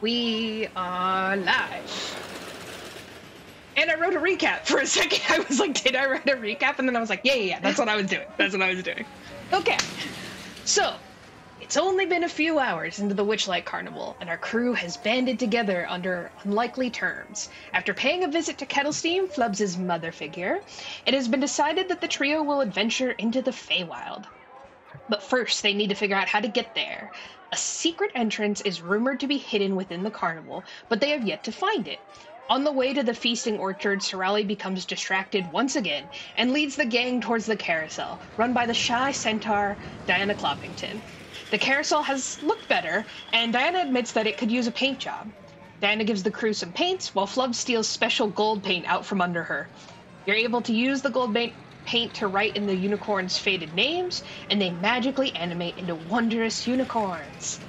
We are live. And I wrote a recap for a second. I was like, did I write a recap? And then I was like, yeah, yeah, yeah, that's what I was doing. That's what I was doing. Okay. So, it's only been a few hours into the Witchlight Carnival, and our crew has banded together under unlikely terms. After paying a visit to Kettlesteam, Flubs' mother figure, it has been decided that the trio will adventure into the Feywild. But first, they need to figure out how to get there. A secret entrance is rumored to be hidden within the carnival, but they have yet to find it. On the way to the feasting orchard, Sorali becomes distracted once again and leads the gang towards the carousel, run by the shy centaur Diana Cloppington. The carousel has looked better, and Diana admits that it could use a paint job. Diana gives the crew some paints, while Flub steals special gold paint out from under her. You're able to use the gold paint paint to write in the unicorns' faded names, and they magically animate into wondrous unicorns.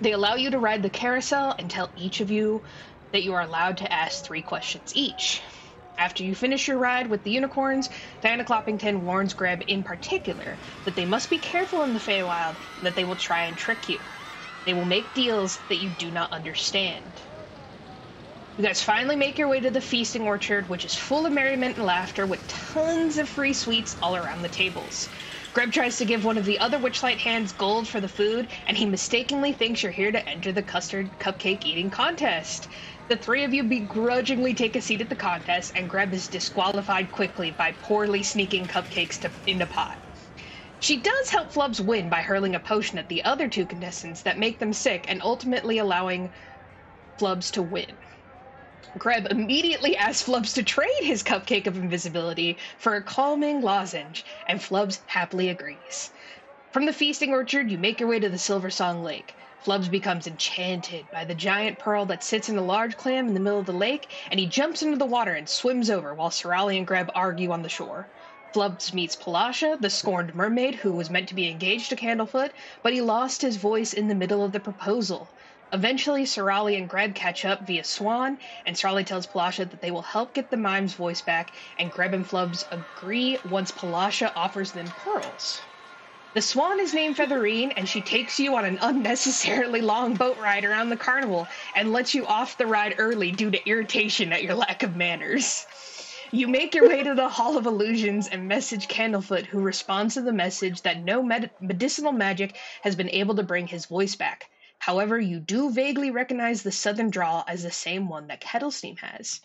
They allow you to ride the carousel and tell each of you that you are allowed to ask three questions each. After you finish your ride with the unicorns, Diana Cloppington warns Greb in particular that they must be careful in the Feywild and that they will try and trick you. They will make deals that you do not understand. You guys finally make your way to the feasting orchard, which is full of merriment and laughter with tons of free sweets all around the tables. Greb tries to give one of the other Witchlight hands gold for the food, and he mistakenly thinks you're here to enter the custard cupcake eating contest. The three of you begrudgingly take a seat at the contest, and Greb is disqualified quickly by poorly sneaking cupcakes to, in the pot. She does help Flubs win by hurling a potion at the other two contestants that make them sick and ultimately allowing Flubs to win. Greb immediately asks Flubs to trade his cupcake of invisibility for a calming lozenge, and Flubs happily agrees. From the feasting orchard, you make your way to the Silver Song Lake. Flubs becomes enchanted by the giant pearl that sits in a large clam in the middle of the lake, and he jumps into the water and swims over while Sorali and Greb argue on the shore. Flubs meets Palasha, the scorned mermaid who was meant to be engaged to Candlefoot, but he lost his voice in the middle of the proposal. Eventually, Sorali and Greb catch up via Swan, and Sorali tells Palasha that they will help get the mime's voice back, and Greb and Flubs agree once Palasha offers them pearls. The Swan is named Feathereen, and she takes you on an unnecessarily long boat ride around the carnival and lets you off the ride early due to irritation at your lack of manners. You make your way to the Hall of Illusions and message Candlefoot, who responds to the message that no med- medicinal magic has been able to bring his voice back. However, you do vaguely recognize the southern drawl as the same one that Kettlesteam has.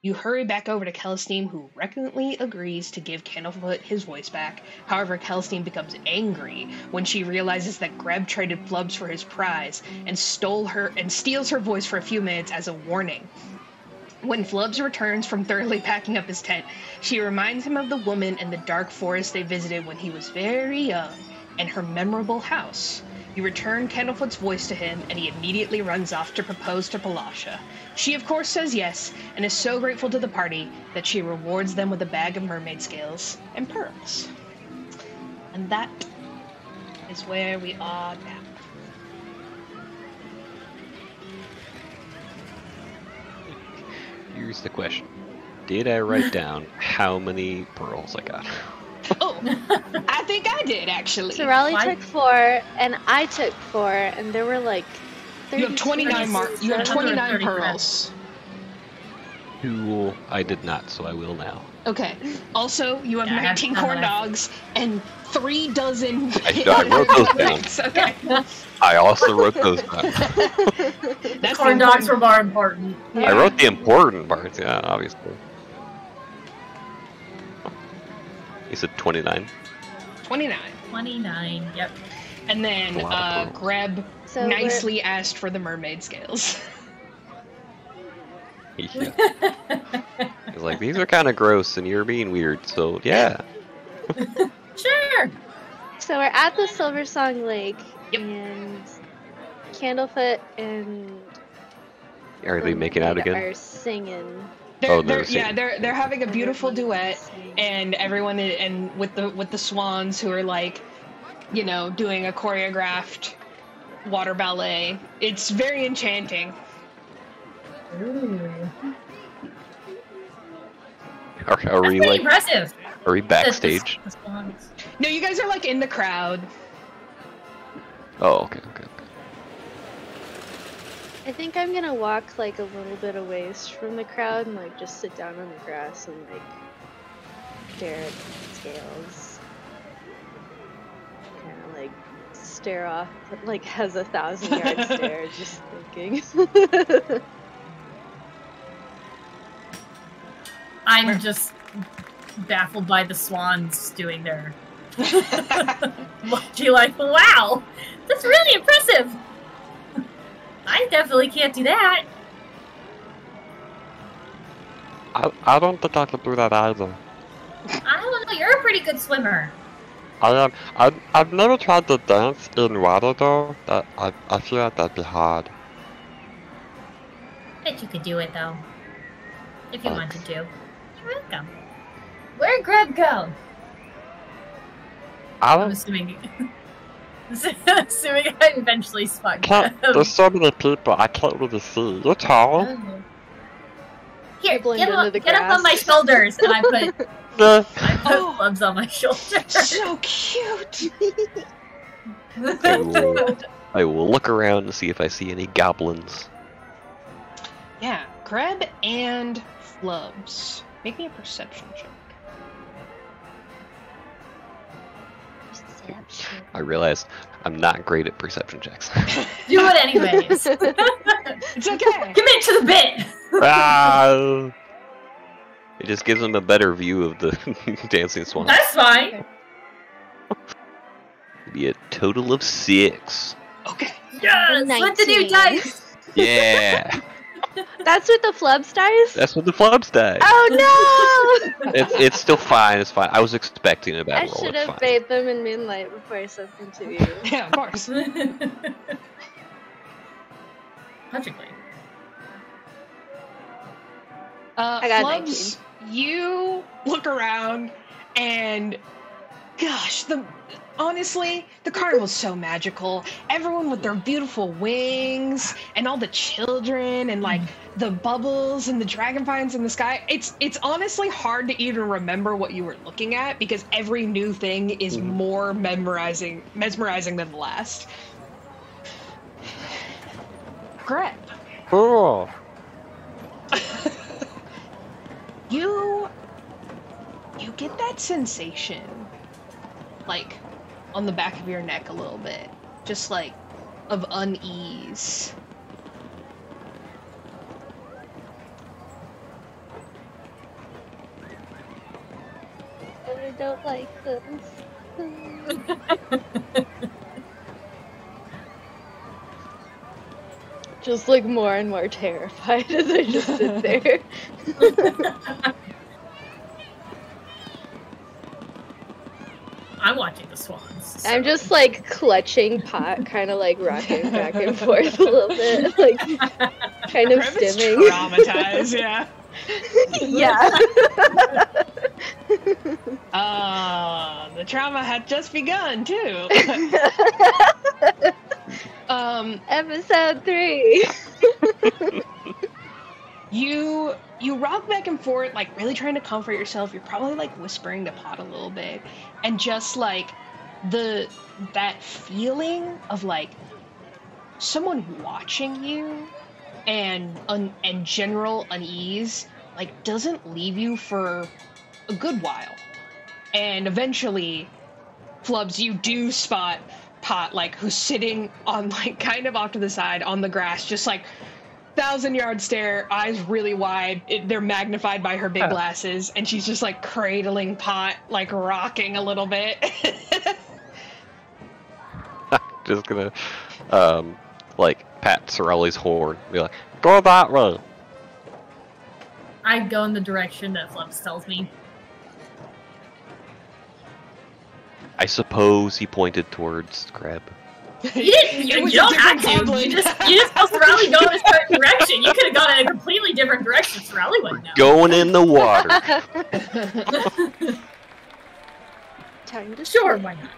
You hurry back over to Kettlesteam, who reluctantly agrees to give Candlefoot his voice back. However, Kettlesteam becomes angry when she realizes that Greb traded Flubs for his prize and stole her and steals her voice for a few minutes as a warning. When Flubs returns from thoroughly packing up his tent, she reminds him of the woman in the dark forest they visited when he was very young and her memorable house. You return Candlefoot's voice to him, and he immediately runs off to propose to Palasha. She, of course, says yes, and is so grateful to the party that she rewards them with a bag of mermaid scales and pearls. And that is where we are now. Here's the question Did I write down how many pearls I got? Oh, I think I did actually. So Raleigh Why- took four, and I took four, and there were like. You have 29 mar- you have 29 pearls. Two, I did not, so I will now. Okay. Also, you have Yeah, 19 corn dogs and three dozen. I- I wrote those down. Okay. I also wrote those down. That's Corn dogs were more important. I wrote the important parts, yeah, obviously. You said 29? 29. 29. Yep. And then That's a lot uh, of. Greb So we're- nicely asked for the mermaid scales. Yeah. He's like, these are kind of gross and you're being weird, so yeah. Sure. So we're at the Silver Song Lake, Yep. and Candlefoot and Are they making out Mermaid again? Are singing. They're, Oh, they're they're, yeah, they're they're having a beautiful duet, and everyone i- and with the with the swans who are like, you know, doing a choreographed water ballet. It's very enchanting. Ooh. Are, are we like, impressive. are we The- the- backstage? the. No, you guys are like in the crowd. Oh, okay, okay, okay. I think I'm gonna walk like a little bit away from the crowd and like just sit down on the grass and like stare at the scales. Kind of like stare off, like has a thousand yard stare, just thinking. I'm just baffled by the swans doing their. Watching like, wow, that's really impressive. I definitely can't do that. I, I don't think I can do that either. I don't know. You're a pretty good swimmer. I am. I, I've never tried to dance in water though. That I, I feel like that'd be hard. Bet you could do it though, if you Thanks. wanted to. You're welcome. Where'd Greb go? I I'm don't. assuming. assuming I eventually spot Can't, there's so many people. I can't really see. You're tall. Oh. Here, get, up, get up on my shoulders, and I put Yeah. I put Oh. Flubs on my shoulders. so cute. I will, I will look around and see if I see any goblins. Yeah, Greb and Flubs. Make me a perception check. I realize I'm not great at perception checks. Do it anyways. It's okay. Commit to the bit. ah! It just gives them a better view of the dancing swan. That's fine. Be a total of six. Okay. Yes, let the new dice. Yeah, That's with the flubs dice? that's what the flubs die. Oh no! It's it's still fine. It's fine. I was expecting a bad I roll. should have bathed them in moonlight before I sent them to you. Yeah, of course. Logically. Uh, I got a Flubs, you look around and gosh, the honestly, the carnival's so magical. Everyone with their beautiful wings and all the children and like the bubbles and the dragonflies in the sky. It's it's honestly hard to even remember what you were looking at because every new thing is Mhm. more memorizing mesmerizing than the last. Greb. Cool. you you get that sensation like on the back of your neck a little bit just like of unease I don't like this. just like more and more terrified as I just sit there. I'm watching the swans. I'm just like clutching pot, kind of like rocking back and forth a little bit, like kind of Greb is stimming. traumatized yeah yeah. uh the trauma had just begun too um Episode three. You you rock back and forth like really trying to comfort yourself. You're probably like whispering to pot a little bit. And just like the that feeling of like someone watching you and un, and general unease like doesn't leave you for a good while. And eventually flubs you do spot pot like who's sitting on like kind of off to the side on the grass just like thousand yard stare, eyes really wide. It, they're magnified by her big glasses, and she's just like cradling pot, like rocking a little bit. Just gonna, um, like pat Sorali's horn. Be like, go that way. I go in the direction that Flubs tells me. I suppose he pointed towards Greb. You didn't. You, you don't have to. goblin. You just you just supposed to rally go in a certain direction. You could have gone in a completely different direction. Sorali wouldn't know. Going in the water. Time to Sure, why not?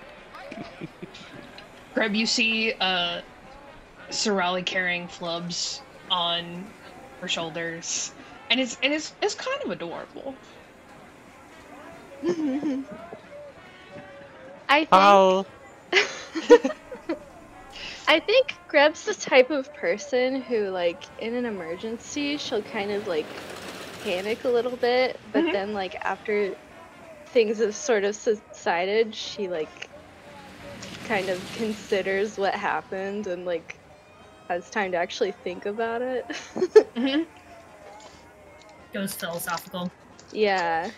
Greb, you see uh, Sorali carrying flubs on her shoulders, and it's and it's it's kind of adorable. I think Oh, I think Greb's the type of person who, like, in an emergency, she'll kind of like panic a little bit, but Mhm. then, like, after things have sort of subsided, she like kind of considers what happened and like has time to actually think about it. hmm Goes philosophical. yeah.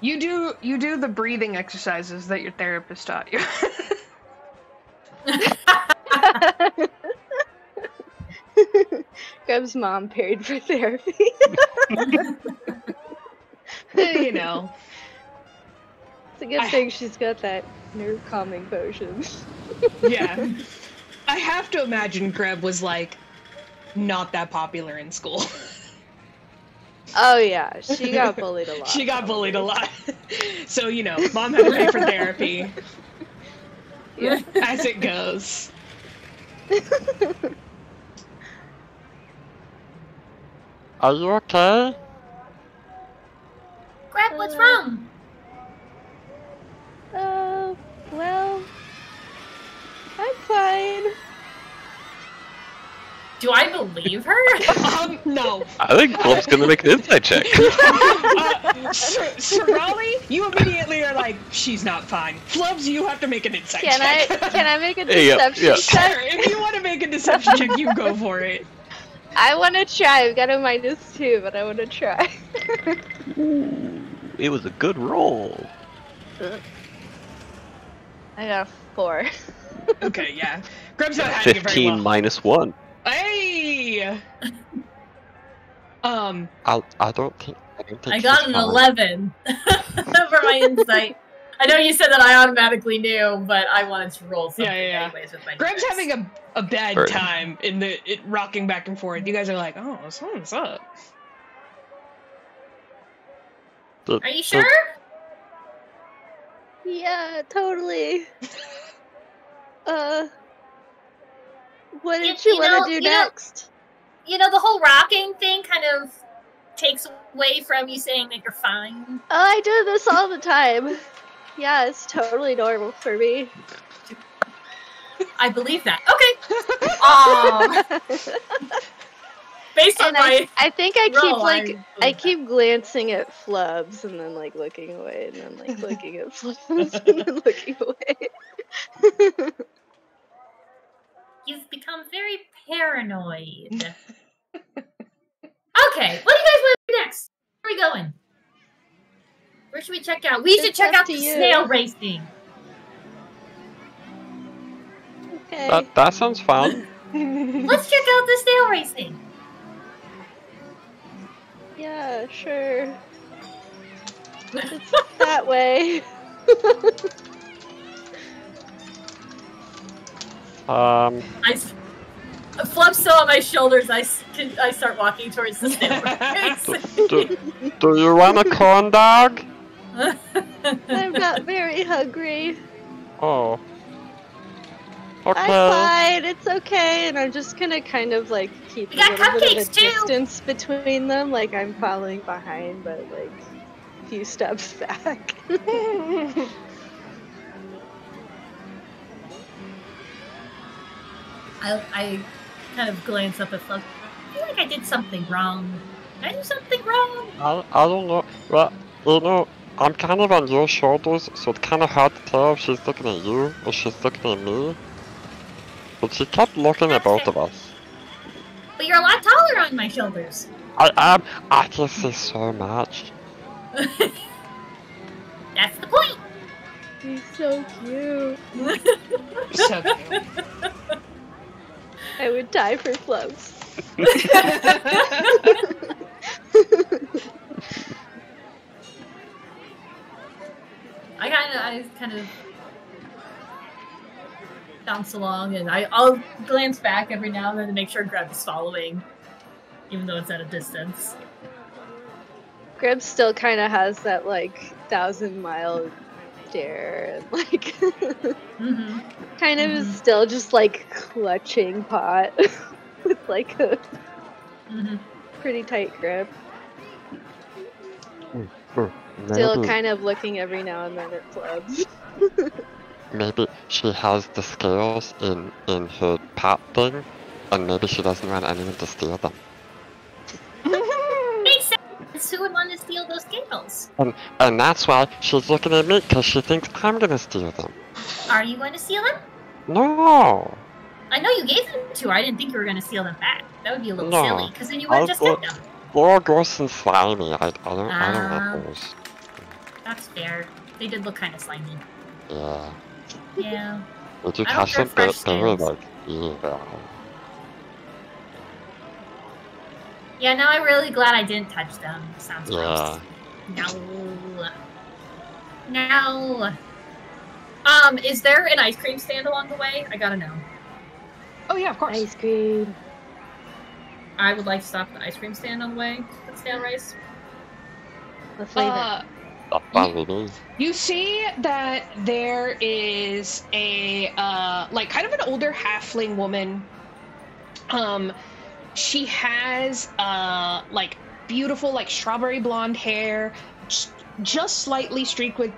You do you do the breathing exercises that your therapist taught you. Greb's mom paid for therapy. you know. It's a good I- thing she's got that nerve calming potion. Yeah. I have to imagine Greb was like not that popular in school. Oh yeah, she got bullied a lot. she got bullied a lot. so, you know, mom had to pay for therapy Yeah. as it goes. Are you okay? Greb, what's Uh, wrong? Uh, well, I'm fine. Do I believe her? Um, no. I think Glob's gonna make an insight check. Uh, Sir- you immediately are like, she's not fine. Flubs, you have to make an insight Can I check. can I make a Hey, yeah, deception yeah. check? Sure, if you want to make a deception check, you go for it. I want to try. I've got a minus two, but I want to try. Ooh, it was a good roll. I got a four. Okay, yeah. Greb's not hiding it very Fifteen minus one. Hey! Um, I I don't think I don't think I got an fine. 11 for my insight. I know you said that I automatically knew, but I wanted to roll something Yeah, yeah, yeah. anyways with my Greb's dice. having a, a bad Right. time in the it rocking back and forth. You guys are like, oh, something's up. The- Are you the- sure? yeah, totally. Uh, what You- did you, you want to do you know- next? You know, the whole rocking thing kind of takes away from you saying that you're fine. Oh, I do this all the time. Yeah, it's totally normal for me. I believe that. Okay. Um, Aw. Based on and I, my I think I keep roll, like I that. keep glancing at flubs and then like looking away and then like looking at flubs and then looking away. You've become very paranoid. okay, what do you guys want to do next? Where are we going? Where should we check out? We should check out the you. snail racing. okay. That that sounds fun. Let's check out the snail racing. Yeah, sure. It's that way. Um, I s- flub still on my shoulders. I, s- can, I start walking towards the snail race. do, do you want a corn dog? I'm not very hungry. Oh. I'm fine. It's okay. And I'm just gonna kind of like keep We a little bit of a too. distance between them, like I'm following behind, but like a few steps back. I, I kind of glance up at flub. I feel like I did something wrong. Did I do something wrong? I, I don't know. Well, you know, I'm kind of on your shoulders, so it's kind of hard to tell if she's looking at you or she's looking at me. But she kept looking at both of us. But you're a lot taller on my shoulders. I am. I can see so much. That's the point. He's so cute. so cute. I would die for flubs. I kind of, I kind of bounce along, and I, I'll glance back every now and then to make sure Greb is following, even though it's at a distance. Greb still kind of has that like thousand mile stare and like Mm-hmm. kind of is Mhm. still just like clutching pot with like a Mm-hmm. pretty tight grip. Still Maybe. kind of looking every now and then at flubs. maybe she has the scales in in her pot thing, and maybe she doesn't want anyone to steal them. Sense. Who would want to steal those scales? And and that's why she's looking at me because she thinks I'm gonna steal them. Are you going to steal them? No. I know you gave them to her. I didn't think you were going to steal them back. That would be a little No. silly, because then you would have just them. They're all gross and slimy. I, I don't I don't Ah. like those. That's fair. They did look kind of slimy. Yeah. Yeah. Would you touch them? They were like evil. Yeah, now I'm really glad I didn't touch them. Sounds Yeah. gross. No. No. Um, is there an ice cream stand along the way? I gotta know. Oh yeah, of course. Ice cream. I would like to stop at the ice cream stand on the way to the stale rice. What flavor? Uh, That's probably me. You see that there is a uh, like kind of an older halfling woman. Um, she has uh like beautiful like strawberry blonde hair, just slightly streaked with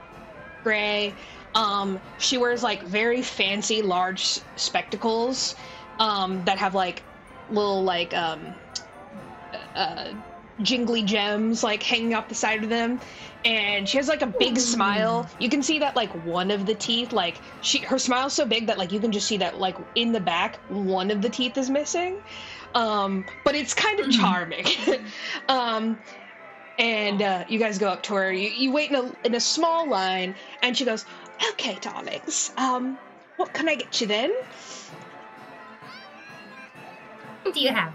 gray. Um, she wears like very fancy large spectacles um, that have like little like um, uh, jingly gems like hanging off the side of them and she has like a big smile. You can see that like one of the teeth, like she her smile's so big that like you can just see that like in the back one of the teeth is missing. Um, but it's kind of Mhm. charming. um, and uh, you guys go up to her. You, you wait in a in a small line, and she goes, "Okay, darlings. Um, what can I get you then?" What do you have?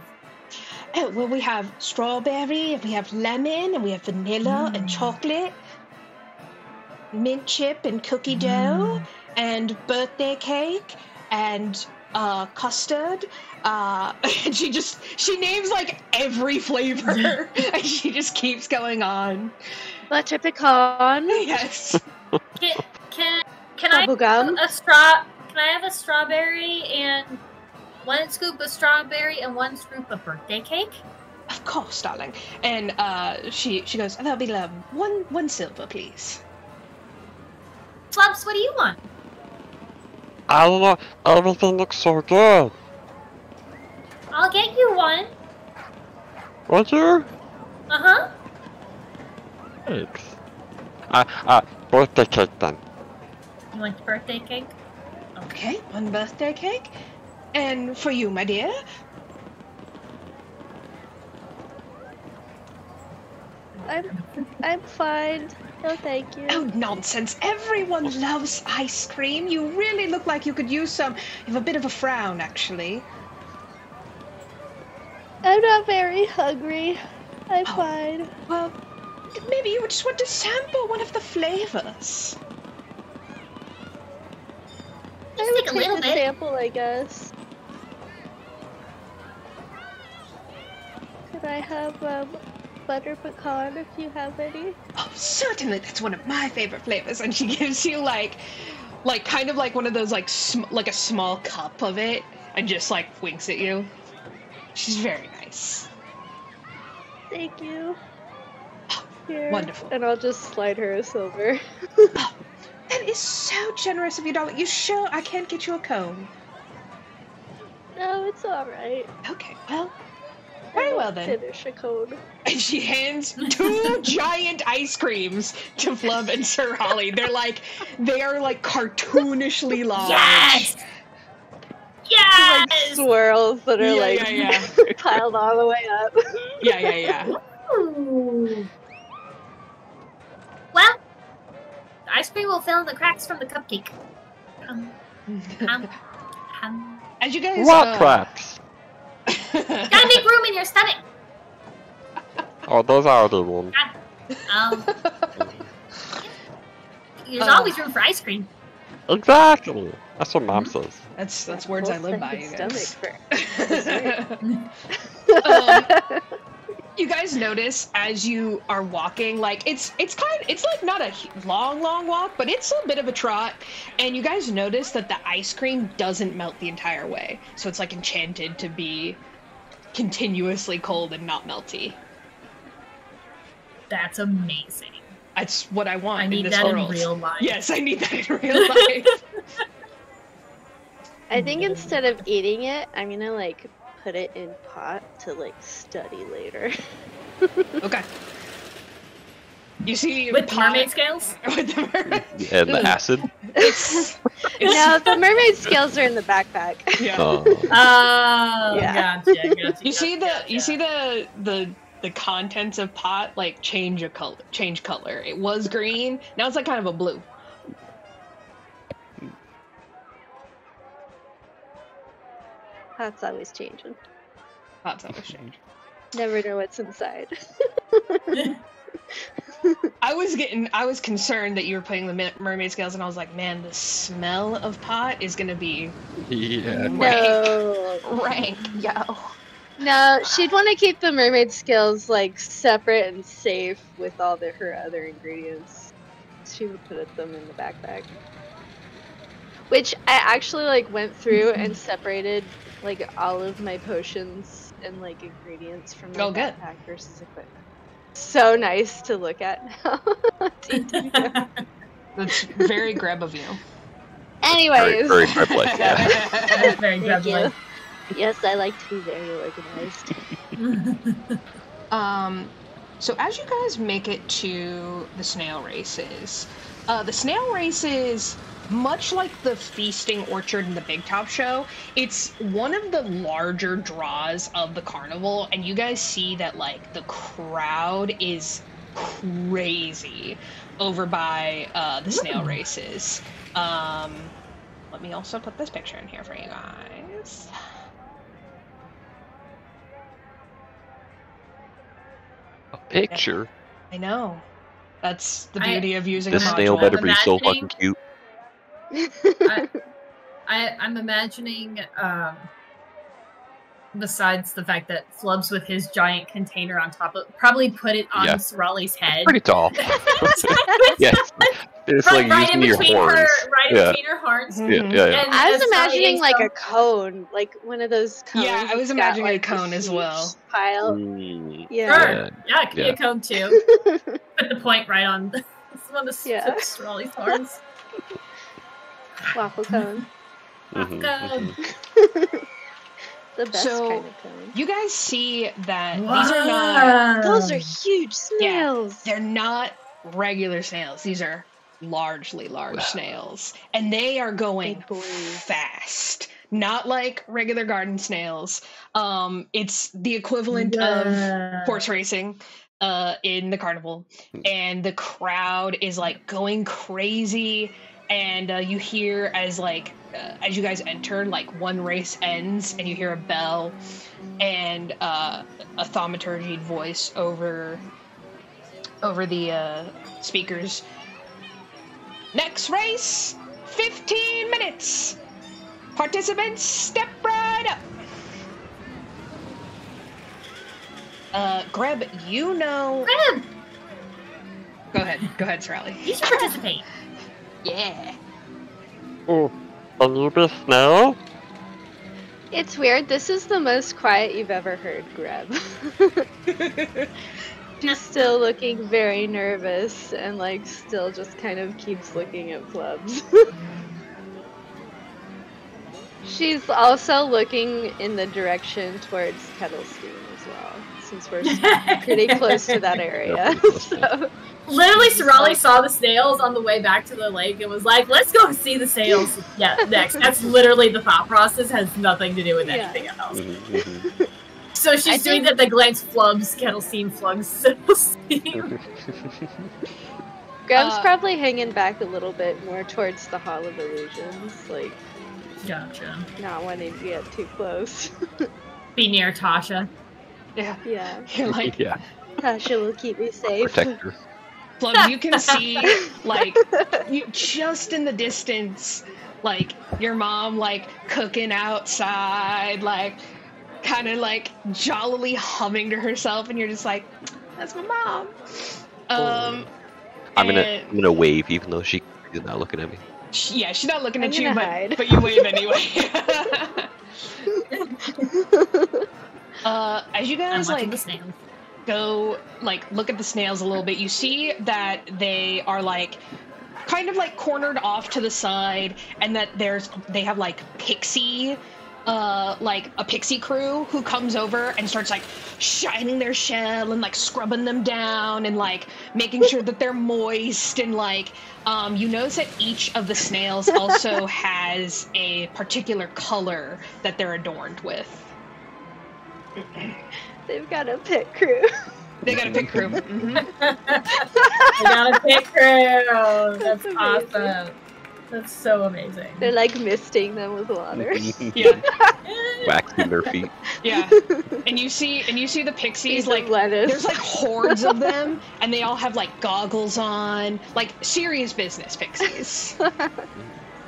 Oh, well, we have strawberry, and we have lemon, and we have vanilla and Mm. chocolate, mint chip and cookie Mm. dough, and birthday cake, and uh, custard. Uh, and she just she names like every flavor, and she just keeps going on. Butter pecan. Yes. Can can, can I Bubblegum. a straw? Can I have a strawberry and one scoop of strawberry and one scoop of birthday cake? Of course, darling. And uh, she she goes, "That'll be love. one one silver, please." Slumps, what do you want? I don't know. Everything looks so good. I'll get you one. Would you? Uh huh. Thanks. Uh, uh, birthday cake then. You want birthday cake? Okay, one birthday cake, and for you, my dear. I'm I'm fine. No, thank you. Oh, nonsense. Everyone loves ice cream. You really look like you could use some. You have a bit of a frown, actually. I'm not very hungry. I'm Oh. fine. Well, maybe you would just want to sample one of the flavors. I Just would take a little bit. sample, I guess. Could I have um, butter pecan if you have any? Oh, certainly. That's one of my favorite flavors. And she gives you like, like kind of like one of those like sm- like a small cup of it, and just like winks at you. She's very nice. Thank you. Oh, Here. Wonderful. And I'll just slide her a silver. Oh, that is so generous of you, darling. You sure I can't get you a cone? no, it's alright. Okay, well. Very well then. Finish a cone. And she hands two giant ice creams to Flub and Sorali. They're like, they are like cartoonishly large. Yes! Like Yes! swirls that are Yeah, like yeah, piled all the way up. Yeah, yeah, yeah. Ooh. Well, the ice cream will fill in the cracks from the cupcake. Um, um, um. As you guys. What uh, cracks? Gotta make room in your stomach. Oh, those are the one. Um, there's Uh. always room for ice cream. Exactly. That's what mom says. That's that's words I live by. You Stomach guys. for- um, you guys notice as you are walking, like it's it's kind it's like not a long long walk, but it's a bit of a trot. And you guys notice that the ice cream doesn't melt the entire way, so it's like enchanted to be continuously cold and not melty. That's amazing. That's what I want I in need this that world. in real life. Yes, I need that in real life. I think instead of eating it, I'm gonna like put it in pot to like study later. Okay. You see With pot- mermaid scales? with the mermaid. And the acid. It's, no, the mermaid scales are in the backpack. yeah. Oh. Oh, Yeah. gotcha, gotcha, You see the gotcha, you see the the the contents of pot like change a color change color. It was green, now it's like kind of a blue. Pot's always changing. Pot's always change. Never know what's inside. I was getting I was concerned that you were putting the mermaid scales and I was like, man, the smell of pot is gonna be Yeah. No. rank, yo. No, she'd want to keep the mermaid scales like separate and safe with all the, her other ingredients. She would put them in the backpack. Which I actually like went through and separated like all of my potions and like ingredients from my Oh, good. backpack versus equipment. So nice to look at now. That's very Greb of you. Very, Anyways. very Greb-like, yeah. Very Thank you. Grub-like. Yes, I like to be very organized. Um, so as you guys make it to the snail races, uh, the snail races, much like the feasting orchard and the Big Top Show, it's one of the larger draws of the carnival, and you guys see that like the crowd is crazy over by uh, the snail races. Um, let me also put this picture in here for you guys. A picture. I know. That's the I- beauty of using The a snail module. better be so fucking cute. I, I'm imagining, um, besides the fact that Flubs with his giant container on top of probably put it on Yeah. Sorali's head. Pretty tall. yes. It's right, like right in using your between horns. her, right in Yeah. between her horns. Mhm. Yeah, yeah, yeah. And I was imagining like so- a cone, like one of those cones. Yeah, I was that's got, imagining a like, cone as well. Pile. Mm, Yeah. Sure. yeah. Yeah, it could be a cone too. Put the point right on the, one of the Yeah. Sorali's horns. Waffle cone. Mhm, Cone. mhm. The best So- kind of cone. You guys see that these are not Those are huge snails. Yeah, they're not regular snails. These are largely large Wow. snails. And they are going fast. Not like regular garden snails. Um it's the equivalent of horse racing uh in the carnival Hmm. and the crowd is like going crazy and uh, you hear as like uh, as you guys enter like one race ends and you hear a bell and uh, a thaumaturgy voice over over the uh, speakers next race 15 minutes participants step right up uh greb you know Greb! go ahead go ahead Sorali. You should participate. yeah Oh, can you be snail? It's weird. This is the most quiet you've ever heard, Greb. She's still looking very nervous and like still just kind of keeps looking at Flubs. She's also looking in the direction towards Kettlesteam as well, since we're pretty close to that area. Yeah, so Literally, Sorali saw the snails on the way back to the lake and was like, let's go see the snails yeah, next. That's literally the thought process, has nothing to do with Yeah. anything else. Mhm, mhm. So she's I doing think- that the glance flubs, Kettlesteam Flubs, Kettlesteam. Greb's Uh, probably hanging back a little bit more towards the Hall of Illusions, like Gotcha. not wanting to get too close. Be near Tasha. Yeah. Yeah, you're like yeah, Tasha will keep me safe. protector. Plug, you can see like you just in the distance like your mom like cooking outside like kind of like jollily humming to herself and you're just like that's my mom. Um I'm gonna, and- I'm gonna wave, even though she is not looking at me. sh- yeah she's not looking I'm at you gonna but, but you wave anyway uh as you guys like go like look at the snails a little bit you see that they are like kind kind of like cornered off to the side, and that there's they have like pixie, uh, like a pixie crew who comes over and starts like shining their shell and like scrubbing them down and like making sure that they're moist and like um, you notice that each of the snails also has a particular color that they're adorned with. They've got a pit crew. They got a pit crew. Mhm. I got a pit crew. That's Amazing. awesome. That's so amazing. They're like misting them with water. Yeah, Waxing their feet. yeah. And you see, and you see the pixies Piece like lettuce. there's like hordes of them, and they all have like goggles on, like serious business pixies.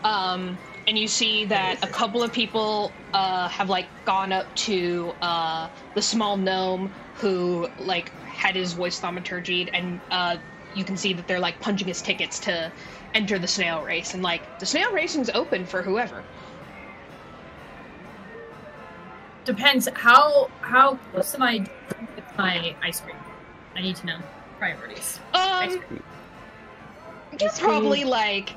Um, and you see that a couple of people uh, have like gone up to uh, the small gnome who like had his voice thaumaturgied, and uh, you can see that they're like punching his tickets to enter the snail race, and like the snail racing's open for whoever. Depends how how close am I with my ice cream? I need to know priorities. Ice Um, cream. you're probably like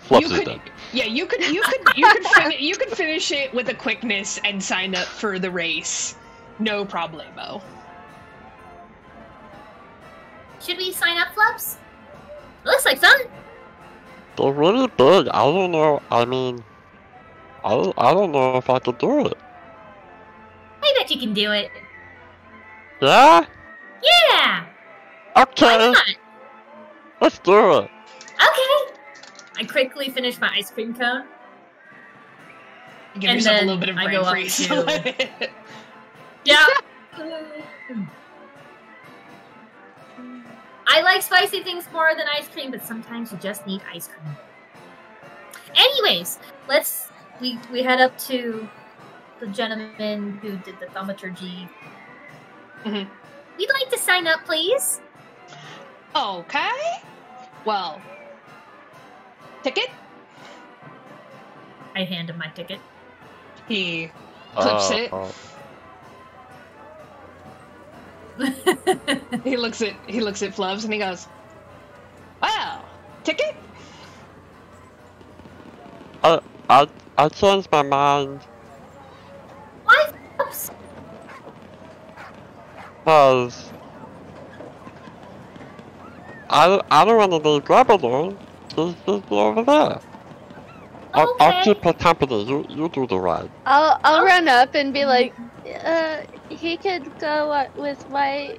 Flubs You is could- done. Yeah, you could you could you could fin- you could finish it with a quickness and sign up for the race. No problemo. Should we sign up, Flubs? Looks like fun. They're really big. I don't know. I mean, I, I don't know if I could do it. I bet you can do it. Yeah? Yeah. Okay, Why not? let's do it. Okay. I quickly finish my ice cream cone. Give And yourself a little bit of brain freeze. to- Yeah. I like spicy things more than ice cream, but sometimes you just need ice cream. Anyways, let's we we head up to the gentleman who did the thaumaturgy. Mhm. We'd like to sign up, please. okay. Well, ticket. I hand him my ticket. He clips Uh, it. uh, He looks at he looks at Flubs and he goes, "Well, ticket." I, I, I changed my mind Why? Oops. because I, don't- I don't want to leave Greb alone. She's, she's over there. I'll, I'll Okay. keep her company. You, you do the ride. I'll I'll Oh. run up and be like, uh, he could go uh, with my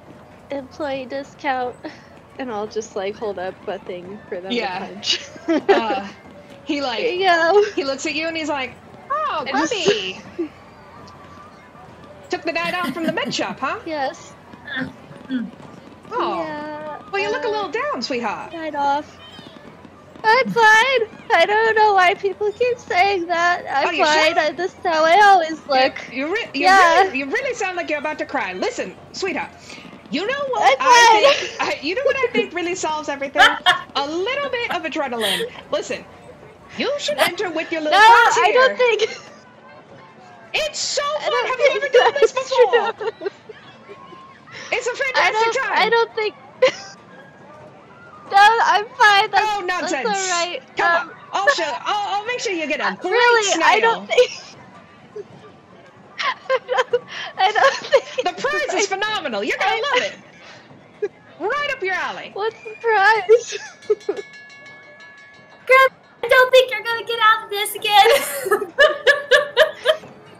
employee discount, and I'll just like hold up a thing for them Yeah. to punch. Uh, he Here like you go. he looks at you and he's like, "Oh, I Grubby, took the night out from the med shop, huh? Yes. Oh, Yeah. well, you look a uh, little down, sweetheart." Night off. I'm fine. I don't know why people keep saying that. I'm Oh, fine. sure? I, this is how I always look. You, re- you, Yeah. really, you really sound like you're about to cry. Listen, sweetheart. You know what I think? I, you know what I think really solves everything? A little bit of adrenaline. Listen, you should enter with your No, little friends I don't think. It's so fun. Have you ever done this before? true. It's a I fantastic don't. time. I don't think. no, I'm fine. That's, Oh, nonsense. That's all right. Come um, on. I'll show. I'll, I'll make sure you get a great really, snail. I don't think. I don't, I don't think. The prize is phenomenal. You're gonna love it. Right up your alley. What's the prize? Girl, I don't think you're gonna get out of this again.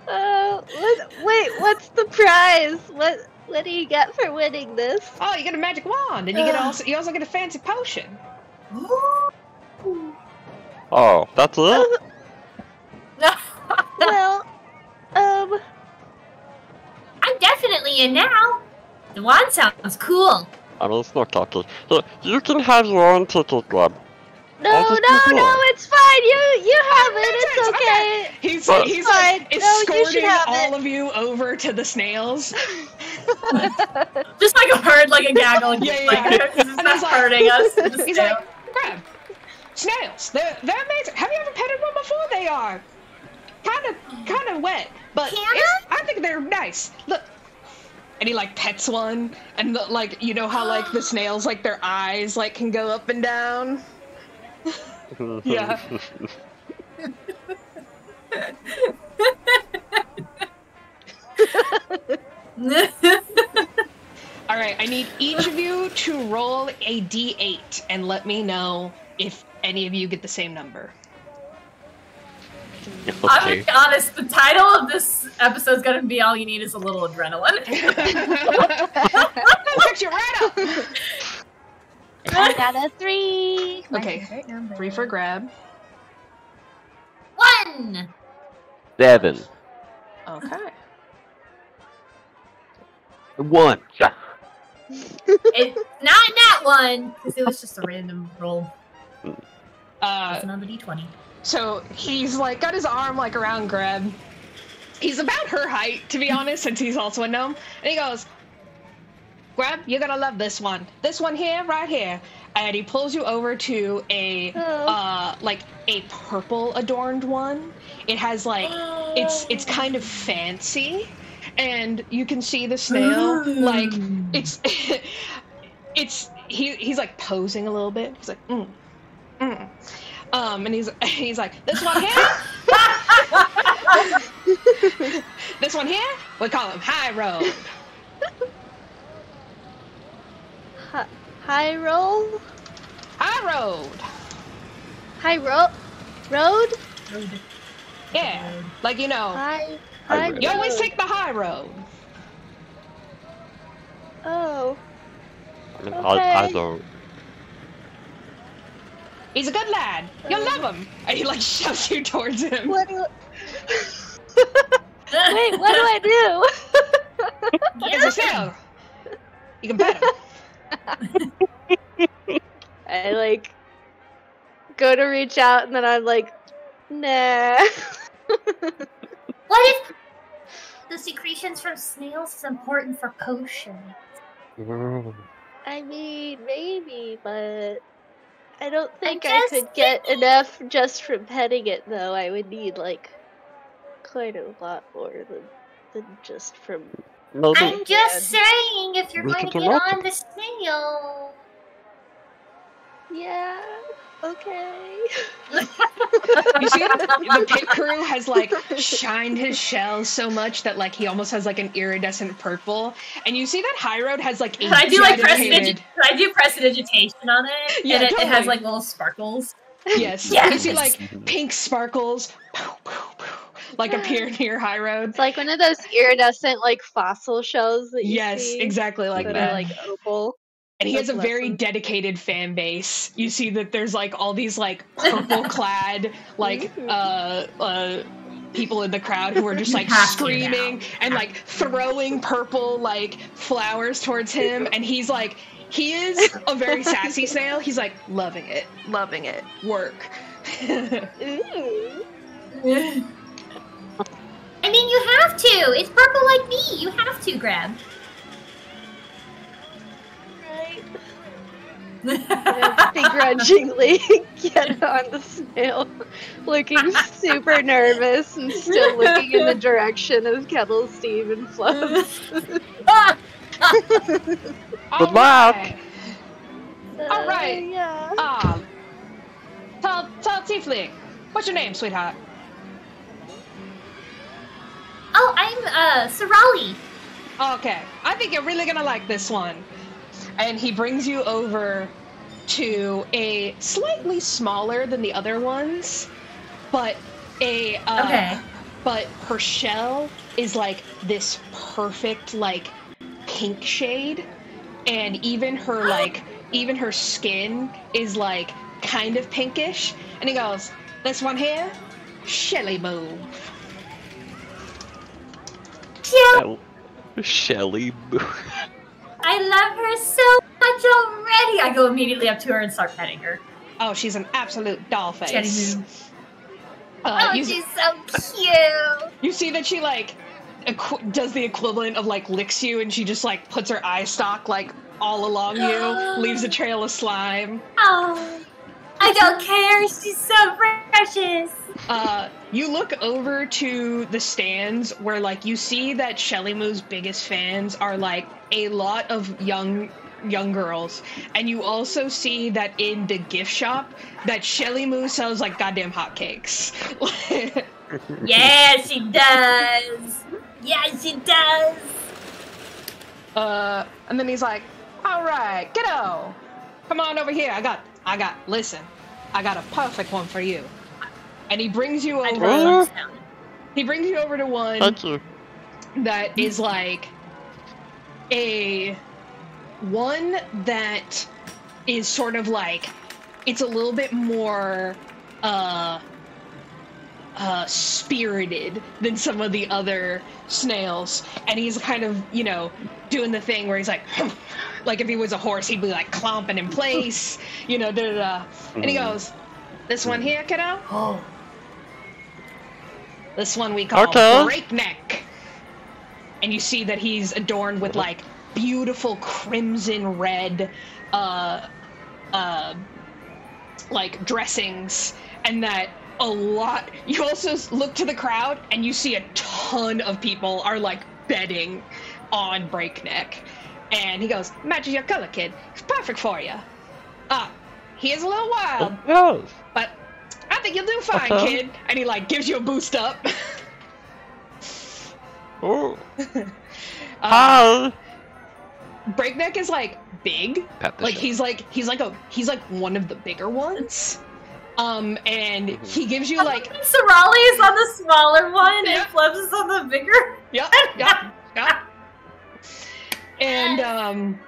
Uh, what, wait, what's the prize? What what do you get for winning this? Oh, you get a magic wand, and you get also you also get a fancy potion. Oh, that's it? well, um, I'm definitely in now. The wand sounds cool. I mean, it's not cocky. So, you can have your own ticket, Greb. No, I'll no, no, it's fine. You you have it. Nonsense, It's okay. He's Well- he's Fine. like No, you should escorting have all it. of you over to the snails. Just like a herd, like a gaggle. Yeah, yeah, like, yeah. This And not he's like- hurting us. He's like, grab snails. They're they're amazing. Have you ever petted one before? They are kind of kind of wet, but I think they're nice. Look. And he like pets one, and the, like you know how like the snails like their eyes like can go up and down. Yeah. All right, I need each of you to roll a d8 and let me know if any of you get the same number. I'm gonna be honest, the title of this episode is gonna be All You Need Is a Little Adrenaline. Picked you right up. I got a three. Okay, three for Greb. One! Seven. Okay. One. It, not in that one, because it was just a random roll. Uh, It's another d20. so he's like got his arm like around Greb. He's about her height, to be honest, since he's also a gnome. And he goes, Greb, you're gonna love this one. This one here, right here. And he pulls you over to a Oh. uh like a purple adorned one. It has like it's it's kind of fancy and you can see the snail like it's it's he he's like posing a little bit he's like mm, mm. um and he's he's like this one here this one here we call him high road Hi- High roll. high road High road. Road. yeah like you know High. High High. road. you always take the high road Oh. I mean, I, I Okay. don't. he's a good lad you'll love him and he like shoves you towards him What do? Wait. What do I do? it's a snail you can pet him I like go to reach out and then I'm like, nah. What if the secretions from snails is important for potions? Mm. I mean, maybe, but I don't think I just could get enough just from petting it, though. I would need like quite a lot more than than just from. Maybe. I'm just saying, if you're We going to get multiple. on the snail. Yeah. Okay. You see, the pit crew has like shined his shell so much that like he almost has like an iridescent purple, and you see that High Road has like a I do like dedicated- prestidig- I do prestidigitation on it, Yeah, and it, it has like little sparkles. Yes, yes. you Yes. see like pink sparkles, like appear near High Road. It's like one of those iridescent like fossil shells that you Yes, see exactly like that that. are like opal. and he has a very awesome. dedicated fan base. You see that there's like all these like purple clad like uh uh people in the crowd who are just like screaming and like throwing purple like flowers towards him and he's like he is a very sassy snail. He's like loving it, loving it. Work. Ooh. I mean, you have to. It's purple like me. You have to grab. Right. begrudgingly get on the snail, looking super nervous and still looking in the direction of Kettle, Steve, and Fluff. All luck. All right. Uh, yeah. Um, tell tell Tiefling, what's your name, sweetheart? Oh, I'm uh Sorali. Okay, I think you're really gonna like this one. And he brings you over to a slightly smaller than the other ones, but a uh, Okay. but her shell is like this perfect like pink shade, and even her like even her skin is like kind of pinkish. And he goes, "This one here, Shelly Moo." Shell. Shelly. Boo. I love her so much already. I go immediately up to her and start petting her. Oh, she's an absolute doll face. Jenny Moo. Uh, oh, you, she's so cute. you see that she like equ- does the equivalent of like licks you, and she just like puts her eye stalk like all along you, leaves a trail of slime. Oh, I don't care. She's so precious. Uh, you look over to the stands where like you see that Shelly Moo's biggest fans are like a lot of young young girls, and you also see that in the gift shop that Shelly Moo sells like goddamn hotcakes. yeah, she does. Yeah, she does. uh, and then he's like, "All right, kiddo, come on over here. I got, I got. Listen, I got a perfect one for you." And he brings you over. He brings you over to one Thank you. that is like a one that is sort of like it's a little bit more uh uh spirited than some of the other snails and he's kind of you know doing the thing where he's like like if he was a horse he'd be like clomping in place you know da da da and he Mhm. goes this one here kiddo Oh, this one we call breakneck. And you see that he's adorned with like beautiful crimson red uh uh like dressings. And that a lot you also look to the crowd and you see a ton of people are like betting on breakneck. And he goes matches your color kid. It's perfect for you uh he is a little wild. Yes. But I think you'll do fine, Okay. kid. And he like gives you a boost up. Oh. Hi. Breakneck is like big. Like shit. he's like he's like a he's like one of the bigger ones. Um, and Mhm. he gives you like Sorali is on the smaller one Yeah. and Flubs is on the bigger. Yep, yep, yep. And um,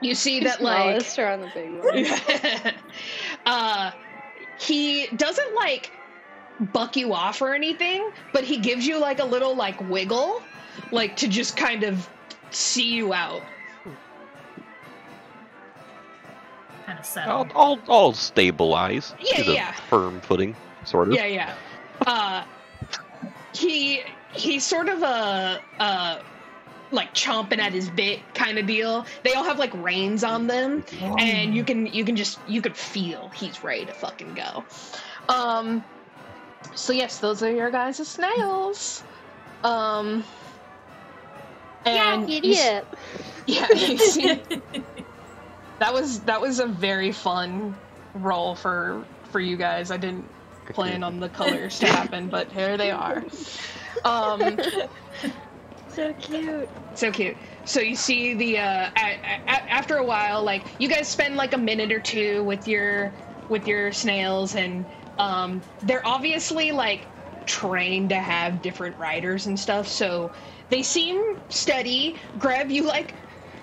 you see that like Smallest or on the big one. uh, he doesn't like buck you off or anything, but he gives you like a little like wiggle, like to just kind of see you out. Kind of I'll, settled. I'll, I'll stabilize Yeah, to the yeah. firm footing, sort of. Yeah, yeah. Uh, he he's sort of a uh like chomping at his bit kind of deal. They all have like reins on them, and you can you can just you could feel he's ready to fucking go. Um. So yes, those are your guys' snails. Um. And you s- Idiot. yeah, you see, that was that was a very fun role for for you guys. I didn't plan on the colors to happen, but here they are. Um, So cute. so cute. So you see the uh, a- a- after a while, like you guys spend like a minute or two with your with your snails, and um, they're obviously like trained to have different riders and stuff. So they seem steady. Greb you like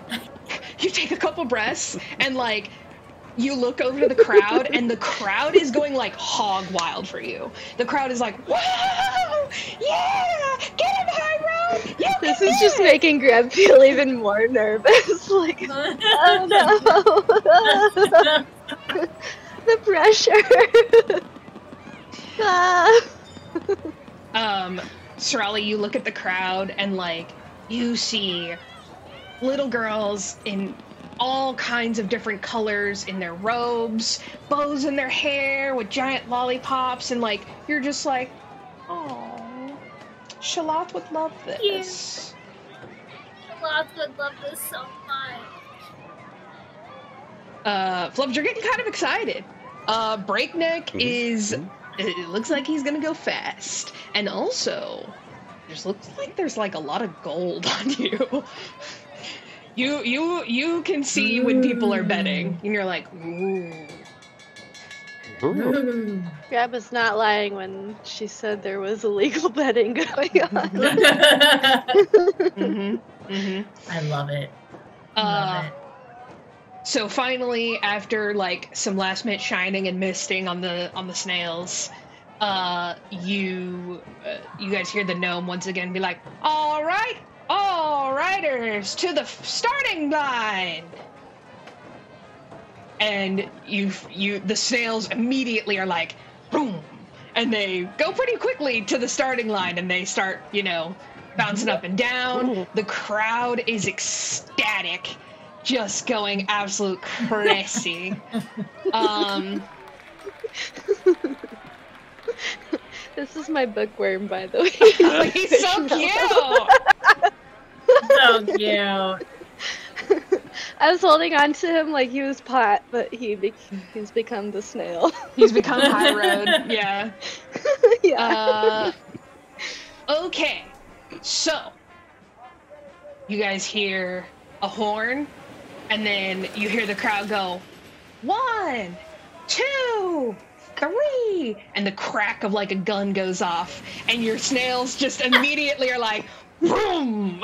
you take a couple breaths and like you look over to the crowd and the crowd is going like hog wild for you. The crowd is like, "Whoa! Yeah! Get him, High Road! You This is do just making Greb feel even more nervous. like, oh no. the pressure. ah. um Sorali, you look at the crowd and like you see little girls in all kinds of different colors in their robes, bows in their hair with giant lollipops, and like you're just like, oh, Shalot would love this. Lots would love this so much. Uh, Flubs, you're getting kind of excited. Uh, Breakneck Mhm. is. It looks like he's gonna go fast, and also, just looks like there's like a lot of gold on you. You you you can see when people are betting, and you're like, ooh. Ooh. Greb was not lying when she said there was illegal betting going on. Mm-hmm. Mm-hmm. I love it. Uh, Love it. So finally, after like some last minute shining and misting on the on the snails, uh, you uh, you guys hear the gnome once again be like, "All right, all riders to the starting line." And you you the snails immediately are like, boom, and they go pretty quickly to the starting line, and they start you know bouncing up and down. The crowd is ecstatic just going absolute crazy. um, This is my bookworm, by the way. he's so cute. So cute. I was holding on to him like he was pot, but he be- he's become the snail. He's become High Road. Yeah. yeah. Uh, okay, so you guys hear a horn, and then you hear the crowd go, one, two, three, and the crack of like a gun goes off, and your snails just immediately are like, boom,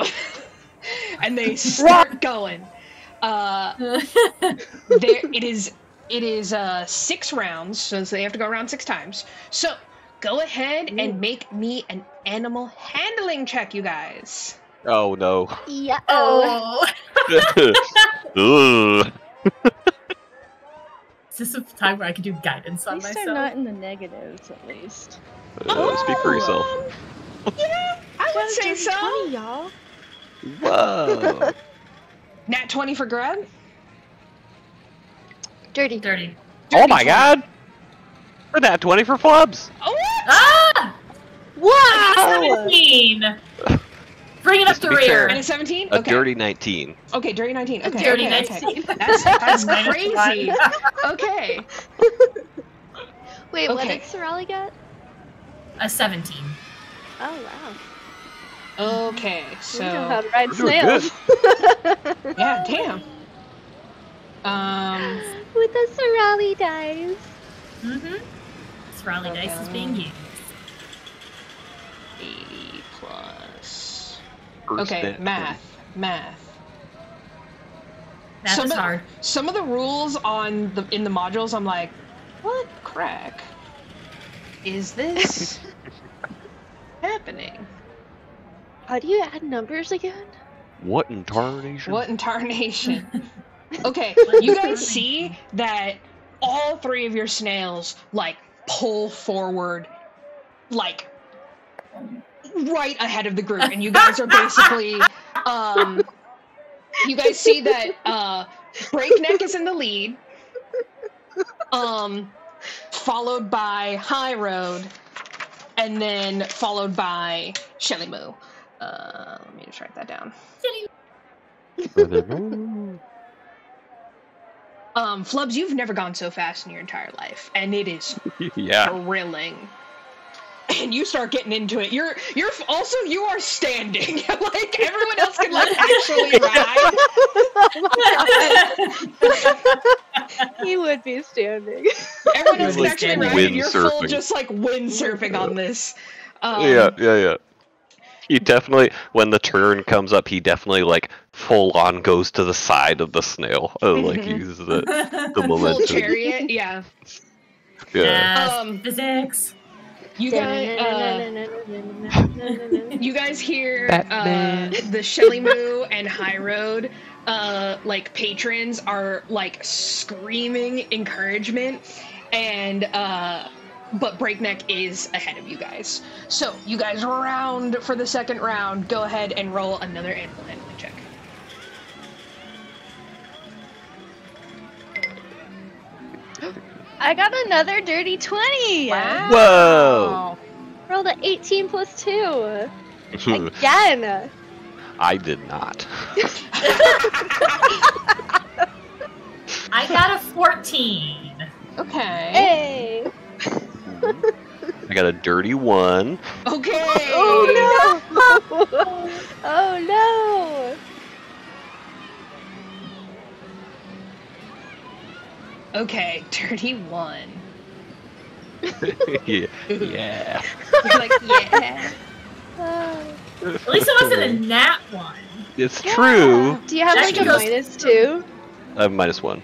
and they start going. Uh, there it is it is uh six rounds so they have to go around six times so go ahead and make me an animal handling check you guys Oh no. yeah. oh. Is this a time where I can do guidance At on least myself? they're not in the negatives, at least. Uh, speak for yourself. um, yeah i would say so 20, y'all. Whoa. nat 20 for Greb Dirty. Dirty. oh my god. For that 20 for flubs. oh Ah! Wow. 17! Bring it up Just to to be fair, rear. and a 17 A okay dirty 19. okay dirty 19 okay Dirty okay, okay. 19. that's that's crazy okay Wait, what did Sorali get? A 17. Oh wow. Okay You know how so to ride We're doing snails. yeah damn um With the Sorali dice. Mm-hmm. Sorali dice is being used. 80 plus First Okay, net math, math. That Some is of- hard. Some of the rules on the in the modules, I'm like, what crack is this happening? How do you add numbers again? What in tarnation? What in tarnation? okay, you guys see that all three of your snails like pull forward, like right ahead of the group, and you guys are basically, um, you guys see that uh, Breakneck is in the lead, um, followed by High Road, and then followed by Shelly Moo. Uh, let me just write that down. Um, Flubs, you've never gone so fast in your entire life, and it is yeah. thrilling. And you start getting into it. You're you're also you are standing. like everyone else can like actually ride. he would be standing. Everyone else can actually ride. And you're full just like windsurfing on this. Um, yeah, yeah, yeah. He definitely, when the turn comes up, he definitely like full on goes to the side of the snail. Uh, like uses the the Full momentum. chariot. Yeah. Yeah. Yes, Um, physics. You guys. Uh, you guys hear uh, the Shelly Moo and High Road uh, like patrons are like screaming encouragement and uh, but Breakneck is ahead of you guys. So you guys round for the second round. Go ahead and roll another animal handling check. I got another dirty 20. Wow. Whoa. Rolled a 18 plus 2. Again. I did not. I got a 14. Okay. Hey. I got a dirty one. Okay. Oh no. oh no. Okay. Dirty one. yeah. Yeah. You're like yeah. At least it wasn't a nat one. It's true. Do you have like a minus 2? I have minus one.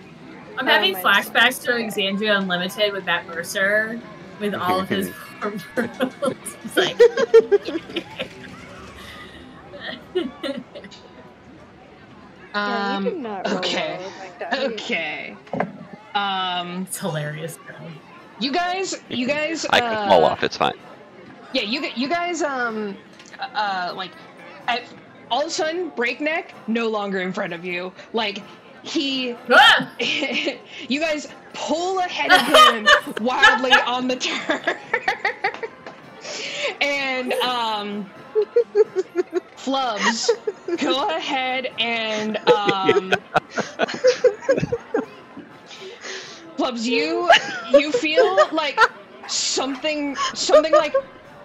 I'm Oh, having minus flashbacks to Exandria Unlimited with that Mercer, with all of his rules. It's like. Yeah, you did Um. not roll okay. like. Okay. Um. it's hilarious. Though. You guys. You guys. I can fall uh, off. It's fine. Yeah, you g- you guys um uh like at all of a sudden breakneck no longer in front of you. Like he Ah! you guys pull ahead of him wildly on the turn. and um Flubs, go ahead and um Flubs, you you feel like something something like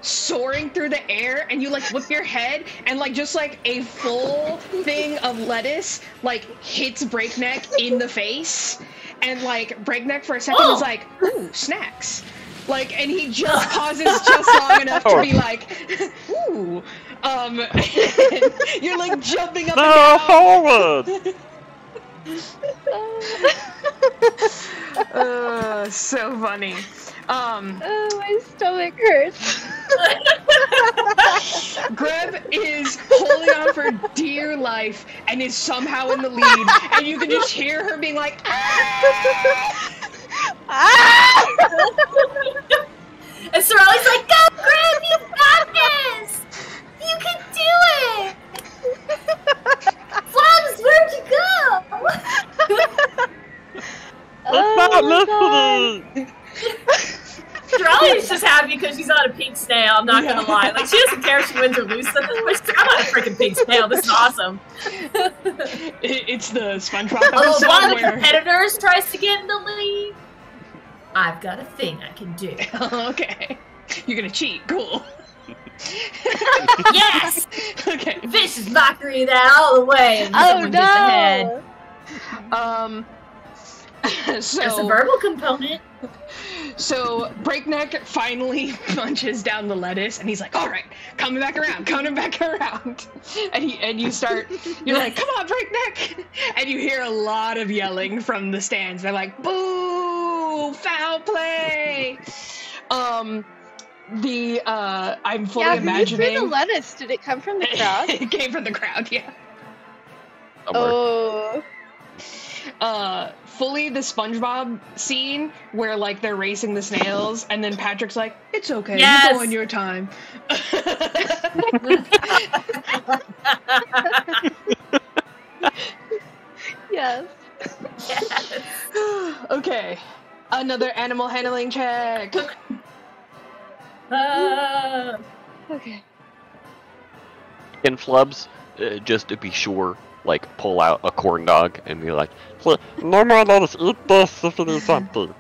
soaring through the air and you like whip your head and like just like a full thing of lettuce like hits breakneck in the face. And like breakneck for a second is Oh. like ooh snacks. Like and he just pauses just long enough to be like ooh. Um you're like jumping up No, and down. forward! uh, so funny um oh, my stomach hurts. Greb is holding on for dear life and is somehow in the lead, and you can just hear her being like, "Ah!" ah! And Sorali's like, go, Graham, you got this! You can do it! Flubs, where'd you go? It's Oh not my God. listening! Sorali's just happy because she's on a pink snail, I'm not gonna lie. Like, she doesn't care if she wins or loses like, I'm on a freaking pink snail, this is awesome. It- It's the SpongeBob Although episode one of the competitors tries to get in the lead, I've got a thing I can do. okay, you're gonna cheat. Cool. yes! okay. Vicious mockery that all the way. Oh someone gets ahead. no! Um. There's a So, verbal component. So Breakneck finally punches down the lettuce, and he's like, "All right, coming back around, coming back around," and he and you start, you're like, "Come on, Breakneck!" and you hear a lot of yelling from the stands. They're like, "Boo! Foul play!" Um, the uh, I'm fully Yeah, who threw the lettuce? Did it come from the crowd? it came from the crowd, yeah. Somewhere. oh. Uh fully the SpongeBob scene where like they're racing the snails and then Patrick's like, "It's okay, you Yes. go on your time." Yes. Yes. okay, another animal handling check. Uh, Okay. In flubs, uh, just to be sure, like pull out a corn dog and be like, Okay, no more lettuce, eat this if it is something.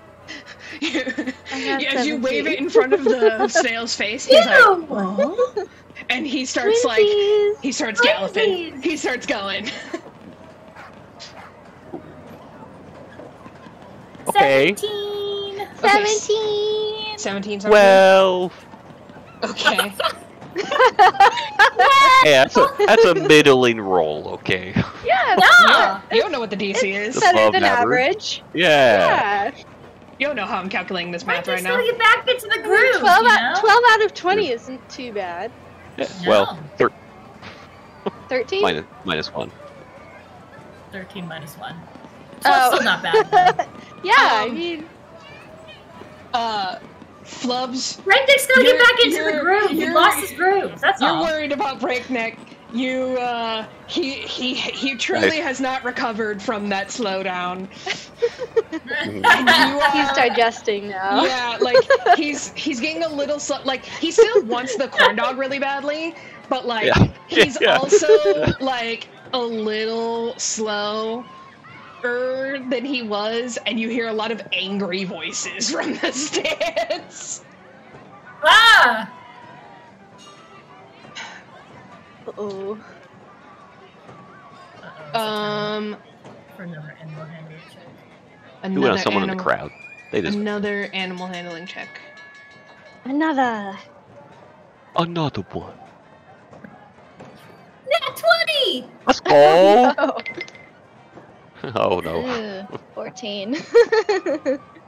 As you wave it in front of the snail's face, he's like, "Oh," and he starts like he starts galloping. He starts going. okay, 17. Seventeen. Seventeen. something? well, okay. Yeah, that's a, that's a middling roll, okay? Yeah. Yeah. You don't know what the DC is. The Better above than average. average. Yeah. Yeah. You don't know how I'm calculating this We're math right just now. gonna get back into the groove. 12 you out, know? 12 out of 20 isn't too bad. Yeah, No. Well, thir- 13? minus, minus one. 13 minus 1. So Oh. it's still not bad. yeah, I Um, mean, Uh, Flubs, Red Dick's gonna get You're- back into the groove. He lost his groove. That's you're all. worried about Breakneck. You, uh, he, he, he truly Nice. has not recovered from that slowdown. You are, he's digesting now. Yeah, like he's he's getting a little slow. Like he still wants the corn dog really badly, but like Yeah. he's Yeah. also like a little slow than he was, and you hear a lot of angry voices from the stands. ah! Uh oh. Um, For another animal handling check. another You went on someone in the crowd. They just Another animal handling check. Another. another one. Nat 20! Let's go. Oh. no. Ugh, 14.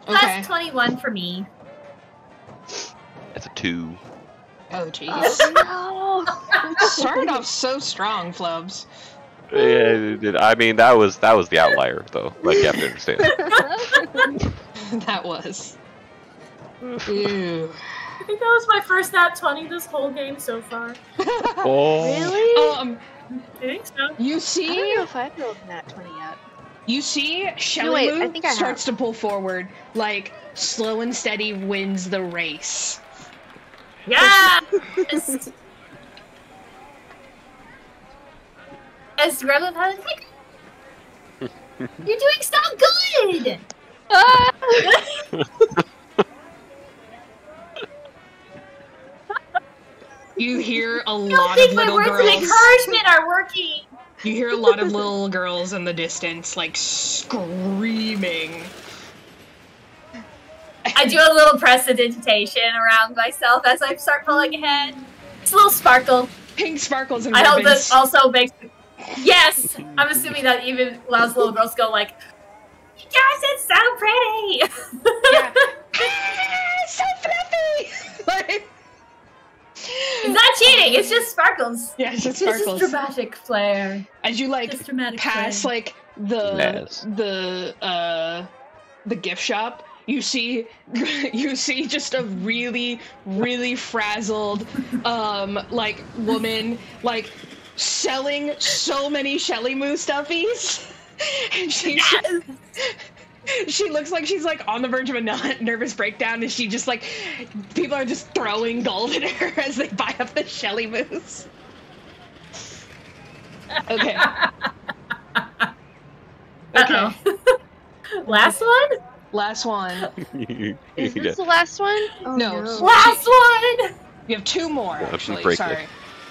Okay. Plus 21 for me. That's a two. Oh jeez. oh no. Started off so strong, Flubs. Yeah, I mean that was that was the outlier though. Like you have to understand. that was. Ew. I think that was my first Nat 20 this whole game so far. Oh. really? Um, I think so. you I don't see, know if I've rolled nat 20 yet. You see, Shelly wait, I Lou think I have. starts to pull forward, like slow and steady wins the race. Yeah! As Reverend had like, You're doing so good. You hear a I don't lot of think my words of encouragement are working. You hear a lot of little girls in the distance, like screaming. I do a little prestidigitation around myself as I start pulling ahead. It's a little sparkle. Pink sparkles and I hope that also makes. Yes, I'm assuming that even allows little girls to go like, "You guys, it's so pretty." yeah. Ah, so fluffy. like, it's not cheating. It's just sparkles. yeah, it's just It's just dramatic flair. As you like Just pass flair. like the Yes. the uh the gift shop you see you see just a really really frazzled um like woman like selling so many shelly moo stuffies and she's she looks like she's like on the verge of a n- nervous breakdown and she just like people are just throwing gold at her as they buy up the shelly moose okay okay Last one? last one Is this the last one? Oh, No. Last one! You have two more, Yeah, actually. break Sorry.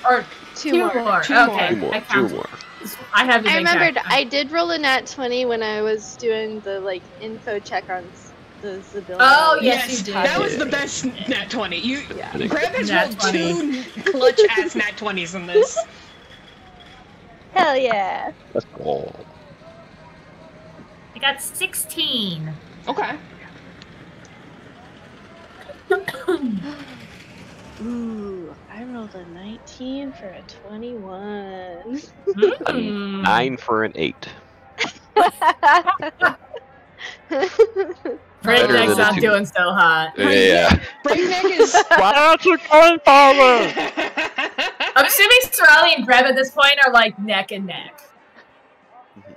Or Two, two, more. more. Two okay. Two more. I Two more. I have I remembered that. I did roll a nat 20 when I was doing the like info check on the Zybilna. Oh, yes, you did. That was the best nat 20. You Yeah. Greb has rolled 20. two clutch ass nat 20s in this. Hell yeah. That's all. I got 16. Okay. Ooh, I rolled a 19 for a 21. Mm. Nine for an eight. Breakneck's than a not two. doing so hot. Yeah. Breakneck is. Why aren't you going forward? I'm assuming Sorali and Greb at this point are like neck and neck.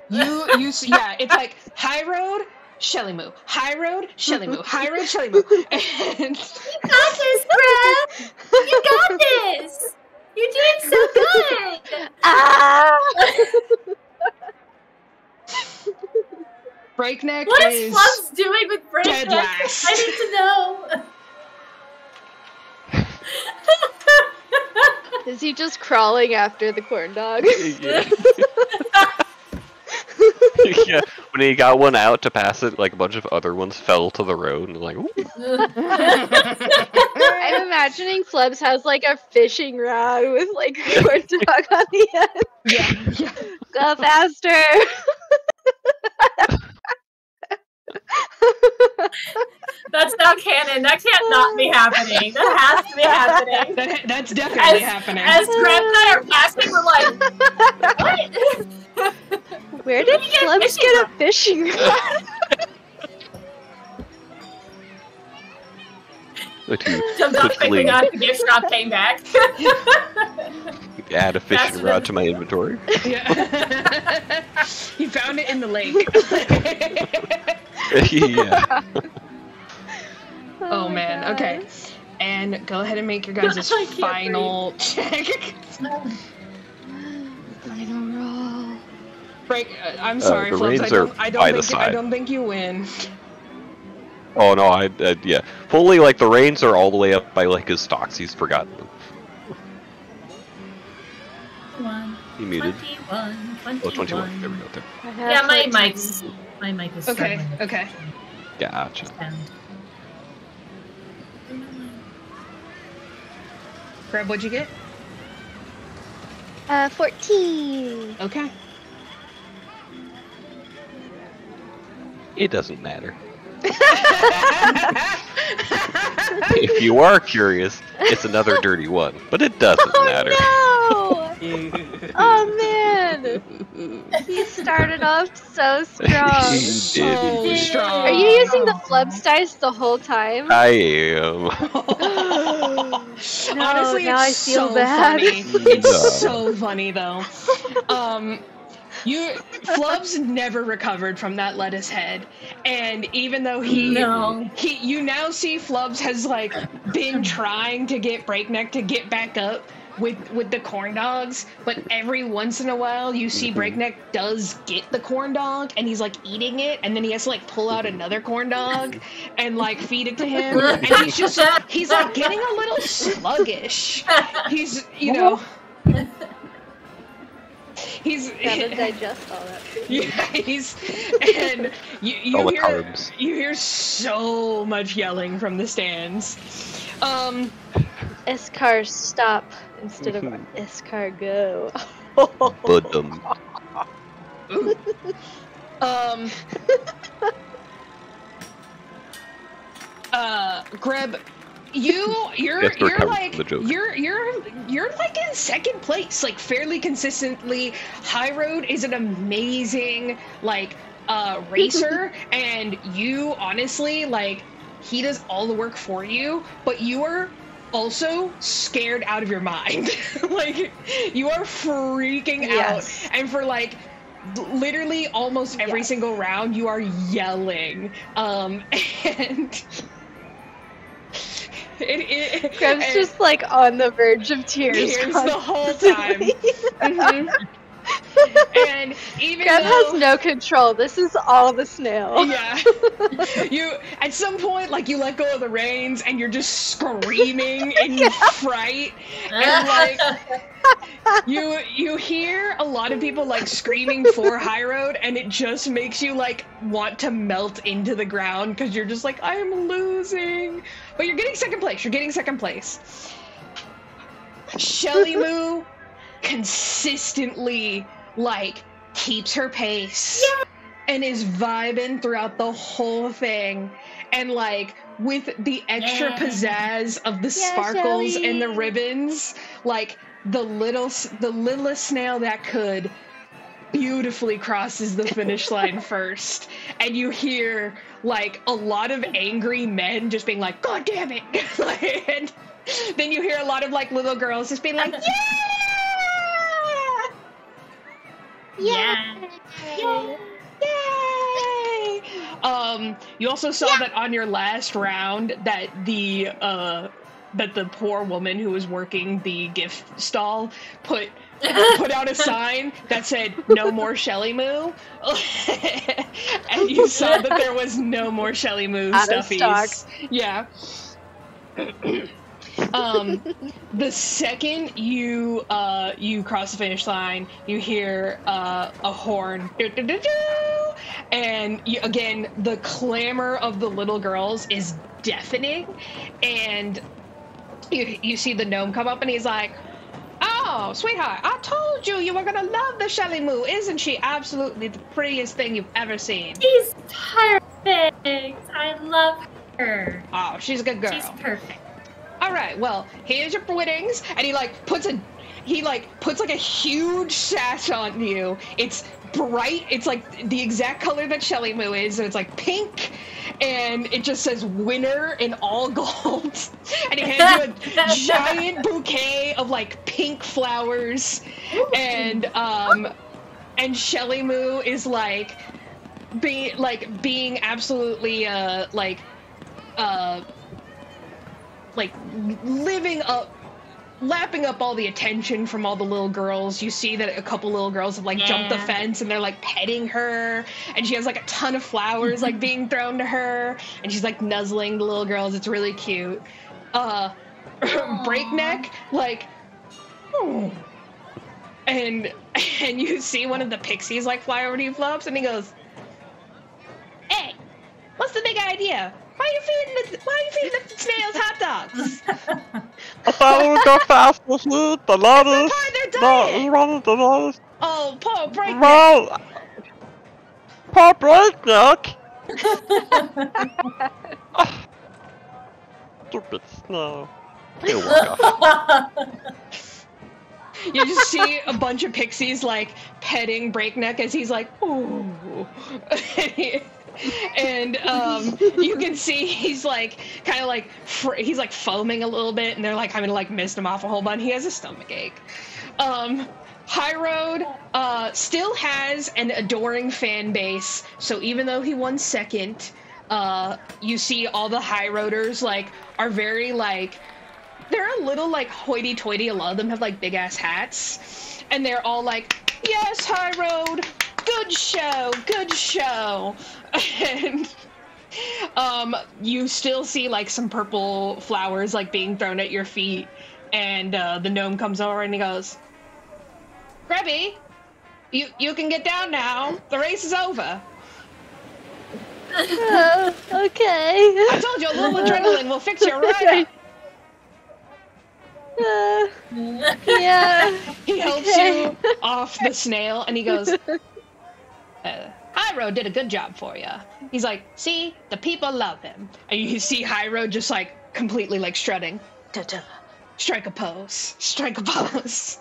you, you, yeah, it's like high road, Shelly Moo. High road, Shelly Moo. High road, Shelly Moo. And You got this, Greb! You got this! You're doing so good! ah! Breakneck What is. is Flubs doing with dead Breakneck? last. I need to know. Is he just crawling after the corn dog? yeah. yeah. When he got one out to pass it, like a bunch of other ones fell to the road and like. I'm imagining Flubs has like a fishing rod with like a corn dog on the end. Yeah, yeah. Go faster! That's not canon. That can't not be happening. That has to be happening. That, that's definitely As- happening. As Greb and I are passing, we're like, what? Where did Where'd get a get a fishing rod? the two Jumped off quickly, quickly the gift shop, came back. add a fishing Faster rod to my inventory. Yeah. he found it in the lake. yeah. Oh, my man, okay. and go ahead and make your guys' I can't final check. Final roll. Break. Uh, I'm sorry, the Flubs. I don't. I don't think. I don't think you win. Oh no, I uh, yeah. Fully like the reins are all the way up by like his stocks. He's forgotten them. One, He muted. 21, 21. Oh, 21. There we go. There. Yeah, my 14. mic's my mic is Okay. struggling Okay. Gotcha. sound. Greb. What'd you get? Uh, 14. Okay. It doesn't matter. If you are curious, it's another dirty one, but it doesn't Oh matter. no! Oh man! He started off so strong. He did. so strong. Are you using the flubs dice the whole time? I am. No, Honestly, now I it's feel so bad. funny. Yeah. It's so funny though. Um, you Flubs never recovered from that lettuce head, and even though he No. he you now see Flubs has like been trying to get Breakneck to get back up with with the corn dogs, but every once in a while you see Mhm. Breakneck does get the corn dog and he's like eating it, and then he has to like pull out another corn dog and like feed it to him, and he's just he's like getting a little sluggish. He's you know. He's Gotta digest all that food. yeah, he's and you, you All the hear carbs. you hear so much yelling from the stands. Um, Escar stop instead of Escar go. Budum. um, uh, Greb, you you're you're like from the joke. you're you're you're like in second place, like fairly consistently. High Road is an amazing like uh racer, and you honestly like he does all the work for you, but you are also scared out of your mind. like you are freaking Yes. out, and for like literally almost every Yes. single round you are yelling um and it, it just like on the verge of tears. tears the whole time constantly. Mm-hmm. And even Greb though, has no control. This is all the snail. yeah. You at some point like you let go of the reins and you're just screaming in fright. And like you you hear a lot of people like screaming for high road and it just makes you like want to melt into the ground because you're just like i'm losing. But you're getting second place. You're getting second place. Shelly moo consistently like keeps her pace and is vibing throughout the whole thing. And like with the extra Yeah. pizzazz of the Yeah, sparkles and the ribbons like the little the littlest snail that could beautifully crosses the finish line first. And you hear like a lot of angry men just being like god damn it! Like, and then you hear a lot of like little girls just being like yeah yeah. Yay! Yay! Um, you also saw that on your last round that the uh that the poor woman who was working the gift stall put put out a sign that said "No more Shelly Moo," and you saw that there was no more Shelly Moo Out stuffies. Yeah. um, the second you uh you cross the finish line, you hear uh, a horn, and you, again the clamor of the little girls is deafening, and you you see the gnome come up and he's like. Oh, sweetheart, I told you you were gonna love the Shelly Moo. Isn't she absolutely the prettiest thing you've ever seen? She's perfect. I love her. Oh, she's a good girl. She's perfect. All right, well, here's your winnings, and he like puts a, he like puts like a huge sash on you. It's bright. It's like the exact color that Shelly Moo is, and it's like pink, and it just says "winner" in all gold. and he hands you a giant bouquet of like pink flowers, and um, and Shelly Moo is like, be like being absolutely uh like, uh like living up lapping up all the attention from all the little girls. You see that a couple little girls have like jumped the fence and they're like petting her. And she has like a ton of flowers like being thrown to her. And she's like nuzzling the little girls. It's really cute. Uh breakneck like and and you see one of the pixies like fly over to you Flubs and he goes hey what's the big idea why are you feeding the why are you feeding the snails hot dogs I thought we would go fast this heat. The lettuce. part of their diet. he wanted the lettuce. Oh, Paul, break Well, Paul Breakneck. Stupid snow. He'll walk off. You just see a bunch of pixies like petting Breakneck as he's like, ooh. and um, you can see he's like kind of like fr- he's like foaming a little bit, and they're like having to like mist him off a whole bunch. He has a stomach ache. Um, High Road uh, still has an adoring fan base, so even though he won second, uh, you see all the High Roaders like are very like they're a little like hoity-toity. A lot of them have like big ass hats, and they're all like, "Yes, High Road, good show, good show," and um, you still see like some purple flowers like being thrown at your feet, and uh, the gnome comes over and he goes, "Grabby, you you can get down now. The race is over." Uh, okay. I told you a little adrenaline will fix you right. Uh, yeah. He helps Okay. you off the snail, and he goes, uh, "Hyro did a good job for you." He's like, "See, the people love him." And you see Hyro just like completely like strutting, "Duh-duh. strike a pose, strike a pose,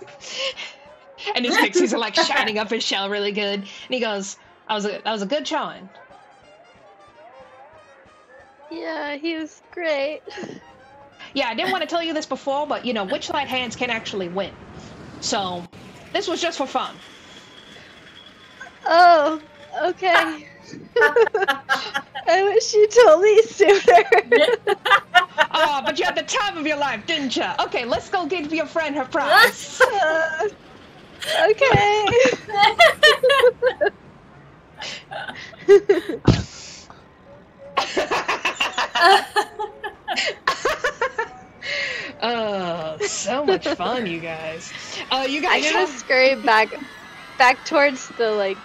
and his pixies are like shining up his shell really good. And he goes, "I was a that was a good showing." Yeah, he was great. Yeah, I didn't want to tell you this before, but you know, Witchlight hands can actually win. So, this was just for fun. Oh, okay. I wish you told me sooner. Oh, but you had the time of your life, didn't you? Okay, let's go give your friend her prize. Uh, okay. oh, so much fun, you guys. Uh, you I'm guys gonna have... scurry back, back towards the like,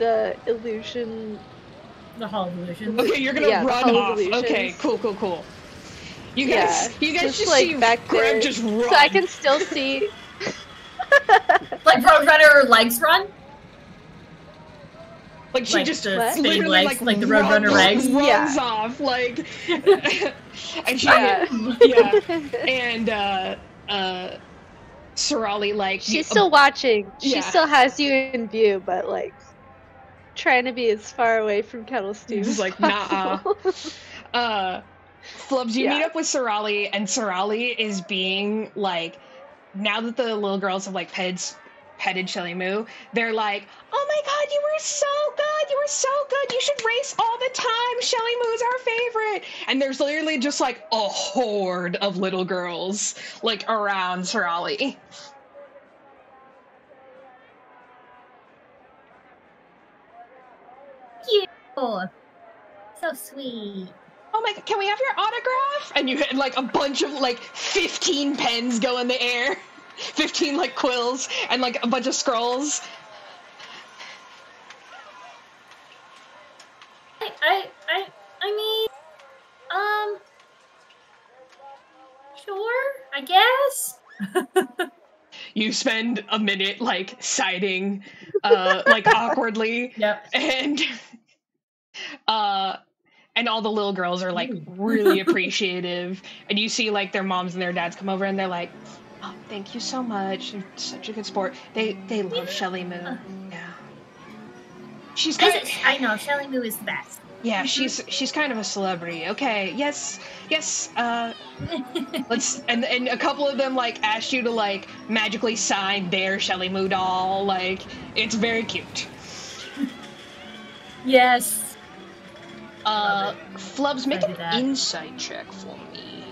the illusion. the Hall of Illusions. Okay, you're gonna Yeah, run Hall of off. Illusions. Okay, cool, cool, cool. You guys, Yeah, you guys just, just, like, see back Grab there, just run. So I can still see. Like Roadrunner legs run? like she like just the What? literally legs, like, like the runs, Roadrunner legs. runs Yeah. off like, and she Yeah. yeah, and uh, uh, Sorali like She's you- still watching. She still has you in view, but like trying to be as far away from Kettle. Just as like, nah-uh. uh Flubs, you meet up with Sorali, and Sorali is being like, now that the little girls have like pets petted Shelly Moo, they're like, oh my god, you were so good, you were so good, you should race all the time. Shelly Moo's our favorite. And there's literally just like a horde of little girls like around Sorali. Oh, so sweet. Oh my god, can we have your autograph? And you hit like a bunch of like 15 pens go in the air. 15 like quills and like a bunch of scrolls. I, I, I, I mean, um, sure, I guess. You spend a minute like siding uh like awkwardly Yep. and uh and all the little girls are like really appreciative. And you see like their moms and their dads come over and they're like oh thank you so much. You're such a good sport. They they love Shelly Moo. Yeah. She's kind is- I know Shelly Moo is the best. yeah she's she's kind of a celebrity. Okay yes yes uh let's and and a couple of them like asked you to like magically sign their Shelly Moo doll. Like it's very cute. Yes. Uh, Flubs, make an that. insight check for me.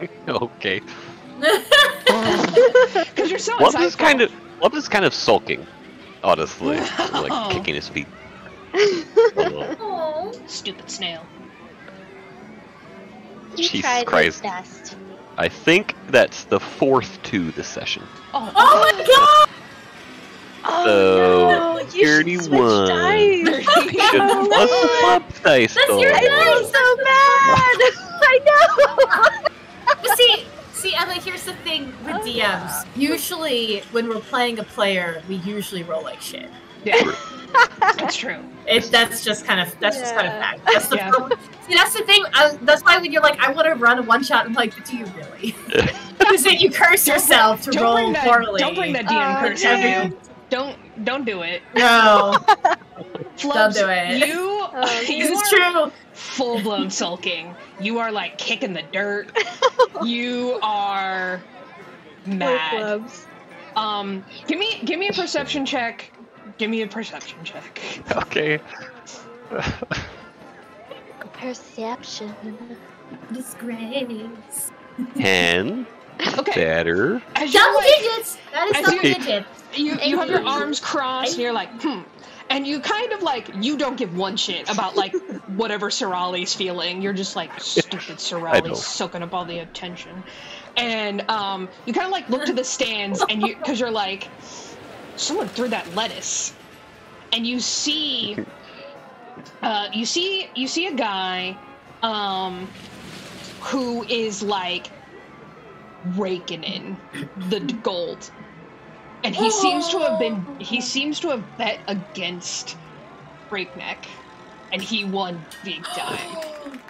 okay. Because you're so Love insightful. is kind of Love is kind of sulking, honestly, Wow. like kicking his feet. A little. Oh. stupid snail. Jesus Christ. best. I think that's the fourth two this session. Oh, Oh my god! Oh So, no! You should 31. switch dice. Should Oh, plus the what? flop dice That's though. your I feel dice. so bad. I know. But see, see, Emma, here's the thing with Oh, DMs. yeah. Usually, when we're playing a player, we usually roll like shit. yeah, that's true. It, that's just kind of that's just kind of Yeah. fact. That's the Yeah. see. That's the thing. I, that's why when you're like, I want to run a one shot, I'm like, do you really? Because then you curse yourself to Don't roll bring that. poorly. Don't bring that DM Oh, curse on you. Don't don't do it. No, Flubs, do it. You Oh, you this is are true. full blown sulking. You are like kicking the dirt. You are mad. Flubs. Um, give me give me a perception check. Give me a perception check. Okay. Perception. Disgrace. Ten. Okay. Better. As Double like, digits. That is as double you- digits. you, you have your arms crossed and you're like, hmm. And you kind of like, you don't give one shit about like whatever Sorali's feeling. You're just like, stupid know. Sorali's soaking up all the attention. And um, you kind of like look to the stands and you, because you're like, someone threw that lettuce. And you see, uh, you see, you see a guy um, who is like raking in the gold and he seems to have been he oh. seems to have bet against breakneck and he won big time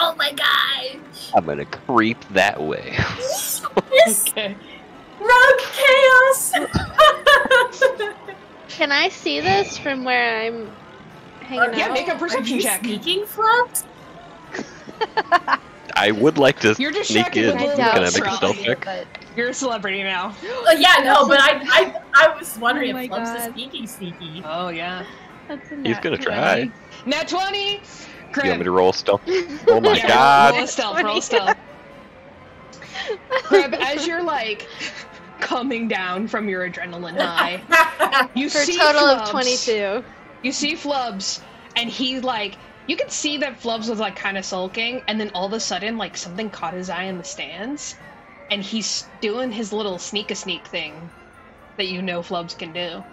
Oh my gosh. I'm gonna creep that way. This okay rogue chaos. Can I see this from where I'm hanging Yeah, out? make a perception Are you check. Sneaking flopped? I would like to You're sneak distracted in. with I little Can I make a stealth check? But you're a celebrity now Oh yeah, no, but I, I, I was wondering Oh if Flub's the God. sneaky sneaky. oh yeah that's a He's gonna 20. try. nat 20 You want me to roll stealth? Oh my yeah, god. roll stealth roll stealth Greb, as you're like coming down from your adrenaline high you For a see total of 22. You see Flubs, and he like you can see that Flubs was like kind of sulking, and then all of a sudden like something caught his eye in the stands, and he's doing his little sneak a sneak thing that you know Flubs can do.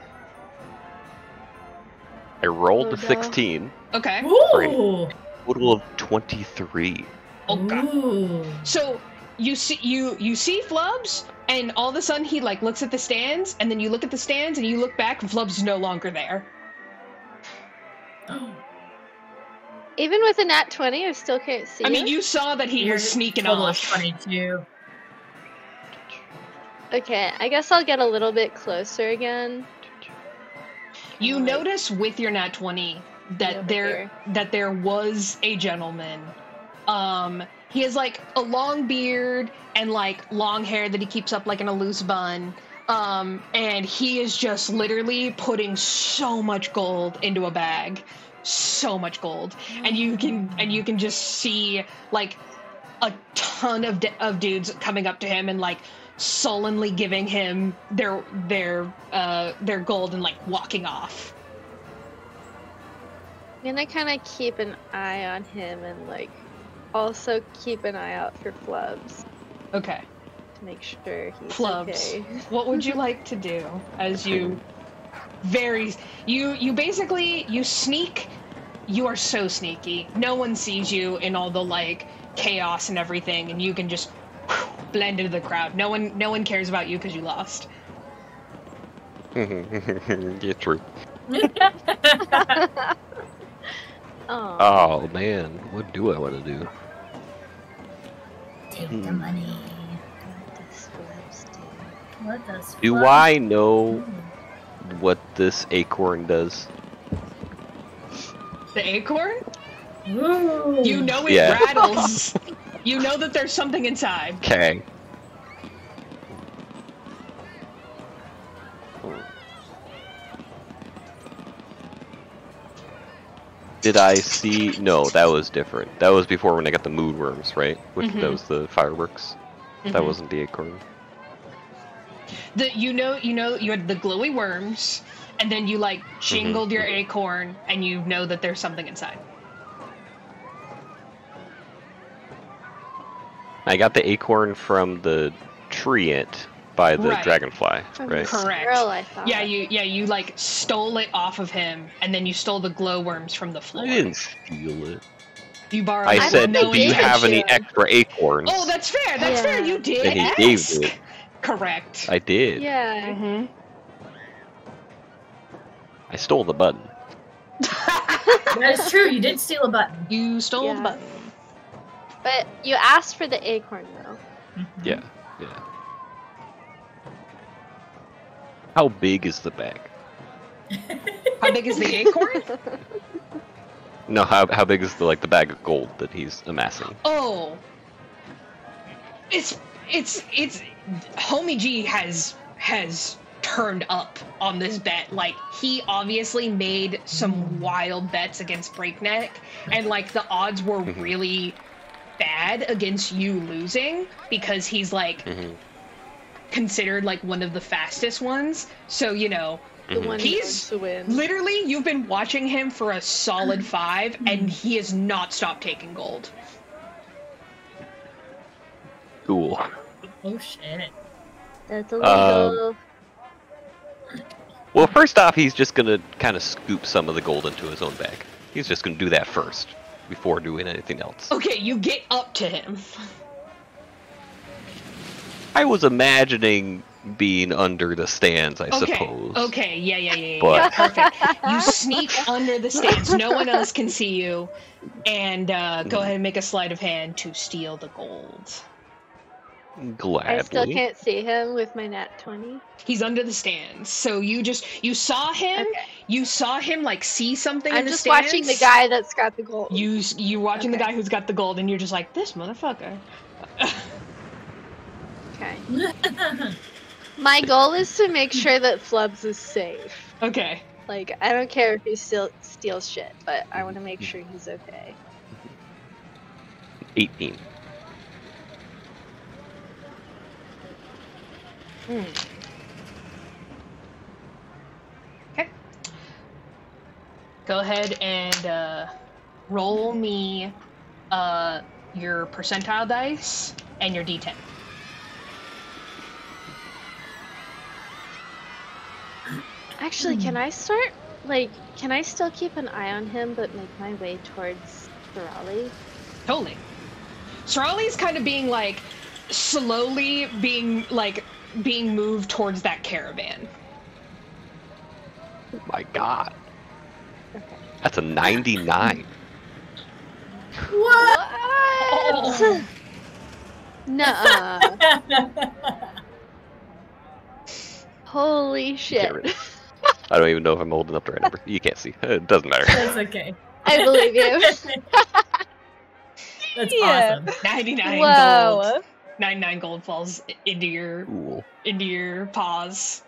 I rolled a Oh, 16. Okay. Ooh. Total of 23. Okay. Ooh. So you see you you see Flubs, and all of a sudden he like looks at the stands, and then you look at the stands, and you look back, and Flubs is no longer there. Oh. Even with a nat 20, I still can't see I mean, it. you saw that he Your was sneaking total off. is 22. Okay, I guess I'll get a little bit closer again. You Right. notice with your nat 20 that there here. that there was a gentleman. Um he has like a long beard and like long hair that he keeps up like in a loose bun. Um and he is just literally putting so much gold into a bag. So much gold. And you can and you can just see like a ton of d- of dudes coming up to him and like sullenly giving him their their uh their gold and like walking off. I'm gonna kind of keep an eye on him and like also keep an eye out for Flubs Okay. to make sure he's Flubs. okay. What would you like to do as you very you you basically you sneak you are so sneaky. No one sees you in all the like chaos and everything and you can just blend into the crowd. No one no one cares about you cuz you lost. yeah, true. Oh, Oh man, what do I want to do? Take the Hmm. money. what does Flubs do? What does Do I know do? What this acorn does? The acorn? Ooh. You know it Yeah. rattles. you know that there's something inside. Okay. Did I see? No, that was different. That was before when I got the mood worms, right? Which Mhm. that was the fireworks. That Mhm. wasn't the acorn. The you know you know you had the glowy worms, and then you like mm-hmm. jingled your acorn, and you know that there's something inside. I got the acorn from the tree ant by the Right. dragonfly, right? Correct. Squirrel, I. Yeah, you yeah you like stole it off of him, and then you stole the glowworms from the floor. I didn't steal it. You borrowed. I said, thought "Do you have any extra acorns?" Oh, that's fair. That's fair. You did. And he ask. gave it. Correct. I did. Yeah. Mm-hmm. I stole the button. That is true. You did steal a button. You stole the button. But you asked for the acorn though. Yeah, yeah. How big is the bag? How big is the acorn? No, how how big is the like the bag of gold that he's amassing? Oh, it's it's it's. Homie G has has turned up on this bet. Like he obviously made some wild bets against Breakneck, and like the odds were Mhm. really bad against you losing because he's like hmm considered like one of the fastest ones. So you know, The Mhm. one He's to win. literally you've been watching him for a solid five, and he has not stopped taking gold. Cool. Oh shit. That's Um, illegal. Well, first off, he's just gonna kind of scoop some of the gold into his own bag. He's just gonna do that first before doing anything else. Okay, you get up to him. I was imagining being under the stands, I Okay. suppose. Okay. Yeah. Yeah. Yeah. Yeah. But- Perfect. You sneak under the stands. No one else can see you, and uh, go ahead and make a sleight of hand to steal the gold. Gladly. I still can't see him with my nat 20. He's under the stands, so you just you saw him. Okay. You saw him like see something. in I'm the just watching the guy that's got the gold. You you watching the guy who's got the gold, and you're just like this motherfucker. Okay. My goal is to make sure that Flubs is safe. okay. Like, I don't care if he still steals shit, but I want to make sure he's okay. 18. Hmm. Okay. Go ahead and uh, roll me uh, your percentile dice and your d10. Actually, can I start? Like, can I still keep an eye on him, but make my way towards Sorali? Totally. Sorali's kind of being like slowly being like being moved towards that caravan. Oh My god. Okay. That's a 99. what? Oh. Nuh-uh. Holy shit. Get rid of I don't even know if I'm holding up the right number. You can't see. It doesn't matter. That's okay. I believe you. That's Yeah. awesome. 99 Whoa. gold. 99 gold falls into your Cool. into your paws.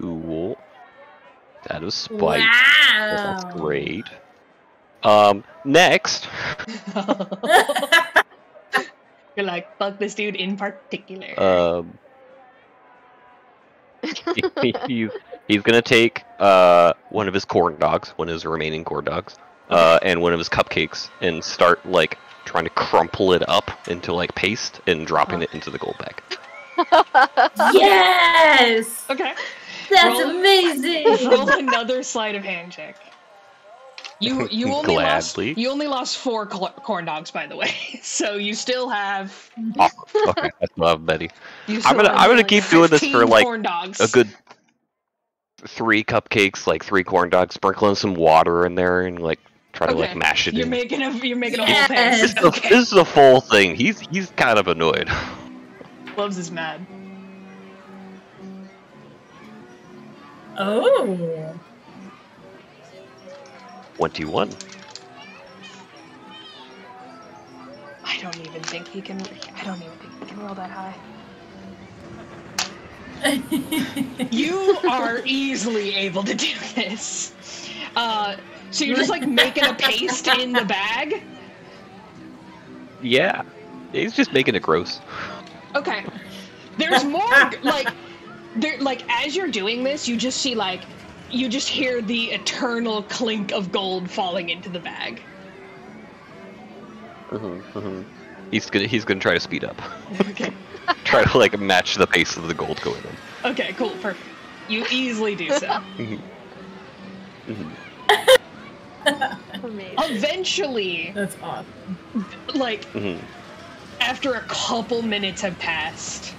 Cool. That is spite. Wow. That's great. Um, next, You're like, fuck this dude in particular. um, he's, he's gonna take uh one of his corn dogs, one of his remaining corn dogs, uh, and one of his cupcakes, and start like trying to crumple it up into like paste and dropping it oh. into the gold bag. yes! okay. That's Roll- amazing! Roll another sleight of hand check. You you only lost you only lost four cl- corn dogs by the way, so you still have. Oh, okay, I love Betty. I'm gonna have I'm gonna like keep doing this for like corn dogs. a good three cupcakes, like three corn dogs, sprinkling some water in there, and like try to like mash it You're in. making a you're making a Yes. whole This paste. is, a, Okay. this is a full thing. He's he's kind of annoyed. Loves is mad. Oh. Twenty-one. I don't even think he can. I don't even think he can roll that high. You are easily able to do this. Uh, so you're just like making a paste in the bag. Yeah, he's just making it gross. Okay. There's more like there like as you're doing this, you just see like you just hear the eternal clink of gold falling into the bag. Mm-hmm, He's gonna he's gonna try to speed up, Okay. try to like match the pace of the gold going in. Okay, cool, perfect. You easily do so. Mhm. Amazing. Eventually, That's awesome. like Mhm. after a couple minutes have passed,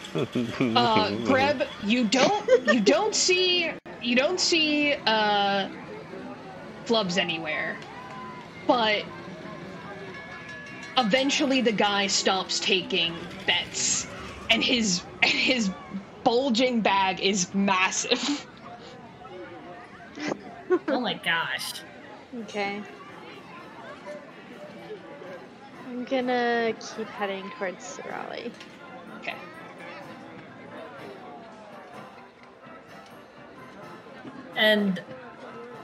uh, Mm-hmm. Greb, you don't you don't see you don't see uh Flubs anywhere. But eventually the guy stops taking bets and his and his bulging bag is massive. oh my gosh. Okay. I'm gonna keep heading towards the rally. Okay. And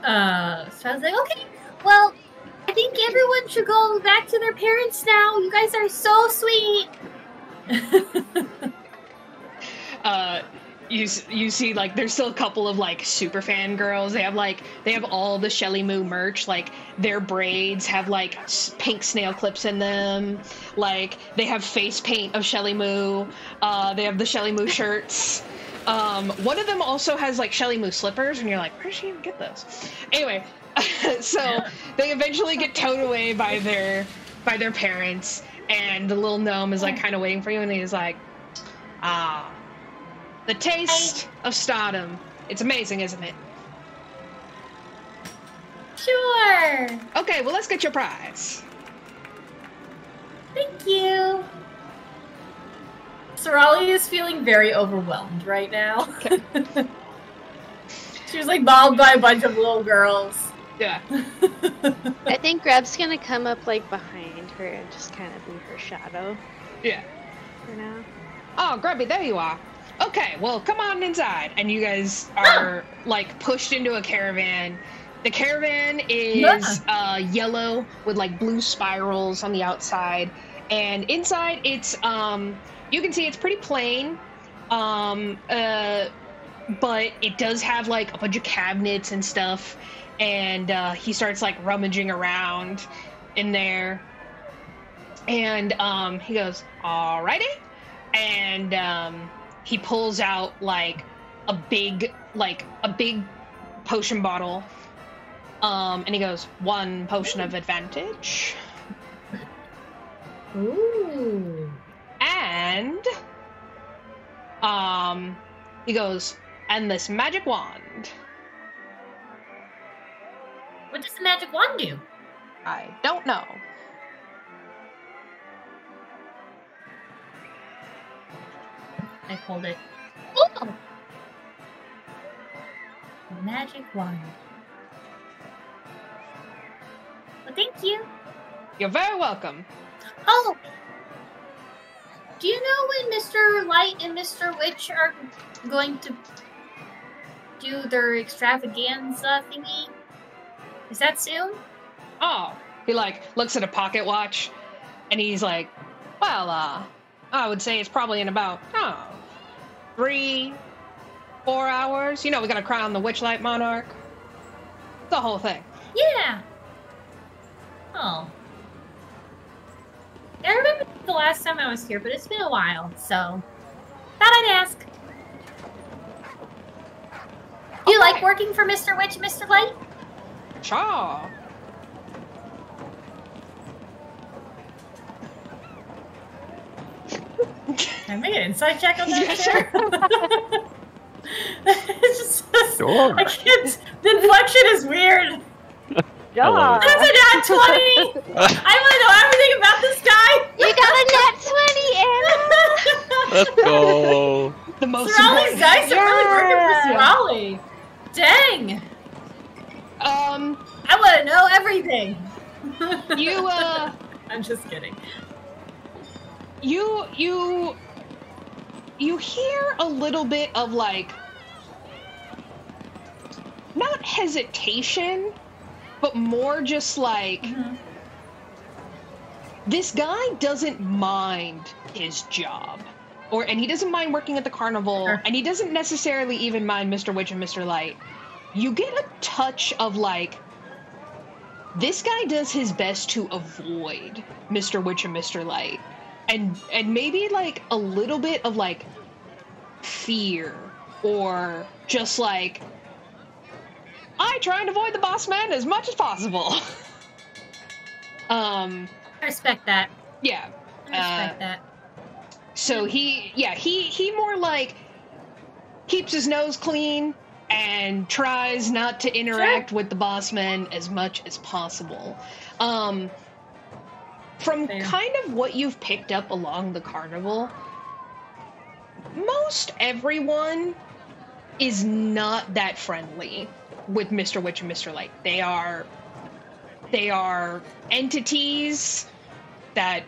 uh, so I was like, okay, well, I think everyone should go back to their parents now. You guys are so sweet. uh, you you see like there's still a couple of like super fan girls. They have like they have all the Shelly Moo merch. Like their braids have like s- pink snail clips in them. Like they have face paint of Shelly Moo. Uh they have the Shelly Moo shirts. Um one of them also has like Shelly Moo slippers and you're like where did she even get those? Anyway so they eventually get towed away by their by their parents and the little gnome is like kind of waiting for you and he's like ah the taste of stardom. It's amazing, isn't it? Sure. Okay, well, let's get your prize. Thank you. Sorali is feeling very overwhelmed right now. she was like mobbed by a bunch of little girls. Yeah. I think Greb's gonna come up like behind her and just kind of be her shadow Yeah. for now. Oh, Grubby, there you are. Okay, well, come on inside. And you guys are, like, pushed into a caravan. The caravan is uh, yellow with, like, blue spirals on the outside. And inside, it's, um, you can see it's pretty plain. Um, uh, but it does have, like, a bunch of cabinets and stuff. And uh, he starts, like, rummaging around in there. And um, he goes, Alrighty and um, he pulls out like a big like a big potion bottle um, and he goes one potion of advantage Ooh. and um, he goes and this magic wand What does the magic wand do? i don't know I hold it. Oh! Magic wand. Well, thank you. you're very welcome Oh! Do you know when Mr. Light and Mr. Witch are going to do their extravaganza thingy? Is that soon? oh he like looks at a pocket watch and he's like well uh i would say it's probably in about oh three four hours you know we gotta crown the witchlight monarch the whole thing Yeah. Oh. I remember the last time I was here, but it's been a while, so thought I'd ask. Do you like working for Mr. Witch Mr. Light? sure I make an insight check on Yeah, sure. it's just Sure. I can't. The inflection is weird. love That's a nat twenty. I want to know everything about this guy. You got a nat 20, Anna! Let's go. the most Sorali's important dice are really working for Sorali. Dang. um I want to know everything. you uh I'm just kidding. You you you hear a little bit of like not hesitation but more just like mm-hmm. this guy doesn't mind his job. Or and he doesn't mind working at the carnival Sure. and he doesn't necessarily even mind mr witch and mr light. You get a touch of like this guy does his best to avoid mr witch and mr light and and maybe like a little bit of like fear or just like I try and avoid the boss man as much as possible. um I respect that. yeah. I respect Uh, that. So he yeah, he he more like keeps his nose clean and tries not to interact with the boss man as much as possible. Um from Fair. kind of what you've picked up along the carnival, most everyone is not that friendly with Mr. Witch and Mr. Light. They are they are entities that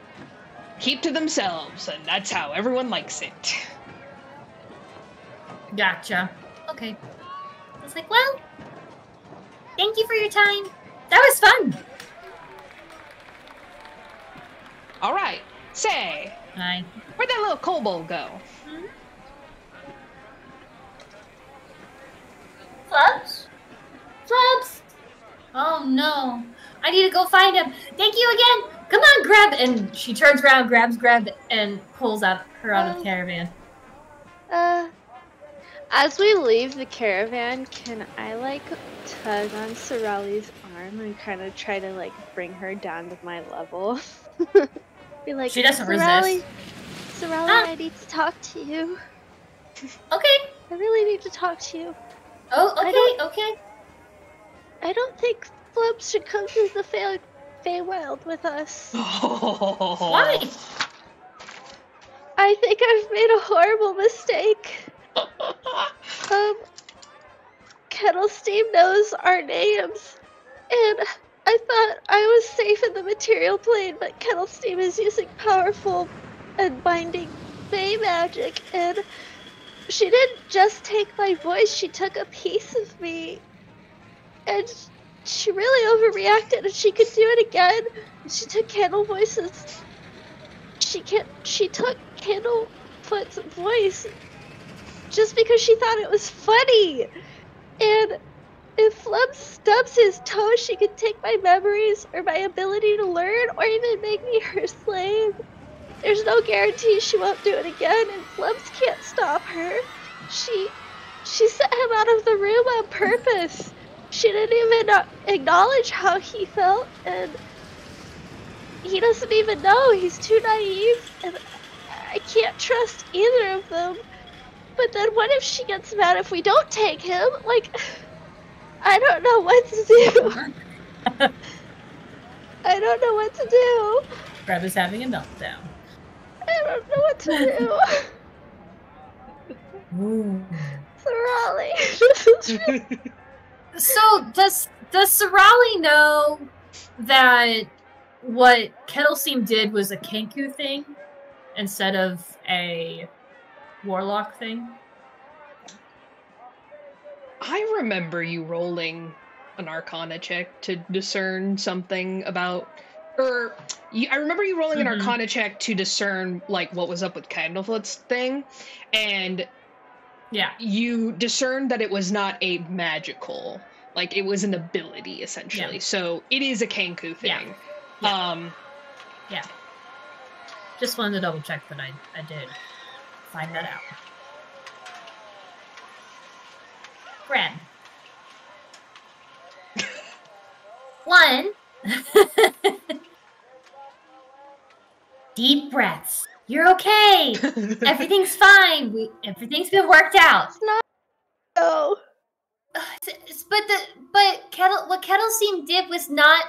keep to themselves, and that's how everyone likes it. Gotcha. Okay. I was like, well, thank you for your time. That was fun. All right. Say, I where'd that little kobold go? Flubs? Flubs? Oh no. I need to go find him. Thank you again. Come on, Greb and she turns around, grabs Greb and pulls out her out of Oh. caravan. Uh, as we leave the caravan, can I like tug on Sorali's arm and kind of try to like bring her down to my level? Be like, She doesn't Sorali, resist. Sorali, Ah. I need to talk to you. Okay. I really need to talk to you. Oh, I okay, okay. I don't think Flub should come to the Fey- Feywild with us. Why? I think I've made a horrible mistake. Um, Kettlesteam knows our names, and I thought I was safe in the material plane, but Kettlesteam is using powerful and binding Fey magic, and she didn't just take my voice, she took a piece of me, and she really overreacted, and she could do it again. She took Candle Voices. She can't. She took Candlefoot's voice just because she thought it was funny. And if Flub stubs his toe, she could take my memories or my ability to learn or even make me her slave. There's no guarantee she won't do it again, and Flubs can't stop her. She she sent him out of the room on purpose. She didn't even acknowledge how he felt, and he doesn't even know. He's too naive, and I can't trust either of them. But then what if she gets mad if we don't take him? Like, I don't know what to do. I don't know what to do. Greb is having a meltdown. I don't know what to do. Ooh. Sorali, this is really So does does Sorali know that what Kettlesteam did was a Kenku thing instead of a warlock thing? I remember you rolling an Arcana check to discern something about, or you, I remember you rolling Mhm. an Arcana check to discern like what was up with Candlefoot's thing, and Yeah. you discerned that it was not a magical, like it was an ability essentially. Yeah. So it is a Yeah. thing. Yeah. Um, Just wanted to double check that I, I did find that out. One. Deep breaths. You're okay. Everything's fine. We everything's been worked out. not. No. It's- it's- But the but Kettle what Kettlesteam did was not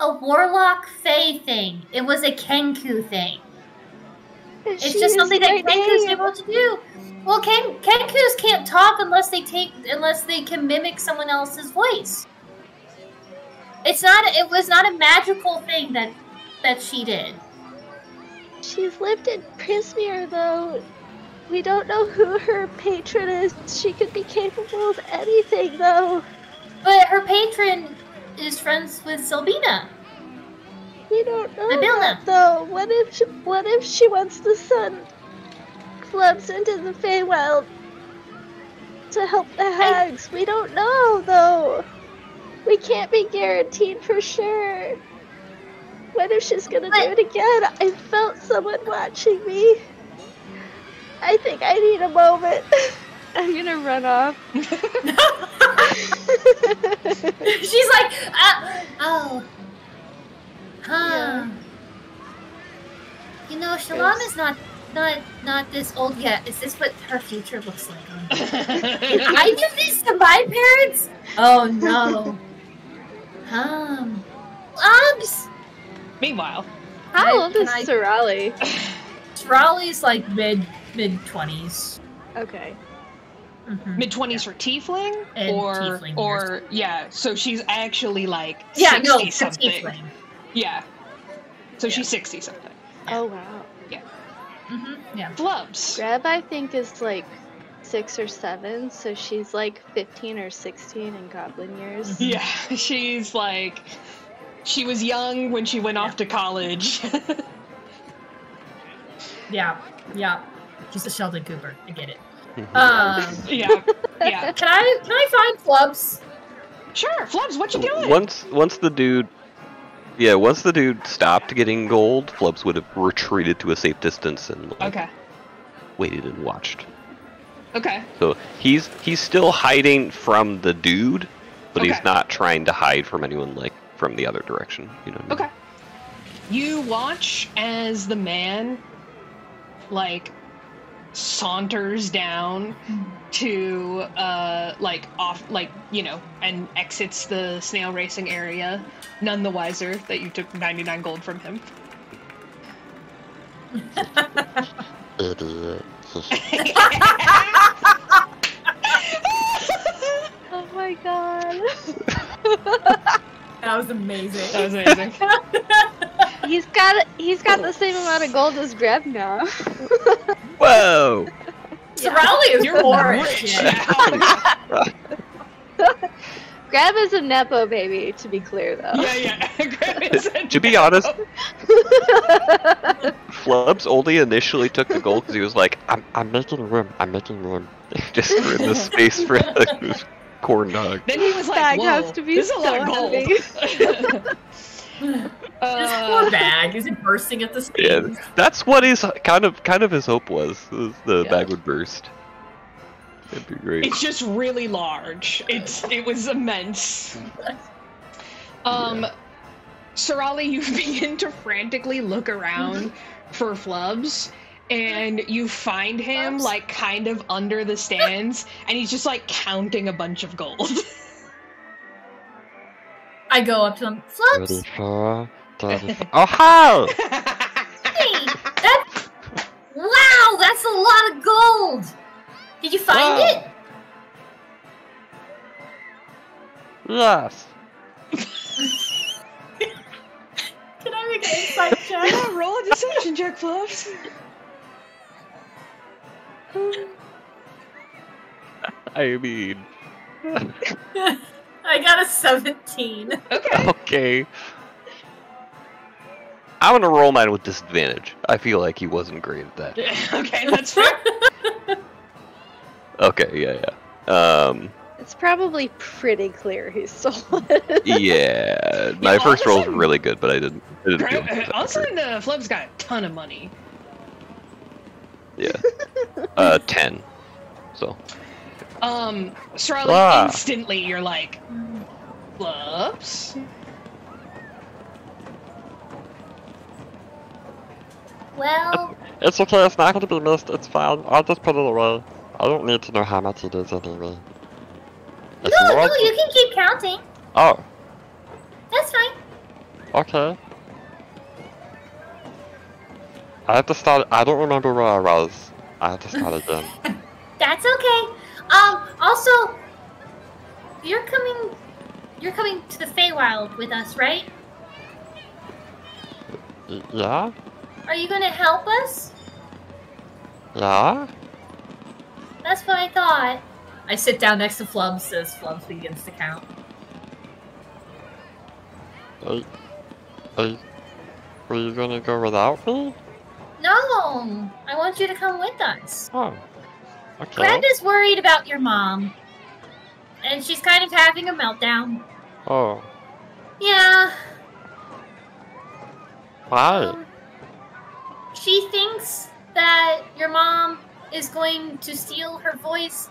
a warlock fey thing. It was a Kenku thing. It's She just something that Kenku's able to do. Well, Ken Kenku's can't talk unless they take unless they can mimic someone else's voice. It's not. It was not a magical thing that that she did. She's lived in Prismeer, though. We don't know who her patron is. She could be capable of anything, though. But her patron is friends with Selbina. We don't know that, though. What if she, what if she wants to send Flubs into the Feywild to help the hags? We don't know, though. We can't be guaranteed for sure. What if she's gonna do it again? I felt someone watching me. I think I need a moment. I'm gonna run off. She's like, uh, oh, huh. You know, Shalom is not not not this old yet. Is this what her future looks like? Did I do this to my parents? Oh no. Um, Obs. meanwhile, How I- old can is I- Sorali? Raleigh's like mid mid twenties. Okay. Mm-hmm. mid twenties for tiefling, And or tiefling or yeah. So she's actually like Yeah, sixty no, something. tiefling. Yeah. So Yeah. she's sixty something. Oh wow. Mm-hmm. Yeah. Flubs. Grab, I think, is like six or seven, so she's like 15 or 16 in goblin years. Yeah, she's like, she was young when she went off to college. Yeah, yeah. She's a Sheldon Cooper. I get it. Um, yeah, yeah. can I can I find Flubs? Sure, Flubs, what you doing? Once once the dude Yeah, once the dude stopped getting gold, Flubs would have retreated to a safe distance and like, Okay, waited and watched. okay, So he's he's still hiding from the dude, but Okay. he's not trying to hide from anyone like from the other direction. You know. I mean? okay. You watch as the man, like, saunters down to, uh, like, off, like, you know, and exits the snail racing area, none the wiser that you took 99 gold from him. Idiot. Oh my god. That was amazing. That was amazing. he's got he's got the same amount of gold as Greb now. Whoa! Sorali is You're poor. as rich Greb is a nepo baby, to be clear though. yeah, yeah. Grab it. To be honest, Flubs only initially took the gold because he was like, I'm, I'm making room. I'm making room. just for in the space for the corn dog. Then he was like, Bag Whoa, has to be this is a lot of gold. This Uh, poor bag is it bursting at the Yeah, that's what his kind of kind of his hope was. was the Yeah. bag would burst. It'd be great. It's just really large. It's it was immense. Um, Sorali, you begin to frantically look around for Flubs, and you find him Flubs? like kind of under the stands, and he's just like counting a bunch of gold. I go up to him. Flubs, 34, 35. Oh, hi! hey, that. Wow, that's a lot of gold. Did you find Wow. it? Yes. Can I make an insight check? yeah, roll a deception check, Flubs. I mean, I got a 17. Okay. okay. I'm gonna roll mine with disadvantage. I feel like he wasn't great at that. okay, that's fair. Okay, yeah, yeah. Um, It's probably pretty clear who stole it. yeah. My all of first a roll was really good, but I didn't. I didn't feel All of a sudden, uh, Flubs got a ton of money. Yeah. Uh, ten. So Um, Sorali, Ah. instantly you're like, Flubs? Well, It's okay. It's not gonna be missed. It's fine. I'll just put it away. I don't need to know how much it is anyway. It's no, more- no, you can keep counting. Oh, That's fine. okay. I have to start. I don't remember where I was. I have to start again. That's okay. Um, also, you're coming, you're coming to the Feywild with us, right? Y- yeah? Are you gonna help us? Yeah? That's what I thought. I sit down next to Flubs as Flubs begins to count. Are, are, are you gonna go without me? No, I want you to come with us. Oh. Okay. Brad is worried about your mom, and she's kind of having a meltdown. Oh. Yeah. Why? um, she thinks that your mom is going to steal her voice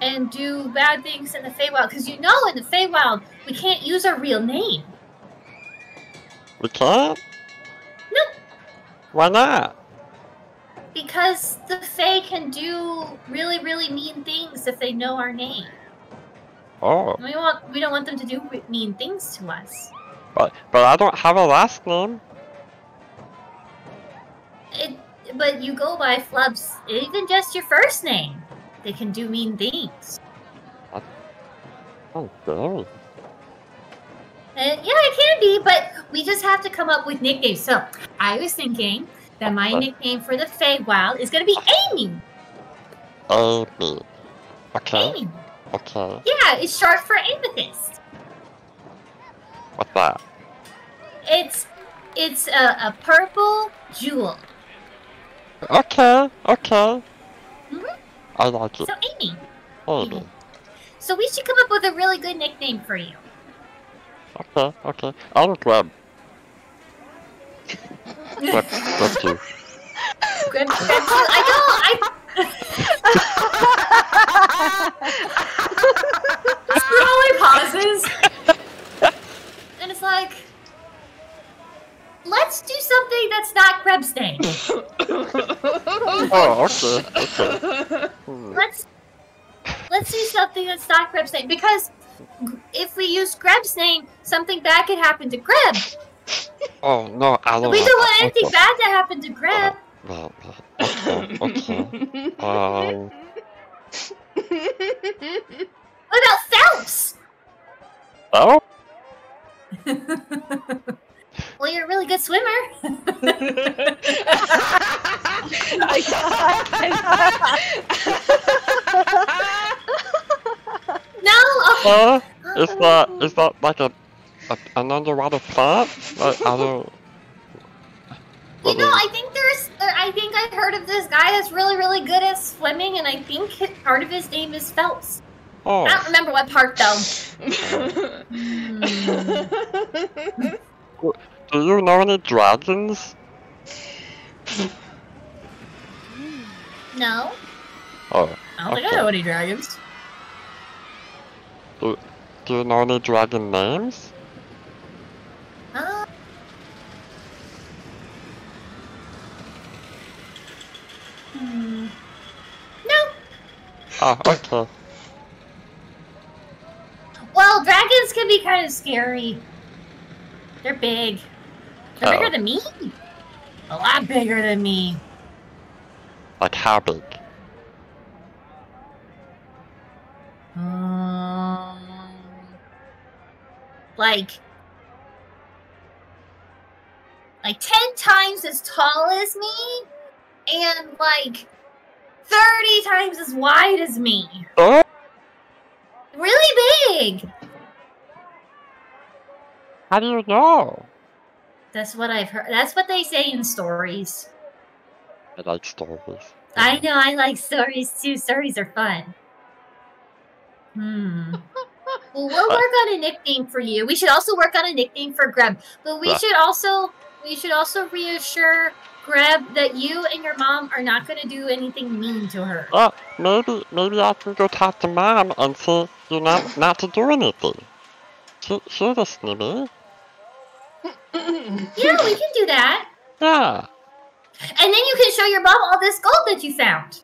and do bad things in the Feywild. Because you know, in the Feywild, we can't use our real name. We can't? Nope. Why not? Because the Fey can do really, really mean things if they know our name. Oh. We want, we don't want them to do mean things to us. But but I don't have a last name. It, but you go by Flubs, even just your first name. They can do mean things. Oh, very. And uh, yeah, it can be, but we just have to come up with nicknames. So I was thinking that my nickname for the Feywild is gonna be Amy. Amy. Okay. Amy. Okay. Yeah, it's short for amethyst. What's that? It's it's a, a purple jewel. Okay. Okay. Mhm. I like it. So Amy. Amy. So we should come up with a really good nickname for you. Okay. Okay. I'll grab. Grab. Grab two. Good. I know. I slowly pauses, and it's like, let's do something that's not Krebstain. Oh, okay. Okay. Let's let's do something that's not Greb's name because if we use Greb's name, something bad could happen to Greb. Oh no, I don't. We don't want anything Okay. bad to happen to Greb. Well, well, okay. Okay. Um. What about Phelps? Oh. Well, you're a really good swimmer. no, okay. Uh, is that is that like a, a an underwater plant? Like, I don't. You know, I think there's. Er, I think I heard of this guy that's really, really good at swimming, and I think part of his name is Phelps. Oh. I don't remember what part though. Hmm. Do you know any dragons? No, Oh. I don't think I know any dragons. Do, do you know any dragon names? Uh, hmm. No. Oh, okay. Well, dragons can be kind of scary. They're big. They're Oh. bigger than me. A lot bigger than me. Like how big? Um, like, like ten times as tall as me, and like thirty times as wide as me. Oh. Really big. How do you know? That's what I've heard. That's what they say in stories. I like stories. I know. I like stories too. Stories are fun. Hmm. Well, we'll work on a nickname for you. We should also work on a nickname for Greb. But we Yeah. should also we should also reassure Greb that you and your mom are not going to do anything mean to her. Oh, maybe maybe I can go talk to mom and say you're not not to do anything. She she's listening to me. Yeah, we can do that. Yeah. And then you can show your mom all this gold that you found.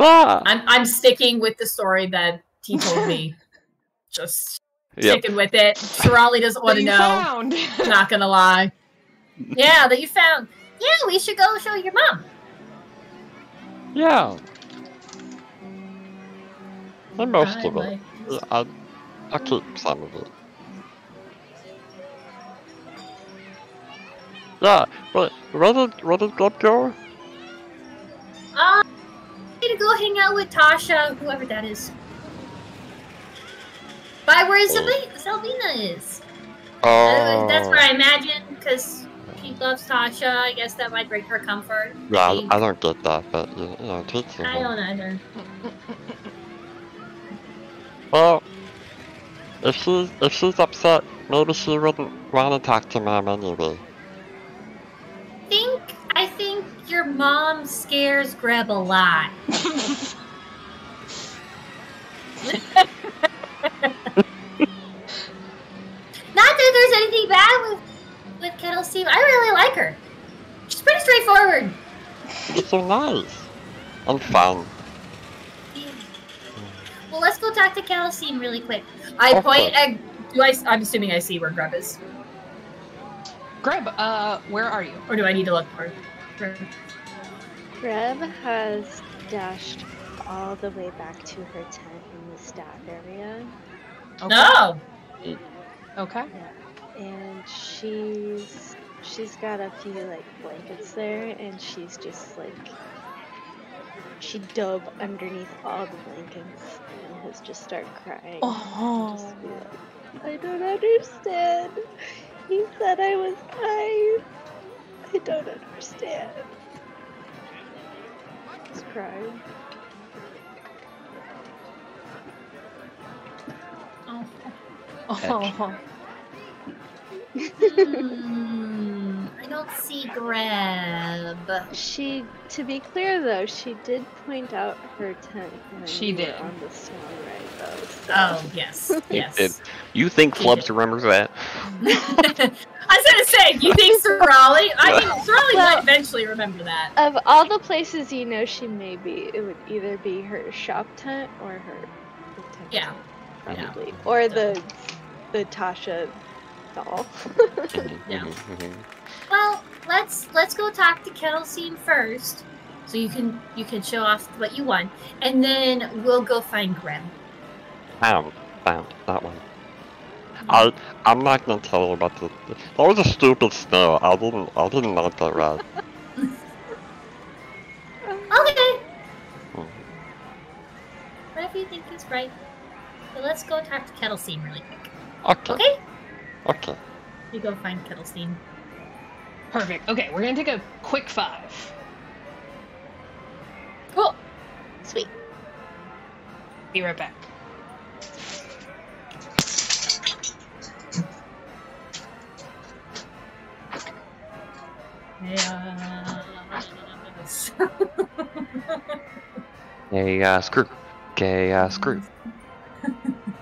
Yeah. I'm I'm sticking with the story that he told me. Just Yep. sticking with it. Sorali doesn't want to know. found. Not gonna lie. Yeah, that you found. Yeah, we should go show your mom. Yeah. And most I of it. like- Yeah, I I keep some of it. Yeah, but where did where did Greb go? Uh, I need to go hang out with Tasha, whoever that is. By where Salvi- Salvina is. Uh, Oh, that's where I imagine, because she loves Tasha. I guess that might bring her comfort. yeah, I, I don't get that, but you, you know, teach me. I don't either. Well, if she's if she's upset, maybe she wouldn't want to talk to mom anyway. think I think your mom scares Greb a lot. so nice and fun. Well, let's go talk to Kettlesteam really quick. I Okay. point at. Do I? I'm assuming I see where Grub is, Greb, uh, where are you? or do I need to look for? for Greb has dashed all the way back to her tent in the staff area, Okay. No. Okay. and she's she's got a few like blankets there, and she's just like she dove underneath all the blankets and has just started crying. Oh. Just be oh. like, I don't understand. He said I was nice. I don't understand. Just crying. Oh. Oh. Hmm, I don't see Greb. She, to be clear though, she did point out her tent when She did. on the swan ride though. So. Oh yes, It yes. did. You think Flubs remembers that? I was gonna say, you think Sorali? I mean, Sorali Well- might eventually remember that. Of all the places you know she may be, it would either be her shop tent or her tent Yeah. tent, Yeah. probably, or the the Tasha doll. Mhm, Yeah. mhm, mhm. Well, let's let's go talk to Kettlesteam first, so you can you can show off what you want, and then we'll go find Greb. Found, found that one. I, I'm not gonna tell you about the. That was a stupid snow. I didn't, I didn't like that ride. Okay. Mhm. Whatever you think is right. So let's go talk to Kettlesteam really quick. Okay, Okay? Okay. You go find Kettlesteam. Perfect. Okay, we're gonna take a quick five. Cool. Sweet. Be right back. Yes. Gay uh, screw. Gay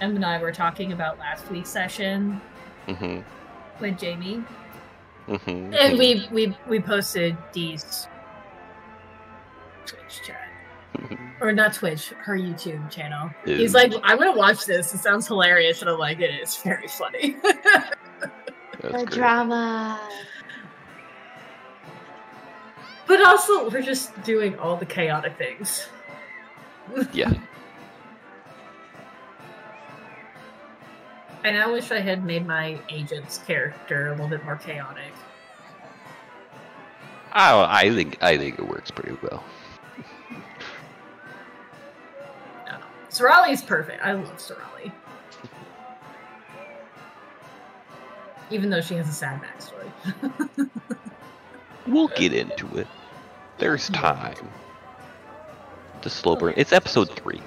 Em and I were talking about last week's session Mm-hmm. with Jamie, Mm-hmm. and we we we posted Dee's Twitch chat. or not Twitch, her YouTube channel. He's like, I'm gonna watch this. It sounds hilarious, and I'm like, it is very funny. That's The great. drama. but also, we're just doing all the chaotic things. Yeah. And I wish I had made my agent's character a little bit more chaotic. Oh, I think I think it works pretty well. no. Sorali's perfect. I love Sorali. Even though she has a sad backstory. We'll get into it. There's time. The slow burn. It's episode three.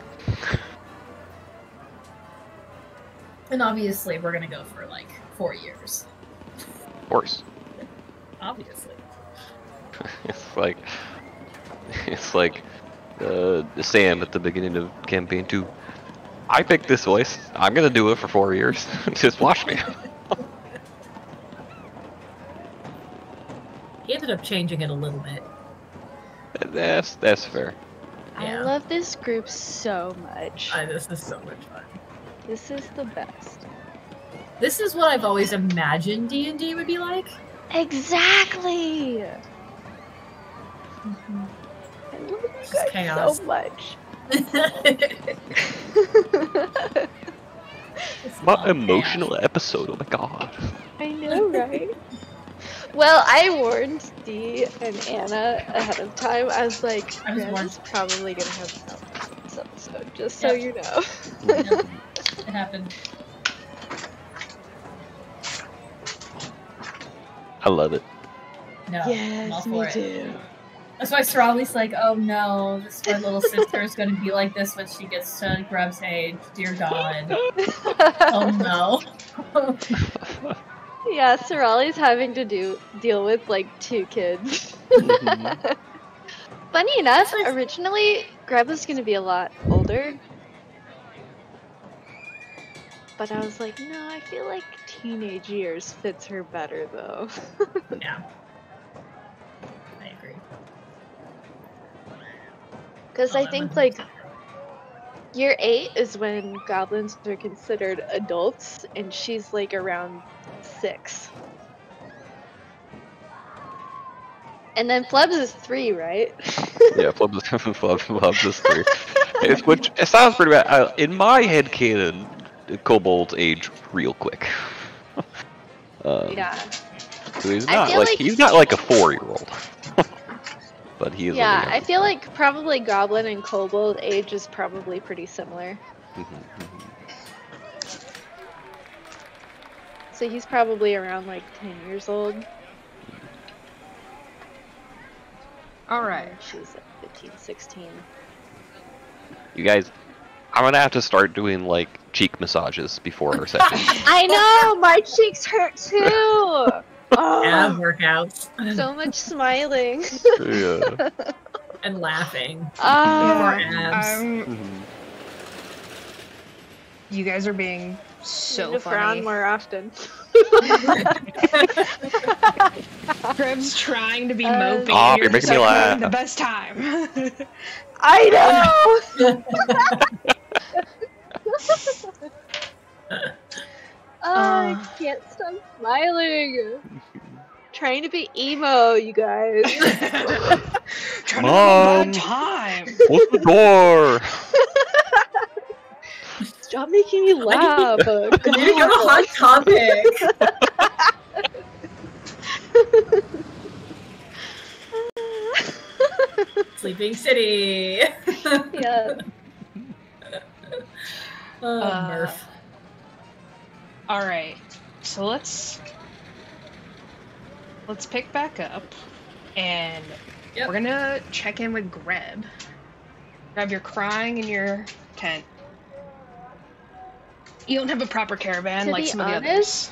And obviously, we're gonna go for like four years. Of course. Obviously. It's like it's like uh, Sam at the beginning of campaign two. I picked this voice. I'm gonna do it for four years. Just watch me. He ended up changing it a little bit. That's that's fair. I love this group so much. I, this is so much fun. This is the best. This is what I've always imagined D and D would be like. Exactly. Mm-hmm. I love you guys chaos. so much. What emotional episode? Oh my god. I know, right? well, I warned Dee and Anna ahead of time. I was like, I was Grant warned. is probably gonna have something this episode, just so Yep. you know. It happened. I love it. No, I'm all yes, for me it. too. That's why Sorali's like, oh no, this my little sister is gonna be like this when she gets to Greb's age. Dear God. Oh no. yeah, Sorali's having to do deal with like two kids. Mhm. Funny enough, originally Grub was gonna be a lot older. But I was like, no, I feel like teenage years fits her better though. yeah. I agree. Because I think was- like year eight is when goblins are considered adults, and she's like around six. And then Flubs is three, right? Yeah, Flub is Flub, Flub is three. It's, which it sounds pretty bad. Uh, in my head canon, kobolds age real quick. um, yeah. So he's I not feel like, like- he's not like a four year old. but he is. Yeah, I feel like probably Goblin and Kobold age is probably pretty similar. younger. Mhm, mhm. So he's probably around like 10 years old. All right. and She's like 15, 16. You guys, I'm gonna have to start doing like cheek massages before our session. I know! My cheeks hurt too! Ab Oh, workouts so much smiling. yeah. and laughing. Oh, More abs. Um, you guys are being need so to frown more often. Greb's trying to be Uh, mopey. Oh, and you're making just, me laugh. The best time. I know! Can't stop smiling. Trying to be emo, you guys. Trying to have a Mom. good time. Close the door. Stop making me laugh. I need to go hot topic. Sleeping City. yeah. Oh, Uh, Murph. All right, so let's let's pick back up, and Yep. we're gonna check in with Greb. Greb, you're crying in your tent. You don't have a proper caravan To like some of the honest- others.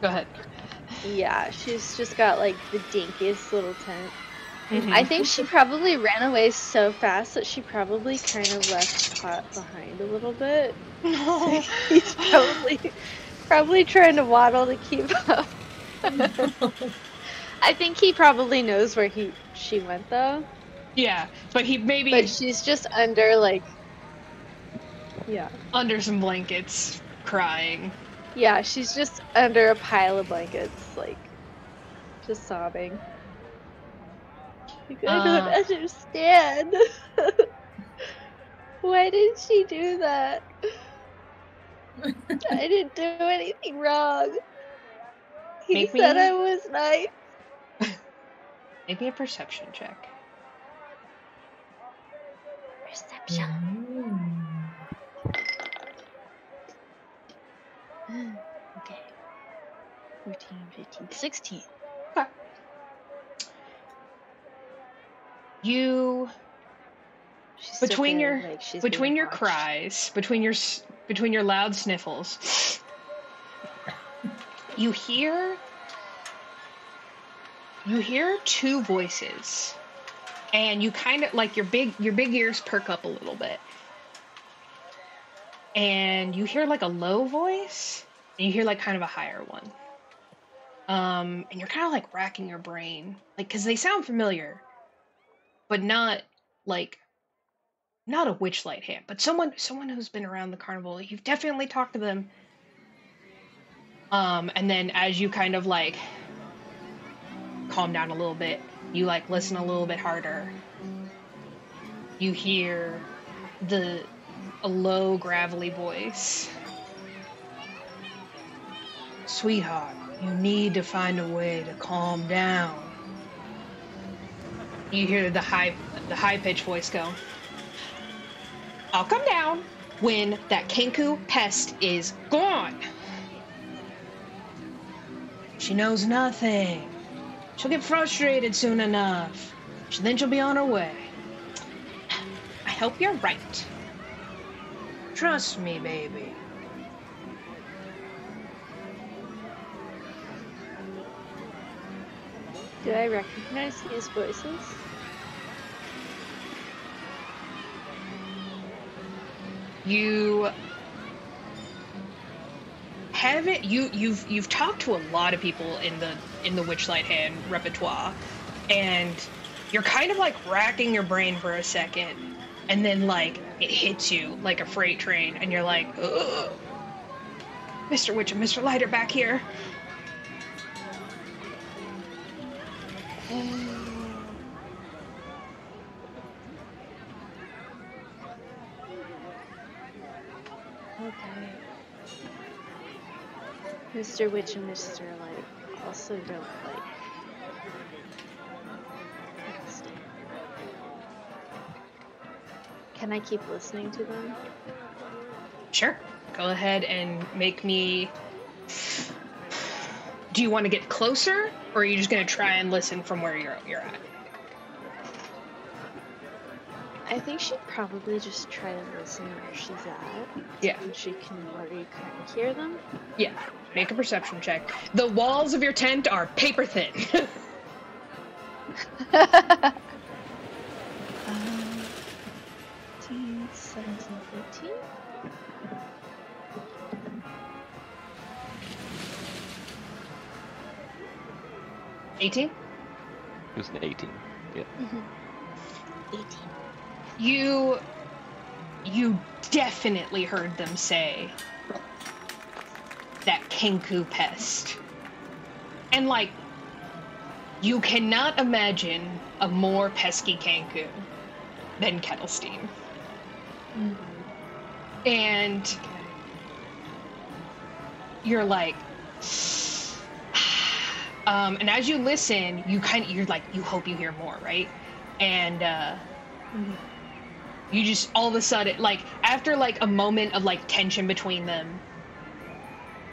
Go ahead. Yeah, she's just got like the dinkiest little tent. Mhm. I think she probably ran away so fast that she probably kind of left Pot behind a little bit. No. He's probably probably trying to waddle to keep up. I think he probably knows where he she went though. Yeah, but he maybe But she's just under like Yeah. under some blankets, crying. Yeah, she's just under a pile of blankets, like just sobbing. Like, I Uh. don't understand. Why did she do that? I didn't do anything wrong. He Make said me- I was nice. Maybe a perception check. Perception. Hmm. Okay. 14, 15, 16. You She's Between your- like, between your watched. cries, between your between your loud sniffles, you hear you hear two voices, and you kind of like your big your big ears perk up a little bit, and you hear like a low voice, and you hear like kind of a higher one. Um, and you're kind of like racking your brain, like because they sound familiar, but not like not a witchlight hand, but someone someone who's been around the carnival. You've definitely talked to them. Um, and then as you kind of like calm down a little bit, you like listen a little bit harder. You hear the a low gravelly voice. Sweetheart, you need to find a way to calm down. You hear the high the high pitched voice go. I'll come down when that Kenku pest is gone. She knows nothing. She'll get frustrated soon enough. She- Then she'll be on her way. I hope you're right. Trust me, baby. Do I recognize these voices? You haven't you you've you've talked to a lot of people in the in the witchlight hand repertoire and you're kind of like racking your brain for a second and then like it hits you like a freight train and you're like Ugh. mr witch and mr lighter back here. Mr. Witch and Mr. Light. also don't like. Can I keep listening to them? Sure. Go ahead and make me. Do you want to get closer, or are you just gonna try and listen from where you're you're at? I think she'd probably just try to listen where she's at. Yeah. And she can already kind of hear them. Yeah. Make a perception check. The walls of your tent are paper thin. Um, 15, 17, 18. Eighteen. It was an 18. Yeah. 18. You. You definitely heard them say that Kenku pest. And like, you cannot imagine a more pesky Kenku than Kettlesteam. And you're like, um, and as you listen, you kind of you're like you hope you hear more, right? And uh, you just all of a sudden like after like a moment of like tension between them,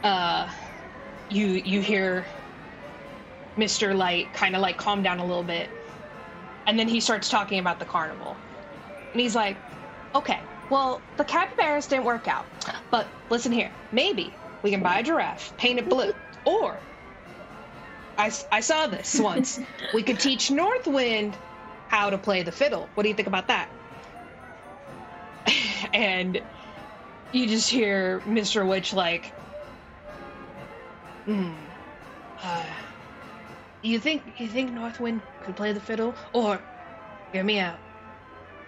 uh, you you hear Mr. Light kind of like calm down a little bit, and then he starts talking about the carnival, and he's like, okay, well the capybaras didn't work out, but listen here, maybe we can buy a giraffe, paint it blue, or I, I saw this once. we could teach Northwind how to play the fiddle. What do you think about that? and you just hear Mr. Witch like, hmm. Uh, you think you think Northwind could play the fiddle, or hear me out?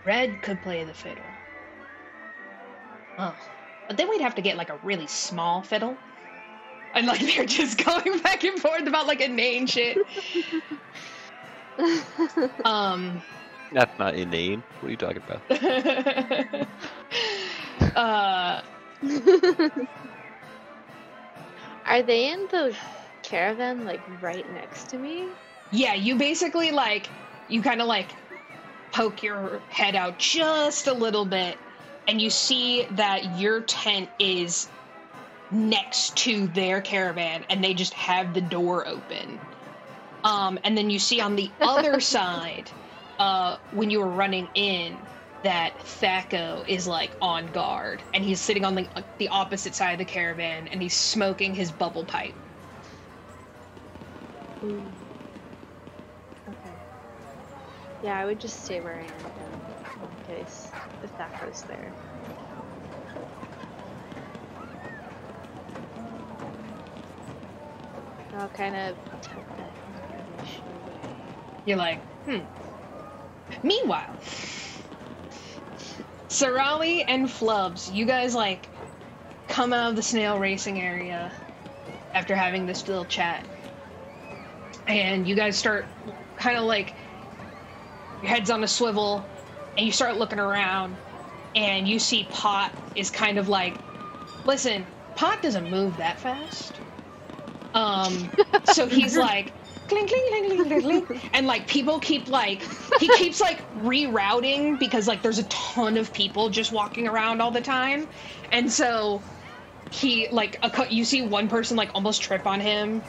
Red could play the fiddle. Oh, but then we'd have to get like a really small fiddle. And like they're just going back and forth about like a name shit. Um That's not inane. What are you talking about? uh Are they in the caravan like right next to me? yeah, you basically like you kind of like poke your head out just a little bit and you see that your tent is next to their caravan and they just have the door open. Um, and then you see on the other side, uh, when you were running in, that Thaco is like on guard and he's sitting on the, the opposite side of the caravan and he's smoking his bubble pipe. Okay. Yeah, I would just stay where I am in case if that goes there. I'll kind of tuck that information away. You're like, hmm. Meanwhile, Sorali and Flubs, you guys like come out of the snail racing area after having this little chat. And you guys start kind of like your head's on a swivel and you start looking around and you see Pot is kind of like listen, Pot doesn't move that fast. Um so he's like cling cling cling cling cling cling and like people keep like he keeps like rerouting because like there's a ton of people just walking around all the time. And so he like a, cou- you see one person like almost trip on him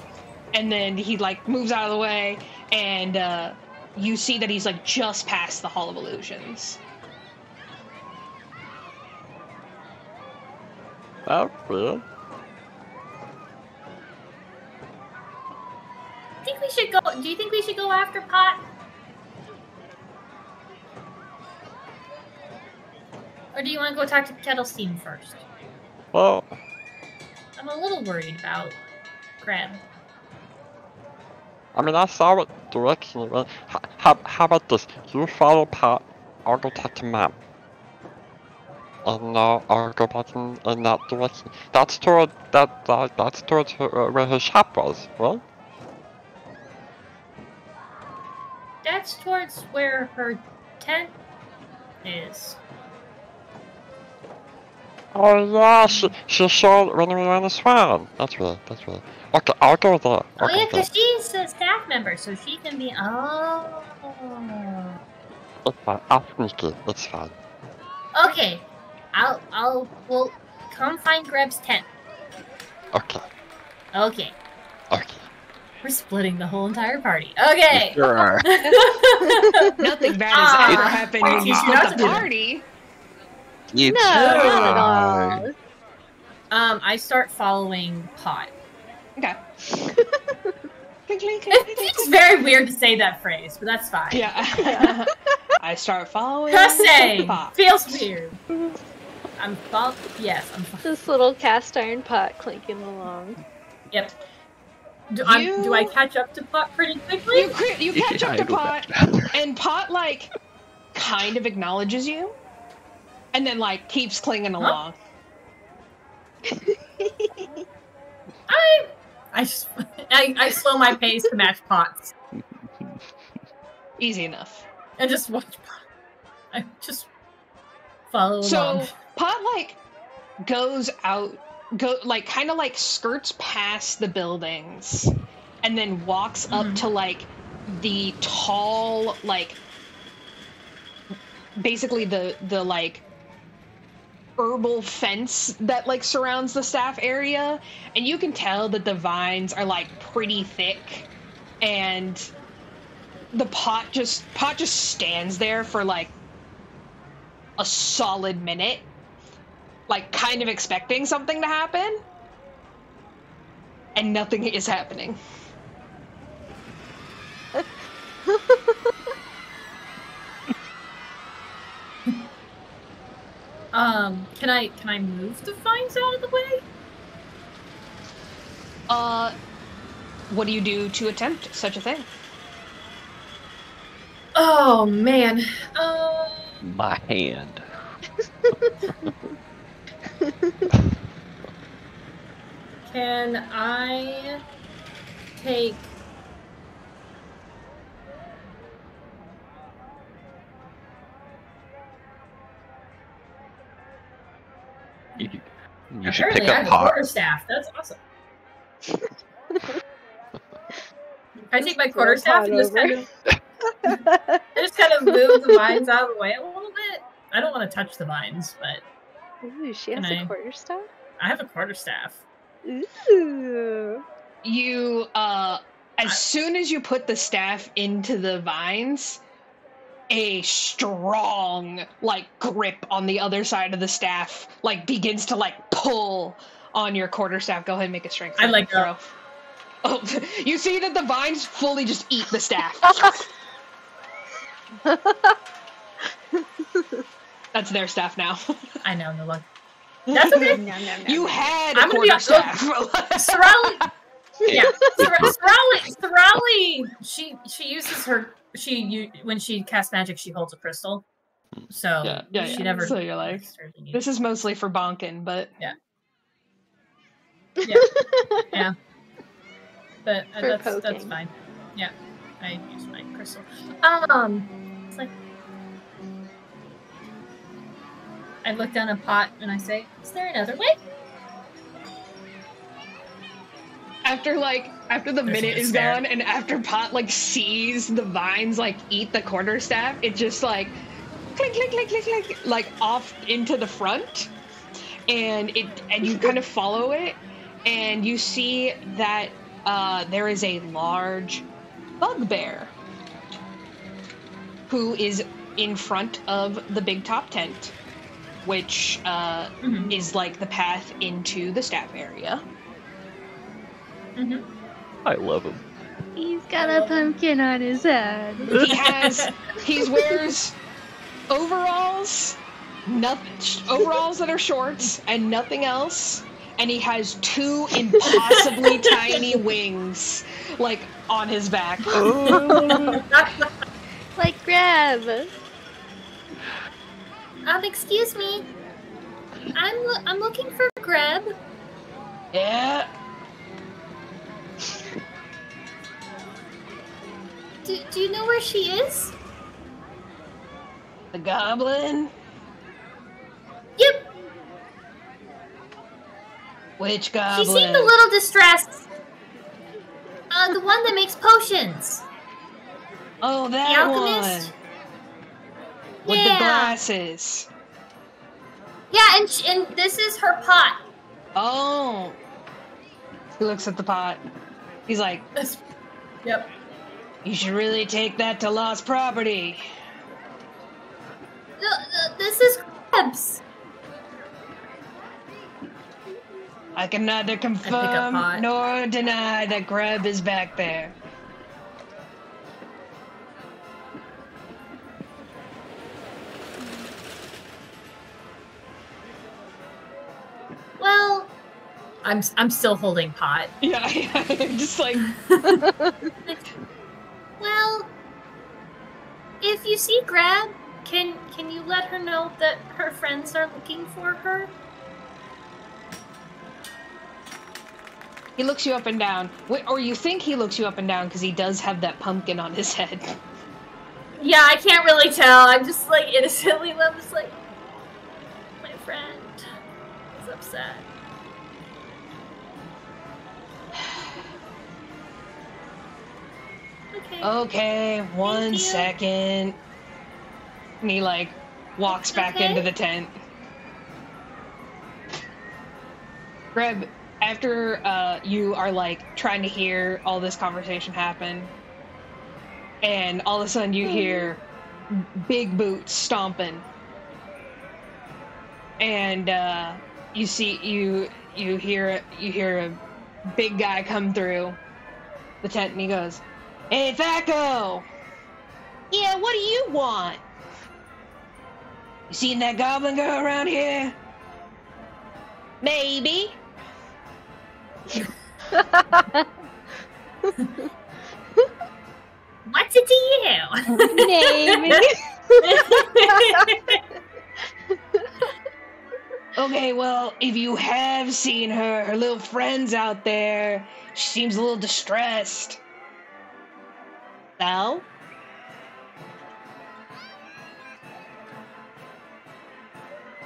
and then he like moves out of the way and uh you see that he's like just past the hall of illusions. That's weird. Think we should go. Do you think we should go after Pot? Or do you want to go talk to Kettlesteam first? Well, I'm a little worried about Greb. I mean, I saw what direction it went. H- How, how about this? You follow Pot, I'll go talk to Mom. And now I'll go back in, in that direction. That's toward that, that that's towards her, uh, where her shop was, right? That's towards where her tent is. Oh yeah, she she showed running around the swan. That's really that's really. Okay, I'll go there. I'll Oh yeah, because she's a staff member, so she can be. Oh. It's fine. I'll sneak it. It's fine. Okay, I'll I'll well come find Greb's tent. Okay. Okay, Okay. We're splitting the whole entire party. Okay. Sure are. Nothing bad has Ah, ever happened when you teach split the party. You No, not at all. Um, I start following Pot. Okay. It's very weird to say that phrase, but that's fine. Yeah. I start following. Just saying, Pop. feels weird. I'm fol- Yes, I'm. fol- This little cast iron pot clinking along. Yep. Do, I'm, You- do I catch up to Pot pretty quickly? You you catch Yeah, up to Pot, back. and Pot like kind of acknowledges you, and then like keeps clinging along. I I I slow my pace to match Pot's Easy enough. and just watch Pot. I just follow So along. Pot like goes out, go like kind of like skirts past the buildings, and then walks up Mhm. to like the tall like basically the the like herbal fence that like surrounds the staff area and you can tell that the vines are like pretty thick and the pot just pot just stands there for like a solid minute like kind of expecting something to happen and nothing is happening Um, can I can I move the vines out of the way? uh what do you do to attempt such a thing Oh man. Um. My hand. Can I take You, you should pick Apparently, I up have a pot. quarterstaff. That's awesome. I take my Throw quarterstaff pot and just over. kind of, I just kind of move the vines out of the way a little bit? I don't want to touch the vines, but Ooh, she has Can a I- quarter staff. I have a quarterstaff. Ooh. you uh as soon as you put the staff into the vines a strong like grip on the other side of the staff like begins to like pull on your quarterstaff go ahead and make a strength I like saving throw oh you see that the vines fully just eat the staff that's their staff now I know, no luck. That's okay. Nom, nom, nom, you had I'm gonna be quarter honest- staff Sorali, yeah, Sor- Sorali, Sorali, she she uses her she u- when she casts magic, she holds a crystal. So Yeah, yeah, she yeah. never. So you're like, this is mostly for bonkin but but uh, For that's that's fine. Yeah, I use my crystal. Um, it's like I look down a pot and I say, "Is there another way?" after like after the There's minute is stare. gone and after pot like sees the vines like eat the quarterstaff it just like click click click click click like off into the front and it and you kind of follow it and you see that uh, there is a large bugbear who is in front of the big top tent which uh, Mhm. is like the path into the staff area Mm-hmm. I love him. He's got a pumpkin on his head. he has he wears overalls nothing overalls that are shorts and nothing else and he has two impossibly tiny wings like on his back Like grab. Um, excuse me. I'm lo- I'm looking for Greb. yeah Do, do you know where she is? the goblin Yep. Which goblin? She seemed a little distressed. Uh, the one that makes potions. oh, The that alchemist. one with Yeah. the glasses. Yeah, and sh- and this is her pot. Oh. He looks at the pot. He's like, Yep. "You should really take that to lost property." Th- th- This is crabs. I can neither confirm nor deny that Greb is back there. Well, I'm I'm still holding pot. Yeah, yeah, just like well. If you see Greb, can can you let her know that her friends are looking for her? he looks you up and down, or you think he looks you up and down because he does have that pumpkin on his head. Yeah, I can't really tell. I'm just like innocently, I'm just like, my friend is upset. Okay. Okay, one second. And he like walks back Okay. into the tent. Greb, after uh, you are like trying to hear all this conversation happen, and all of a sudden you hear big boots stomping, and uh, you see you you hear you hear a big guy come through the tent, and he goes, "Hey, Thaco! Yeah, what do you want? You seen that goblin girl around here? Maybe." What's it to you? Naming. Okay, well, if you have seen her, her little friend's out there. She seems a little distressed. So?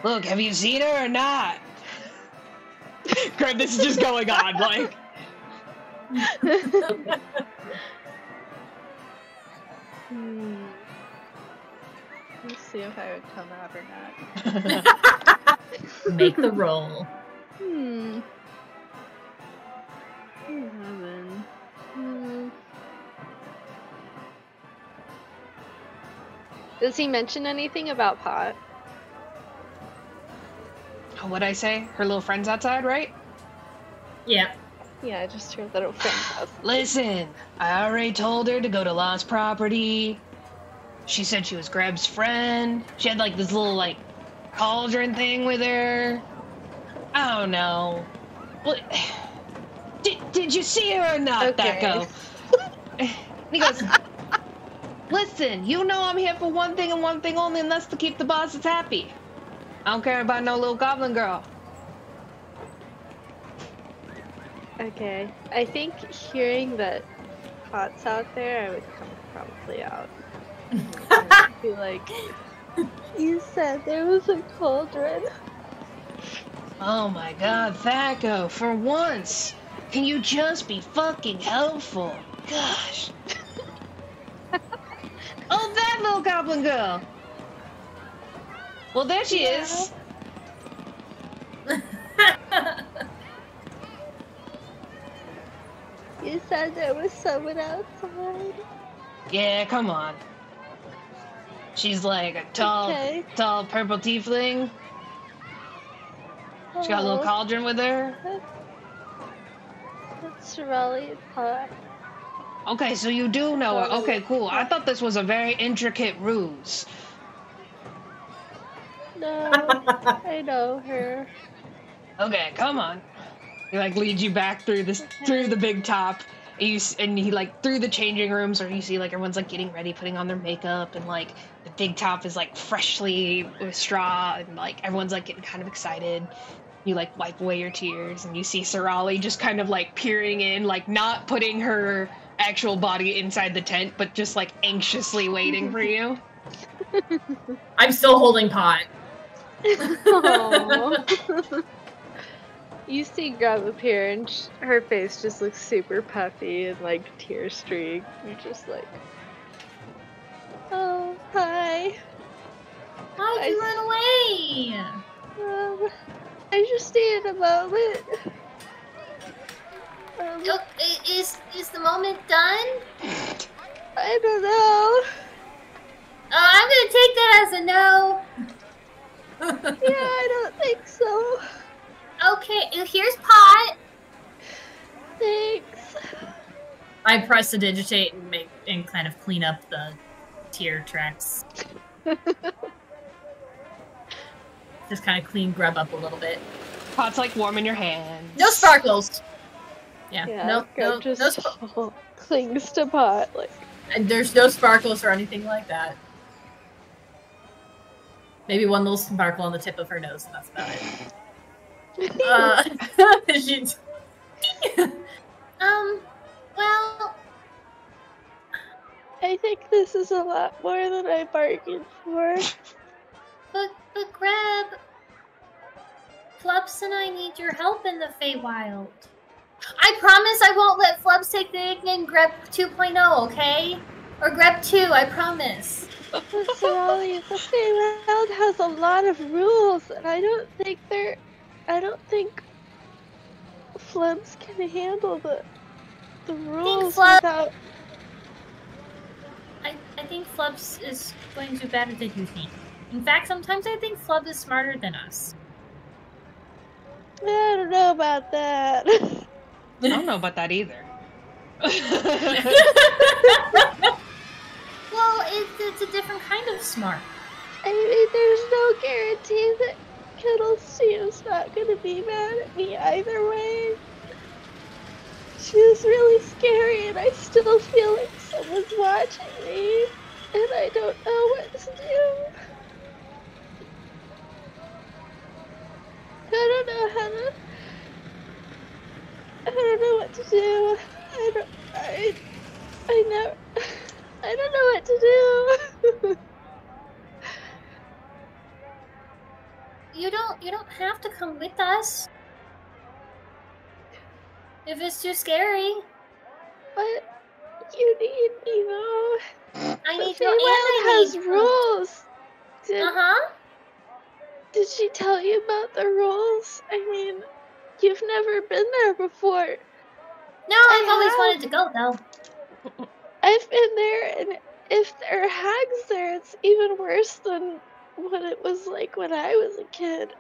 Look, have you seen her or not? Greg, this is just going on, like. Hmm. Let's see if I would come out or not. Make the roll. Hmm. Eleven. Hmm. Does he mention anything about pot? What'd I say? Her little friend's outside, right? Yeah. Yeah, I just heard that her friend's house. Listen, I already told her to go to Lost Property. She said she was Greb's friend. She had like this little like cauldron thing with her. I don't know. What? Did, did you see her or not, Okay. Thaco? he goes, Listen, you know I'm here for one thing and one thing only, and that's to keep the bosses happy. I don't care about no little goblin girl. Okay. I think hearing that pot's out there, I would come probably out. Be like, you said there was a cauldron. Oh my god, Thaco, for once, can you just be fucking helpful? Gosh. oh, that little goblin girl. Well, there she is. You said there was someone outside. Yeah, come on. She's like a tall, Okay. tall purple tiefling. She got a little Oh, cauldron with her. That's Raleigh and pot. Okay, so you do know her. Okay, cool. I thought this was a very intricate ruse. No, I know her. Okay, come on. He like leads you back through this through the big top. And, you, and he like through the changing rooms where you see like everyone's like getting ready, putting on their makeup, and like the big top is like freshly with straw, and like everyone's like getting kind of excited. You like wipe away your tears, and you see Sorali just kind of like peering in, like not putting her actual body inside the tent, but just like anxiously waiting for you. I'm still holding pot. You see Greb appear, and sh- her face just looks super puffy and like tear streaked. You're just like, oh hi. Why'd you run away? Um, I just needed a moment. Um, Oh, Is is the moment done? I don't know. Oh, I'm gonna take that as a no. Yeah, I don't think so. Okay, uh, here's pot. Thanks. I prestidigitate and make and kind of clean up the tear tracks. Just kind of clean Greb up a little bit. Pot's like warm in your hands. No sparkles. Yeah, Yeah, no, Greb no, just no sp- clings to pot like. and there's no sparkles or anything like that. Maybe one little sparkle on the tip of her nose, and that's about it. Uh, I think this is a lot more than I bargained for. but but Greb, Flubs and I need your help in the Feywild. I promise I won't let Flubs take the nickname Greb 2.0, okay? Or Greb 2, I promise. Listen, Ollie, the Feywild has a lot of rules, and I don't think they're. I don't think Flubs can handle the the rules without. I, I think Flubs is going to do better than you think. In fact, sometimes I think Flub is smarter than us. I don't know about that. I don't know about that either. Well, it's, it's a different kind of smart. I mean, there's no guarantee that Kettlesteam's not gonna be mad at me either way. She was really scary, and I still feel like someone's watching me, and I don't know what to do. I don't know how to. I don't know what to do. I don't. I. I never. I don't know what to do. You don't you don't have to come with us. If it's too scary, But you need though. I need you and I Feywild has rules. Did, Uh huh. did she tell you about the rules? I mean, you've never been there before. No, I've I always wanted to go though. I've been there, and if there are hags there, it's even worse than what it was like when I was a kid.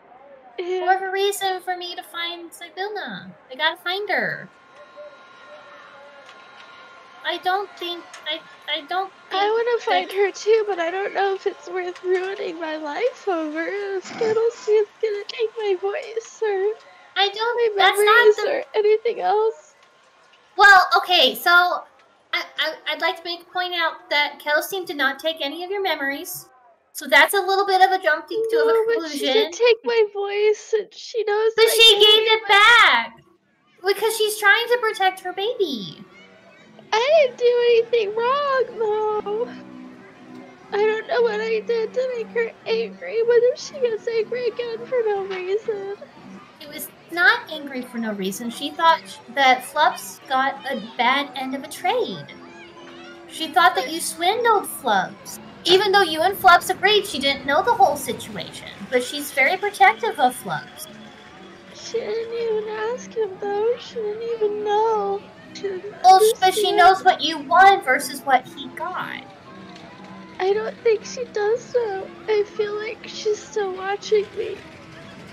And More of a reason for me to find Zybilna. I gotta find her. I don't think I I don't think I want to find her too, but I don't know if it's worth ruining my life over. If Skittleseed's gonna take my voice or I don't that's memories the or anything else. Well, okay, so I, I, I'd like to make point out that Kettlesteam did not take any of your memories. So that's a little bit of a jump to no, a but she conclusion. did take my voice, and she knows. But my she gave it back because she's trying to protect her baby. I didn't do anything wrong, though. I don't know what I did to make her angry, but if she gets angry again for no reason. It was not angry for no reason. She thought that Flubs got a bad end of a trade. She thought that you swindled Flubs. Even though you and Flubs agreed she didn't know the whole situation. But she's very protective of Flubs. She didn't even ask him, though. She didn't even know. Well, but she knows what you won versus what he got. I don't think she does, though. I feel like she's still watching me.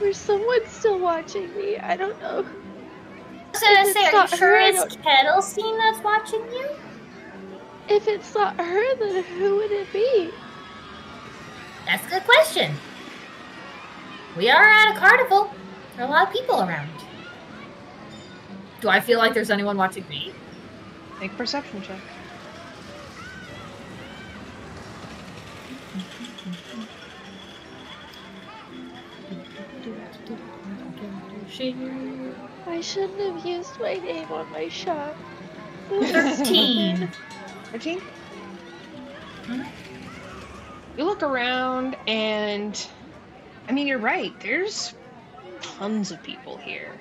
Or someone's still watching me. I don't know. I was gonna say, are you sure it's Kettlesteam that's watching you? If it's not her, then who would it be? That's a good question. We are at a carnival. There are a lot of people around. Do I feel like there's anyone watching me? Make perception check. I shouldn't have used my name on my shop. 13. 13? You look around and I mean you're right, there's tons of people here.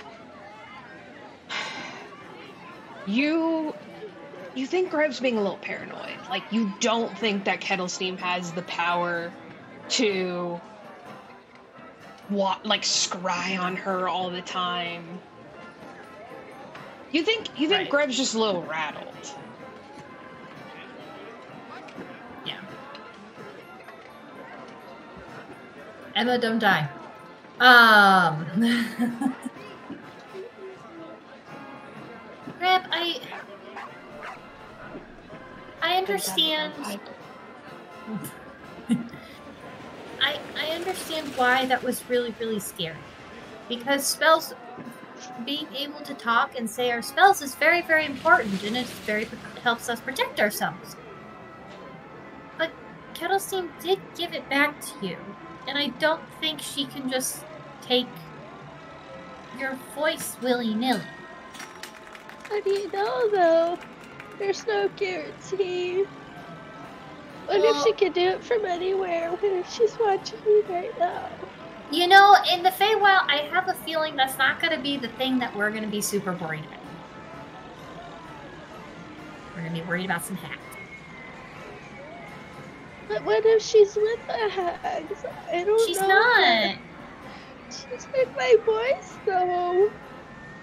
You you think Greb's being a little paranoid. Like you don't think that Kettlesteam has the power to wa- like scry on her all the time. You think you think Right. Greb's just a little rattled. Yeah. Emma, don't die. Um. Reb, I. I understand. I I understand why that was really really scary, because spells, being able to talk and say our spells is very very important, and it very helps us protect ourselves. But Kettlesteam did give it back to you, and I don't think she can just take your voice willy nilly. How do you know though? There's no guarantee. What if she could do it from anywhere? What if she's watching me right now? You know, in the Feywild, I have a feeling that's not going to be the thing that we're going to be super worried about. We're going to be worried about some hacks. But what if she's with the hags? I don't She's know. She's not. She's heard my voice though.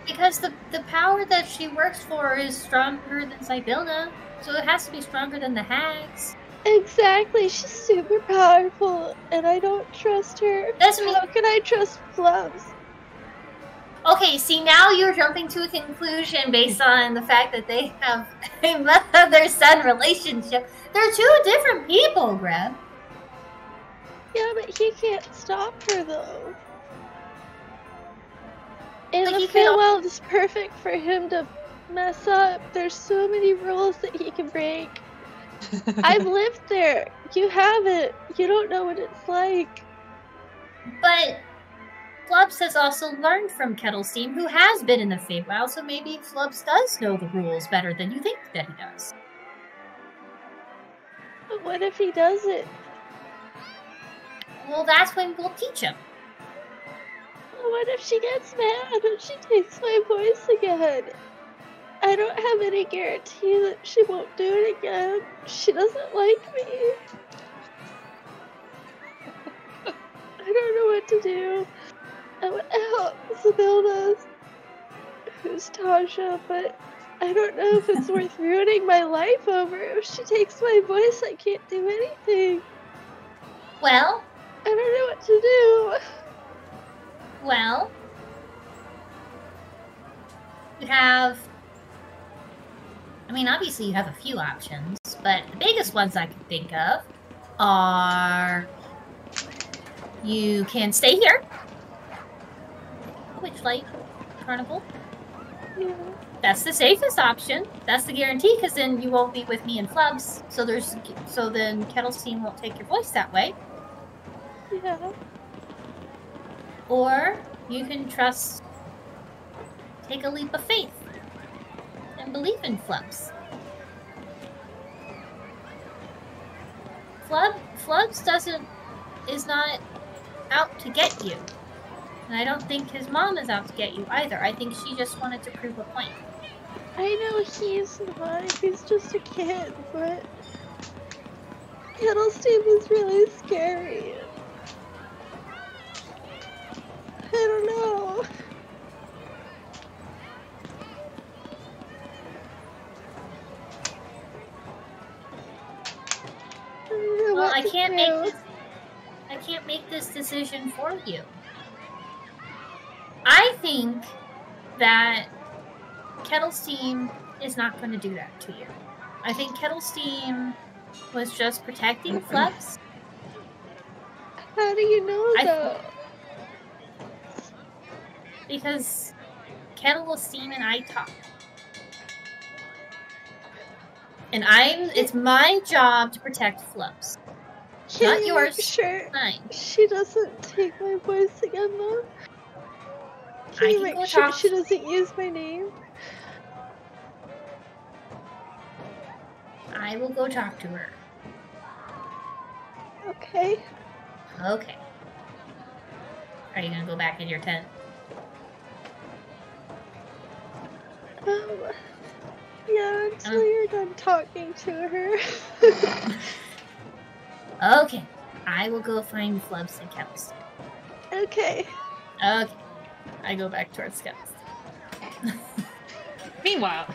Because the, the power that she works for is stronger than Zybilna, so it has to be stronger than the hags. Exactly, she's super powerful, and I don't trust her. Doesn't mean- How can I trust Flubs? Okay, see, now you're jumping to a conclusion based on the fact that they have a mother son relationship. They're two different people, Greb. Yeah, but he can't stop her though. And the he could Feywild is perfect for him to mess up. There's so many rules that he can break. I've lived there. You haven't. You don't know what it's like. But Flubs has also learned from Kettlesteam, who has been in the Feywild, so maybe Flubs does know the rules better than you think that he does. But what if he doesn't? Well, that's when we'll teach him. What if she gets mad and she takes my voice again? I don't have any guarantee that she won't do it again. She doesn't like me. I don't know what to do. I want to help Zybilna, who's Tasha, but I don't know if it's worth ruining my life over. If she takes my voice, I can't do anything. Well, I don't know what to do. Well, you have. I mean, obviously, you have a few options, but the biggest ones I can think of are you can stay here, Witchlight Carnival. Yeah. That's the safest option. That's the guarantee, because then you won't be with me in Flubs. So there's, so then Kettlesteam won't take your voice that way. Yeah. Or you can trust, take a leap of faith, and believe in Flubs. Flub, Flubs doesn't, is not out to get you. And I don't think his mom is out to get you either. I think she just wanted to prove a point. I know he's not. He's just a kid, but Kettlesteam is really scary. I don't know. I don't know Well, I can't do. make this. I can't make this decision for you. I think that Kettlesteam is not going to do that to you. I think Kettlesteam was just protecting Flubs. How do you know though? Because Kettlesteam and I talk. And I'm it's my job to protect Flubs. Can not you yours. sure Fine. she doesn't take my voice again though? Can I you can make go sure talk- she doesn't use my name? I will go talk to her. Okay. Okay. Are you gonna go back in your tent? Um, Yeah, until Um. you're done talking to her. Okay, I will go find Flubs and Kells. okay. Okay, I go back towards Kells. Meanwhile,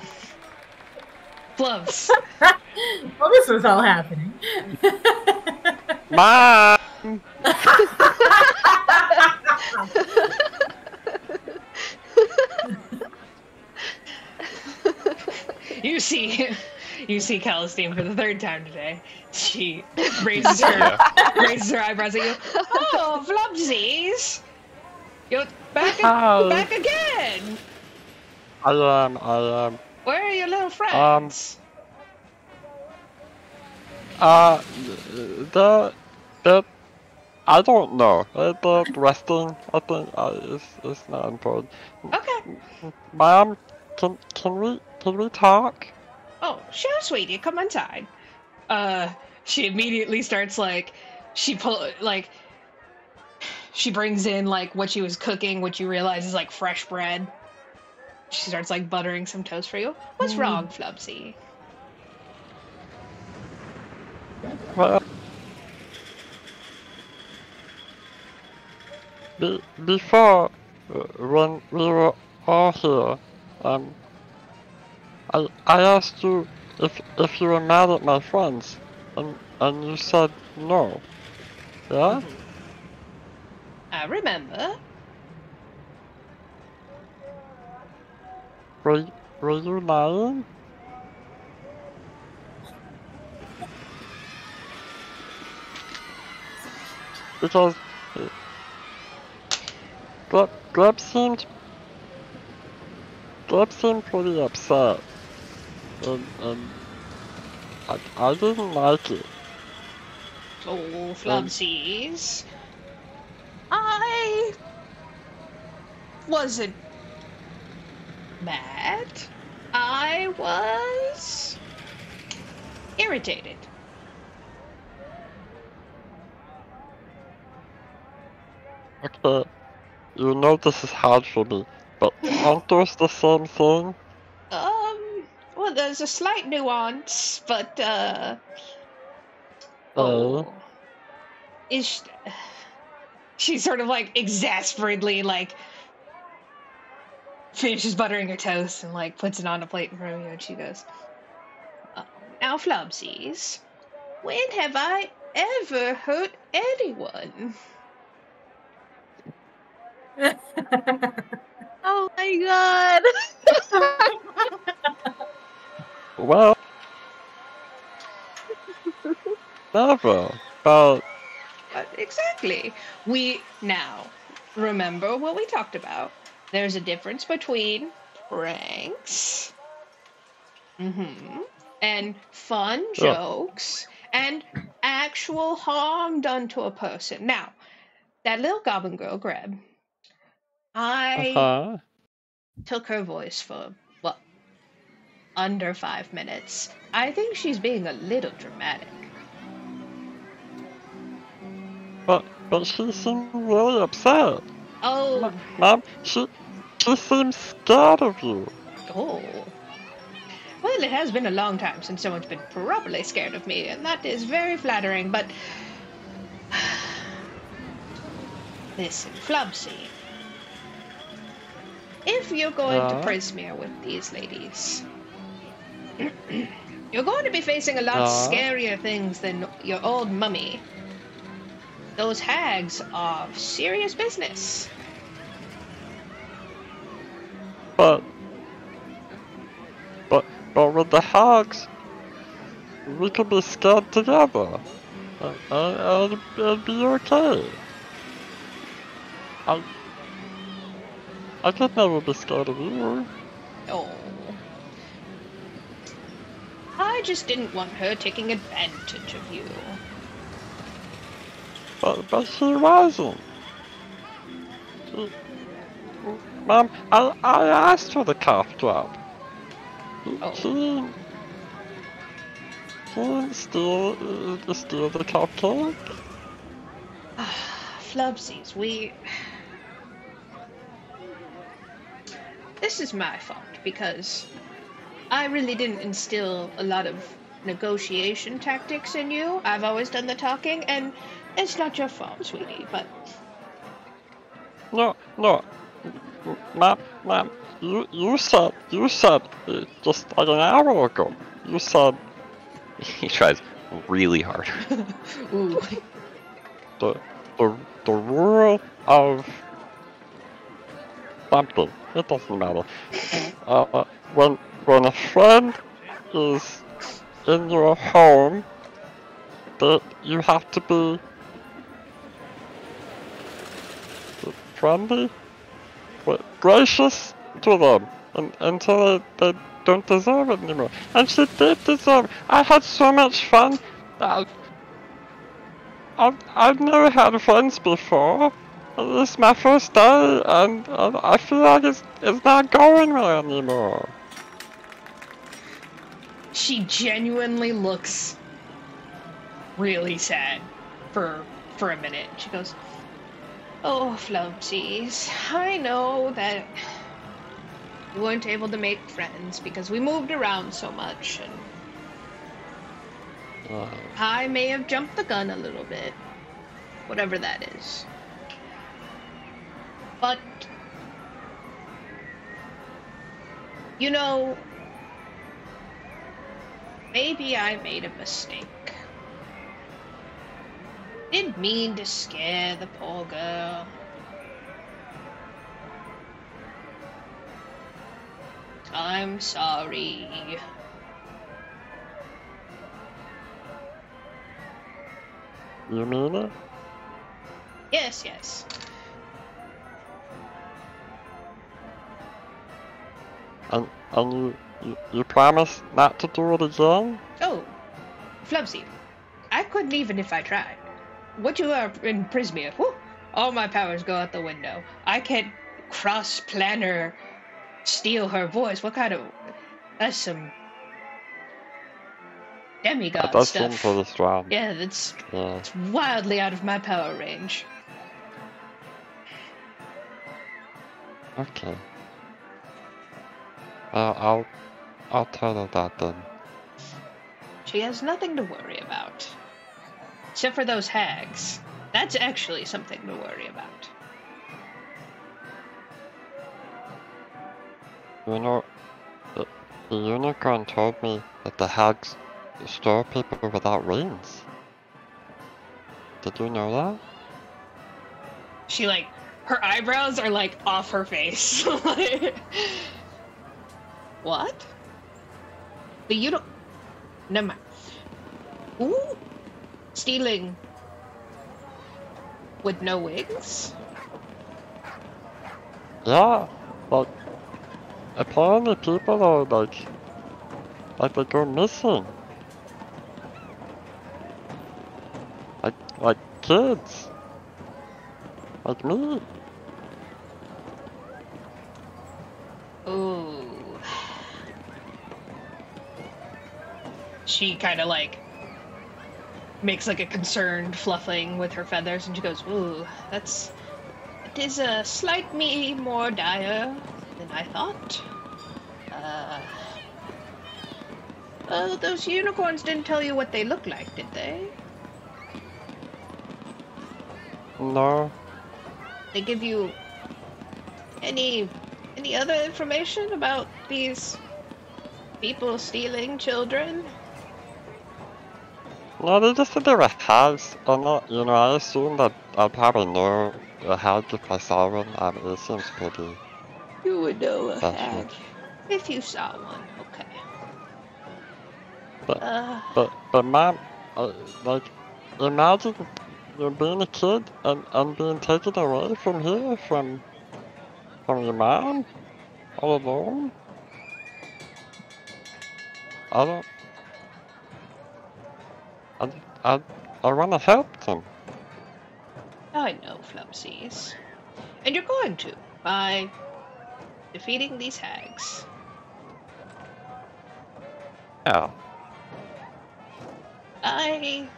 gloves. well, this was all happening. Mom! You see, you see Calistine for the third time today. She raises her Yeah. raises her eyebrows at you. Oh, Flubsies! You're back, Hi. back again. I am, I am. Where are your little friends? Uh, the, the, I don't know. The resting, I think, uh, is, is not important. okay. Mom, can, can we, we talk? Oh, sure, sweetie. Come inside. Uh, she immediately starts like, she pull like, she brings in like what she was cooking, which you realize is like fresh bread. She starts like buttering some toast for you. What's wrong, Flubsy? Well, be, before, uh, when we were all here, um, I, I asked you if, if you were mad at my friends, and, and you said no. Yeah? Mm-hmm. I remember. Were, were you lying? Because Gleb, Gleb seemed Gleb seemed pretty upset, and, and I, I didn't like it. Oh, Flubsies. I wasn't mad. I was irritated. Okay, you know this is hard for me, but aren't those the same thing? Um, well, there's a slight nuance, but, uh. Oh. Is. She sort of like exasperatedly like. Finishes buttering her toast and like puts it on a plate in front of you, and she goes, "Uh, "Now, Flubsies, when have I ever hurt anyone?" Oh my god. Well. But But exactly. We now remember what we talked about. There's a difference between pranks mm-hmm. and fun Sure. jokes and actual harm done to a person. Now, that little goblin girl, Greb, I uh-huh. took her voice for under five minutes. I think she's being a little dramatic. But but she seemed really upset. Oh, Mom, she she seems scared of you. Oh. Well, it has been a long time since someone's been properly scared of me, and that is very flattering, but. Listen, Flubsy. If you're going Yeah? to uh. Prismeer with these ladies, you're going to be facing a lot Yeah? scarier things than your old mummy. Those hags are serious business. But but but with the hags, we can be scared together, and, and be okay. I I could never be scared of you. Oh. I just didn't want her taking advantage of you. But but she wasn't. Mom, I I asked for the cough drop. Oh. she. She didn't steal uh, steal the cupcake. Flubsies, we. This is my fault because I really didn't instill a lot of negotiation tactics in you. I've always done the talking, and it's not your fault, sweetie, but No, no. M- Ma'am, ma'am, you, you said, you said, uh, just like an hour ago, you said He tries really hard. ooh. the, the, the rule of something. It doesn't matter. Uh, when, when a friend is in your home, that you have to be friendly, gracious to them and, until they, they don't deserve it anymore. And she did deserve. I had so much fun. Uh, I've, I've never had friends before. This is my first day, and, and I feel like it's, it's not going well anymore. She genuinely looks really sad for for a minute. She goes, "Oh, Flubsies, I know that we weren't able to make friends because we moved around so much, and I may have jumped the gun a little bit, whatever that is. But you know, maybe I made a mistake. Didn't mean to scare the poor girl. I'm sorry. you mean it? Yes, yes. And, and you, you, you promise not to do it again? Oh, Flubsy, I couldn't even if I tried. What you are in Prismeer, whew, all my powers go out the window. I can't cross planar steal her voice. What kind of. That's some. demigod That does seem stuff. Yeah, that's Yeah. it's wildly out of my power range. Okay. Well, I'll, I'll tell her that then. She has nothing to worry about. Except for those hags. That's actually something to worry about. You know, the, uh, the unicorn told me that the hags store people without rings. Did you know that? She like her eyebrows are like off her face. Like, what? But you don't. Never mind. Ooh, stealing with no wings. Yeah, but apparently people are like, like they go missing. Like, like kids. Like me. Ooh. She kind of like makes like a concerned fluffing with her feathers, and she goes, "Ooh, that's it is a slightly more dire than I thought." Uh, oh, those unicorns didn't tell you what they look like, did they? No, They give you any any other information about these people stealing children? No, they just said they were hags. I'm not, you know, I assume that I'd probably know a hag if I saw one. I mean, it seems pretty. You would know a hag if you saw one. Okay. But- uh, But, but mom, uh, like, imagine you being a kid and, and being taken away from here, from, from your mom, all alone. I don't, I, I, I want to help them. I know, Flubsies. And you're going to by defeating these hags. Yeah. I.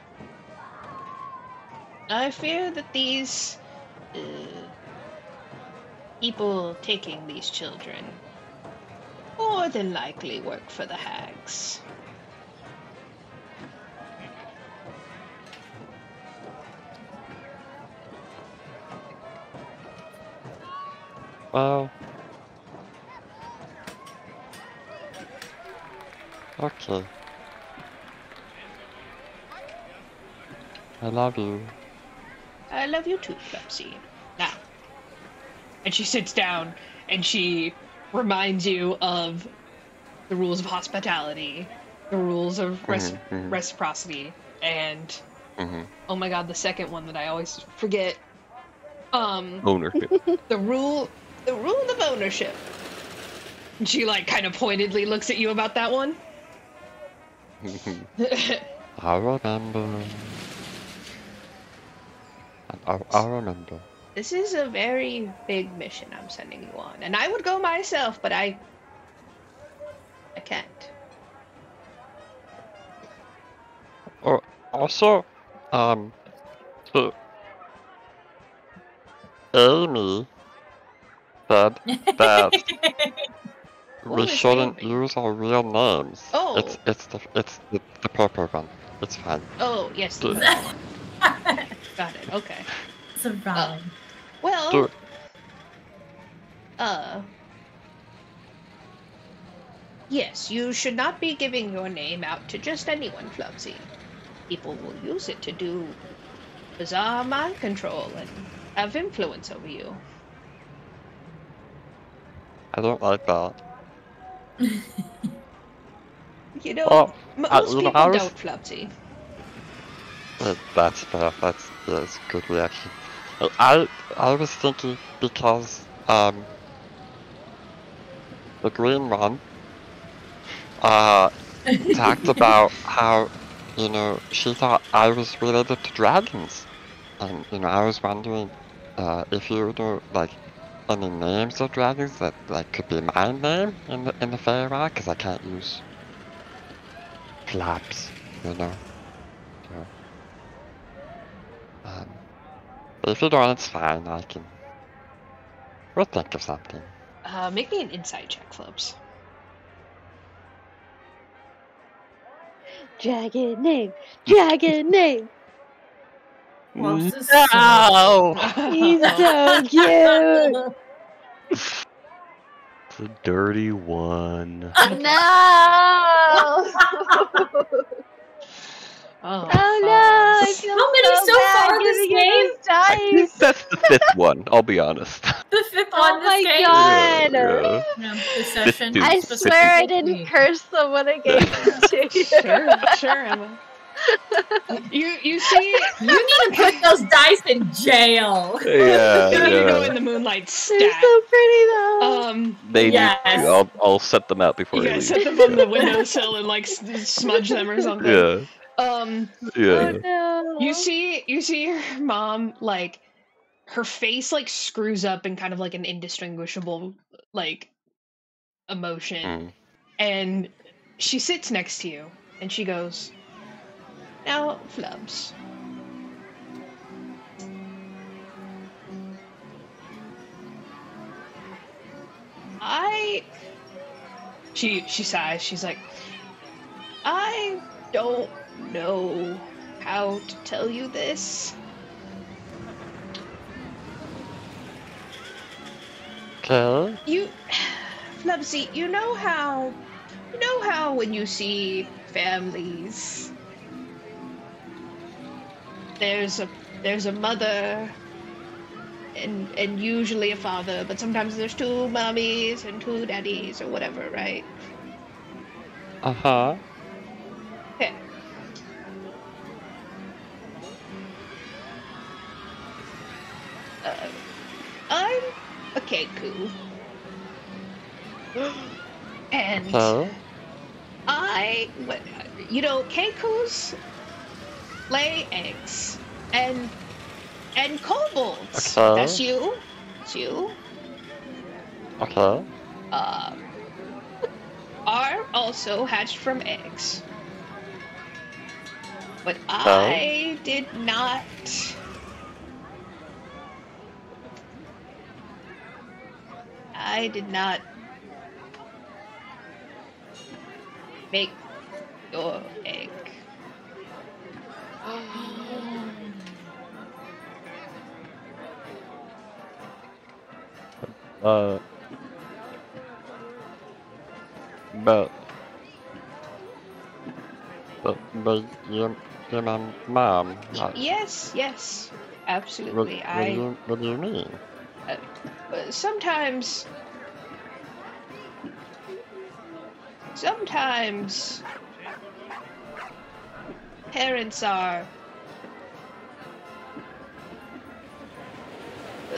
I fear that these. Uh, people taking these children more than likely work for the hags. Well. Okay. I love you. I love you too, Flubsy. Now. And she sits down and she reminds you of the rules of hospitality, the rules of res- Mhm, mhm. reciprocity, and hmm oh my god, the second one that I always forget. Um, Ownership. the rule, the rule of ownership. And she like kind of pointedly looks at you about that one. I remember. I, I remember. this is a very big mission I'm sending you on, and I would go myself, but I, I can't. Oh, also, um, so Amy said that we shouldn't use our real names. Oh. It's it's the it's the, the purple one. It's fine. Oh yes, Dude. got it. Okay. it's a rhyme. Well, Dude. uh, yes, you should not be giving your name out to just anyone, Flubsy. People will use it to do bizarre mind control and have influence over you. I don't like that. You know, Well, uh, most people don't, Flubsy. Uh, That's fair. That's that's a good reaction. I I was thinking because um the green one uh talked about how you know she thought I was related to dragons, and you know I was wondering uh if you know like any names of dragons that like could be my name in the in the Feywild because I can't use Flubs, you know. So. Um, but if you don't, it's fine. I can. We'll think of something. Uh, make me an insight check, Flubs. Dragon name. Dragon name. Well, this is No! He's so cute. It's a dirty one. Oh, no. Oh, Oh no! I feel How many so so bad far this game? those I think that's the fifth one. I'll be honest. the fifth Oh one this my game. God. Yeah, No, this session. Dude, I swear I didn't curse someone I gave them to you. sure, sure, Emma. You you see, You need to put those dice in jail. yeah. you know in the moonlight They're so pretty though. Um, They Yes. need to. I'll, I'll set them out before you I guys leave. set them on the windowsill and like smudge them or something. Yeah. Um, Yeah. oh no. you see, you see your mom like her face like screws up in kind of like an indistinguishable like emotion, Mm. and she sits next to you and she goes, "Now, Flubs." I she she sighs. She's like, I don't know how to tell you this. Okay. You, Flubsy, you know how, you know how when you see families, there's a there's a mother, and and usually a father, but sometimes there's two mommies and two daddies or whatever, right? Uh huh. Okay. Uh, I'm a Kenku. and Okay. I, what- you know, Kenkus lay eggs, and and kobolds. Okay. That's you. That's you. Okay. Uh, are also hatched from eggs. But I did not. I did not make your egg. Uh, but, but, but you're, you're my mom. Yes, yes, absolutely. what, do I you, what do you mean? uh, sometimes, sometimes parents are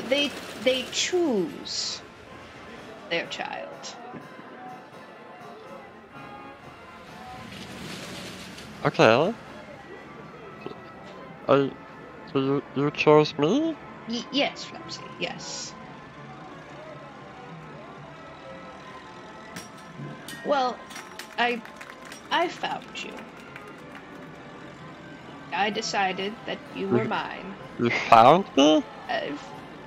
they they choose their child. Okay. I, so you, you chose me? Y- yes, Flubsy, yes. Well, I I found you. I decided that you were mine. You found me? I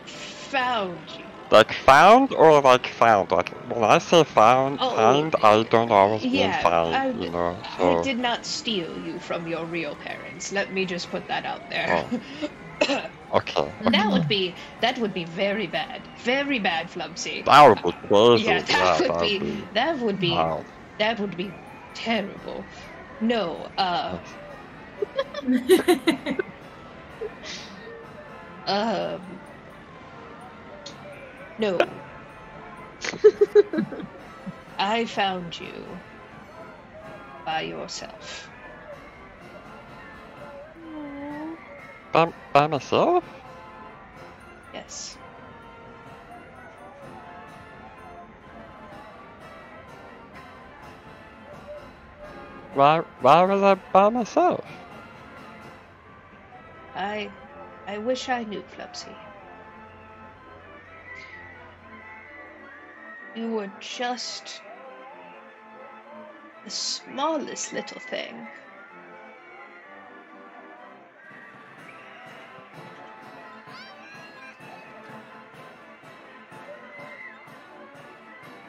found you. Like found or like found? Like when I say found, Oh, find, I don't always mean found, I- you know. So I did not steal you from your real parents. Let me just put that out there. okay, that would be that would be very bad. Very bad, Flubsy. that would be crazy. Yeah, that would that be that would be wow. that would be terrible. No, uh um No. I found you by yourself. By, by myself? Yes. Why? Why was I by myself? I I wish I knew, Flubsy. You were just the smallest little thing.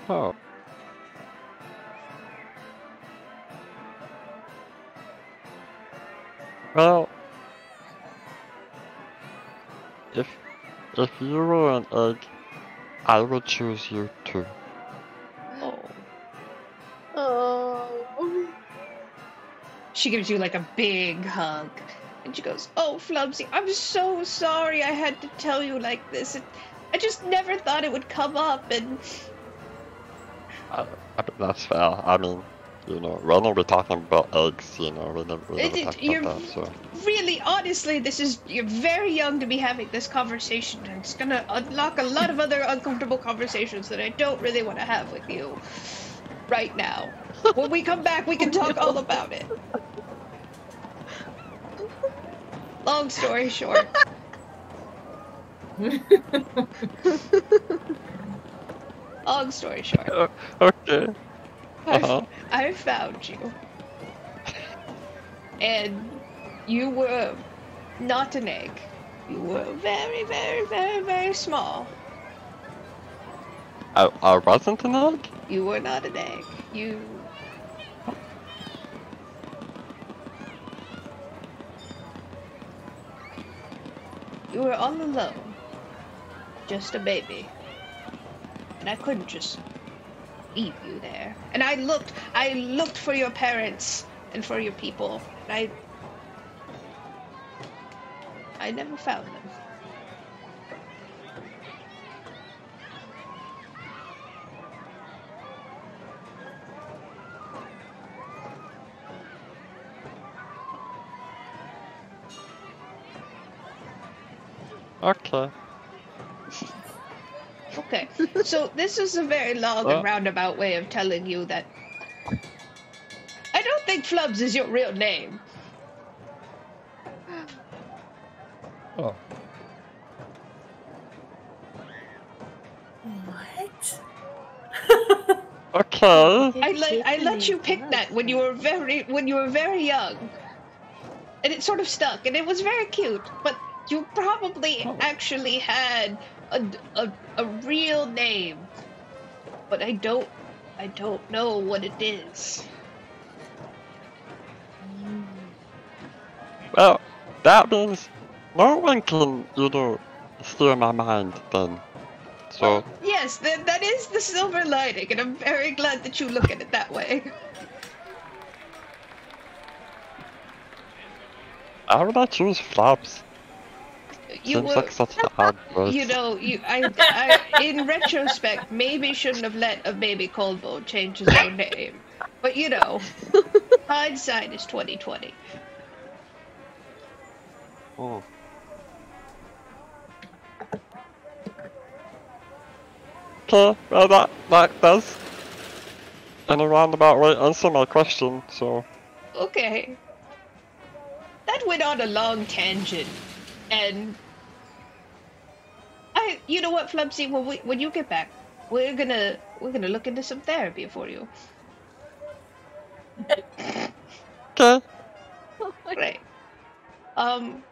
Oh. Well, if if you were an egg, I would choose you too. Oh. Oh. She gives you like a big hug. And she goes, Oh, Flubsy, I'm so sorry I had to tell you like this. It, I just never thought it would come up, and I, I, that's fair. I mean, you know, we're only talking about eggs, you know, we never, we It- never it- talked you're- about that, so. really, honestly, this is you're very young to be having this conversation, and it's gonna unlock a lot of other uncomfortable conversations that I don't really want to have with you right now. When we come back, we can talk all about it. Long story short, long story short, okay. I, Uh-huh. I found you, and you were not an egg. You were very, very, very, very small. I, I wasn't an egg? You were not an egg. You. You were all alone. Just a baby. And I couldn't just leave you there. And I looked, I looked for your parents and for your people. And I. I never found them. Okay. Okay, so this is a very long and roundabout way of telling you that I don't think Flubs is your real name. Oh. What? Okay. I let I let you pick that when you were very when you were very young, and it sort of stuck, and it was very cute. But you probably Oh. actually had a, a, a real name, but I don't I don't know what it is. Well, that means no one can, you know, steal my mind then. So. Well, yes, that, that is the silver lining, and I'm very glad that you look at it that way. How would not choose Flubs. You Seems were, like such an odd choice. you know, you I, I in retrospect maybe shouldn't have let a baby kobold change his own name, but you know, hindsight is twenty twenty. Hmm. Oh. Okay, well that, that does, in a roundabout way, answer my question, so... Okay. That went on a long tangent, and I, you know what, Flubsy, when we, when you get back, we're gonna we're gonna look into some therapy for you. Okay, Right. Um.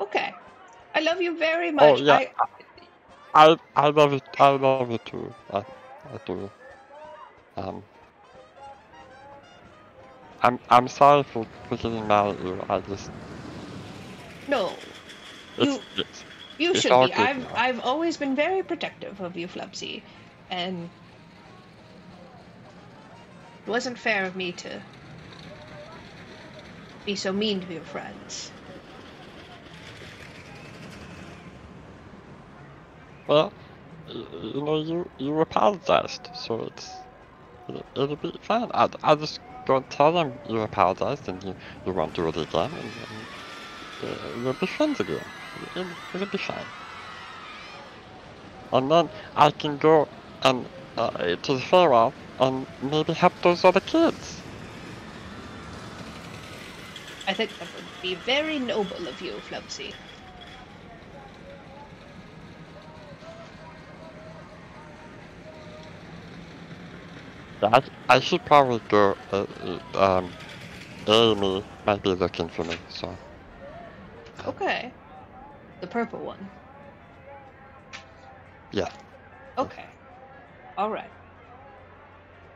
Okay. I love you very much. Oh, yeah. I, I, I love it, I love it too, I, I do. Um... I'm, I'm sorry for, for getting mad at you, I just... no, It's, it's, you It's should be. good I've. I've always been very protective of you, Flubsy, and it wasn't fair of me to be so mean to your friends. well, you know, you, you apologized, so it's... It'll, be fine. I, I'll just go and tell them you apologized and you, you won't do it again, and, and uh, we'll be friends again. It'll, it'll be fine. And then I can go and uh, to the Feywild and maybe help those other kids. I think that would be very noble of you, Flubsy. I, I should probably go. Uh, uh, um, Amy might be looking for me, so. Okay. The purple one. Yeah. Okay. All right.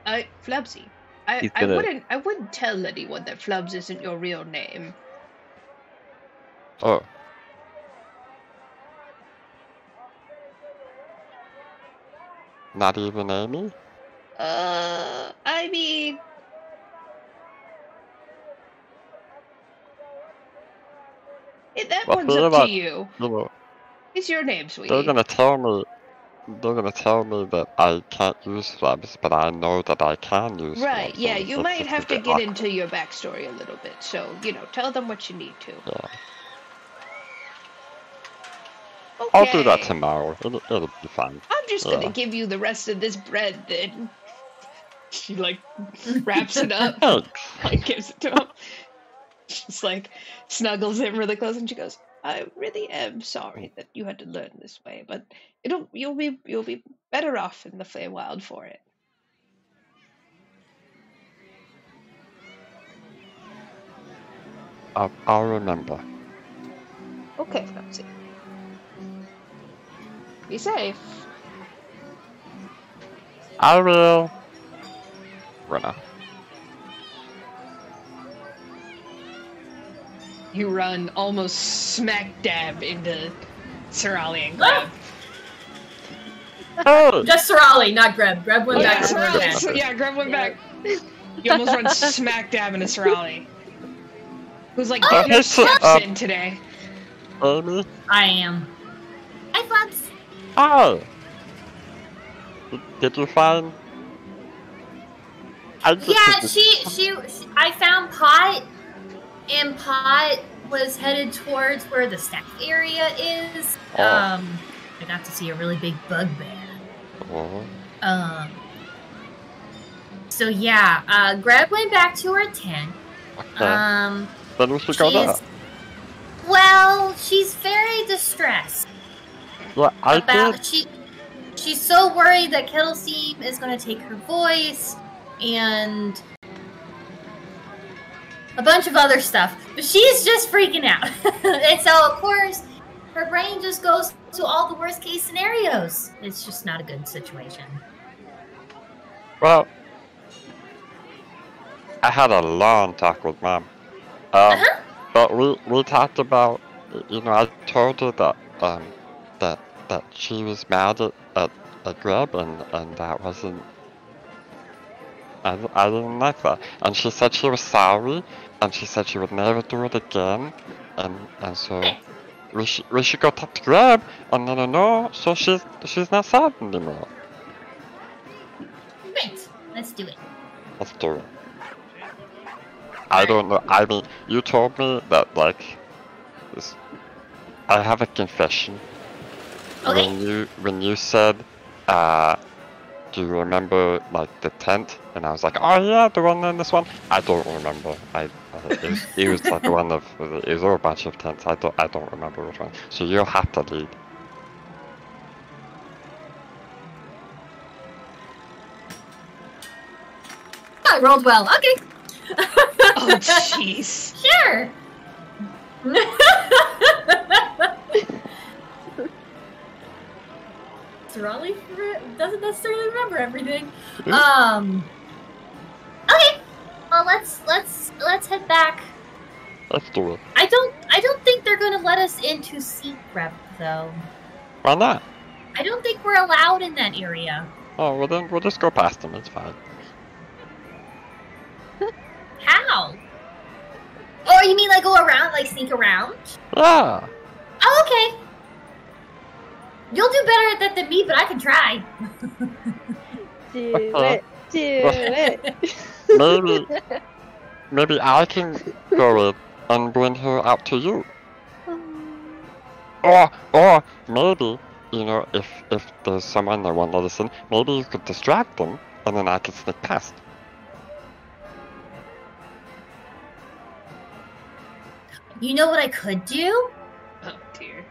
I Flubsy. I, I wouldn't I wouldn't tell anyone that Flubs isn't your real name. Oh. Not even Amy? Uh, I mean, it, that one's up to you. It's your name, sweetie. they're gonna tell me. They're gonna tell me that I can't use flubs, but I know that I can use Right, yeah, and you might have to get awkward. into your backstory a little bit, so, you know, tell them what you need to. Yeah. Okay. I'll do that tomorrow. It'll, it'll be fine. I'm just gonna give you the rest of this bread then. She, like, wraps it up, Thanks. Oh. like, gives it to him. Just, like, snuggles him really close, and she goes, I really am sorry that you had to learn this way, but it'll you'll be you'll be better off in the Feywild for it. I'll, I'll remember. Okay, Flubsy. Be safe. I will. Run You run almost smack dab into Sorali and Greb. Hey! Just Sorali, not Greb. Greb went yeah, back to her Sorali, so- yeah, Greb went Yeah. back. You almost run smack dab into Sorali. Who's like Oh, getting her so, steps um, in today. Amy? I am. Hi, Flubs. Hi! Did, did you find... Yeah, she, she, she, I found Pot, and Pot was headed towards where the staff area is. Oh. Um, I got to see a really big bugbear. Oh, Um, so yeah, uh, Greb went back to her tent. okay. Um, then we should go there. well, she's very distressed. Yeah, I about did. she she's so worried that Kettlesteam is going to take her voice and a bunch of other stuff. But she's just freaking out. and so of course her brain just goes to all the worst case scenarios. It's just not a good situation. Well, I had a long talk with mom. Um, Uh-huh. but we we talked about, you know, I told her that um that that she was mad at at, at and and that wasn't. I, I didn't like that, and she said she was sorry, and she said she would never do it again, and and so we should we should go talk to Greb, and let her know so she's she's not sad anymore. Great. Let's do it. Let's do it. I don't know. I mean, you told me that like, this. I have a confession. Okay. When you when you said, uh, do you remember like the tent? And I was like, oh yeah, the one in this one. I don't remember. I, I it, was, it was like one of it was all a bunch of tents. I don't I don't remember which one. So you'll have to lead. I rolled well. Okay. Oh, jeez. Sure. Raleigh doesn't necessarily remember everything. Mhm. Um. Okay. Well, let's let's let's head back. Let's do it. I don't I don't think they're going to let us into Seat Rep though. Why not? I don't think we're allowed in that area. Oh well, then we'll just go past them. It's fine. How? Oh, you mean like go around, like sneak around? Ah. Oh, okay. You'll do better at that than me, but I can try. Do it. Do it. Maybe, maybe I can go in and bring her out to you. Or, or maybe, you know, if if there's someone that won't let us in, maybe you could distract them, and then I could sneak past. You know what I could do? Oh dear.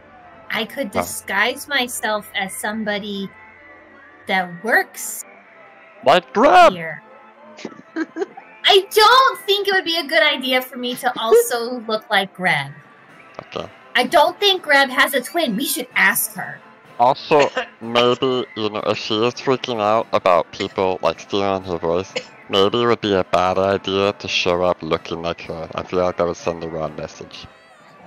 I could Wow. disguise myself as somebody that works Like Greb. I don't think it would be a good idea for me to also look like Greb. Okay. I don't think Greb has a twin. We should ask her. Also, maybe you know, if she is freaking out about people like stealing her voice, maybe it would be a bad idea to show up looking like her. I feel like that would send the wrong message.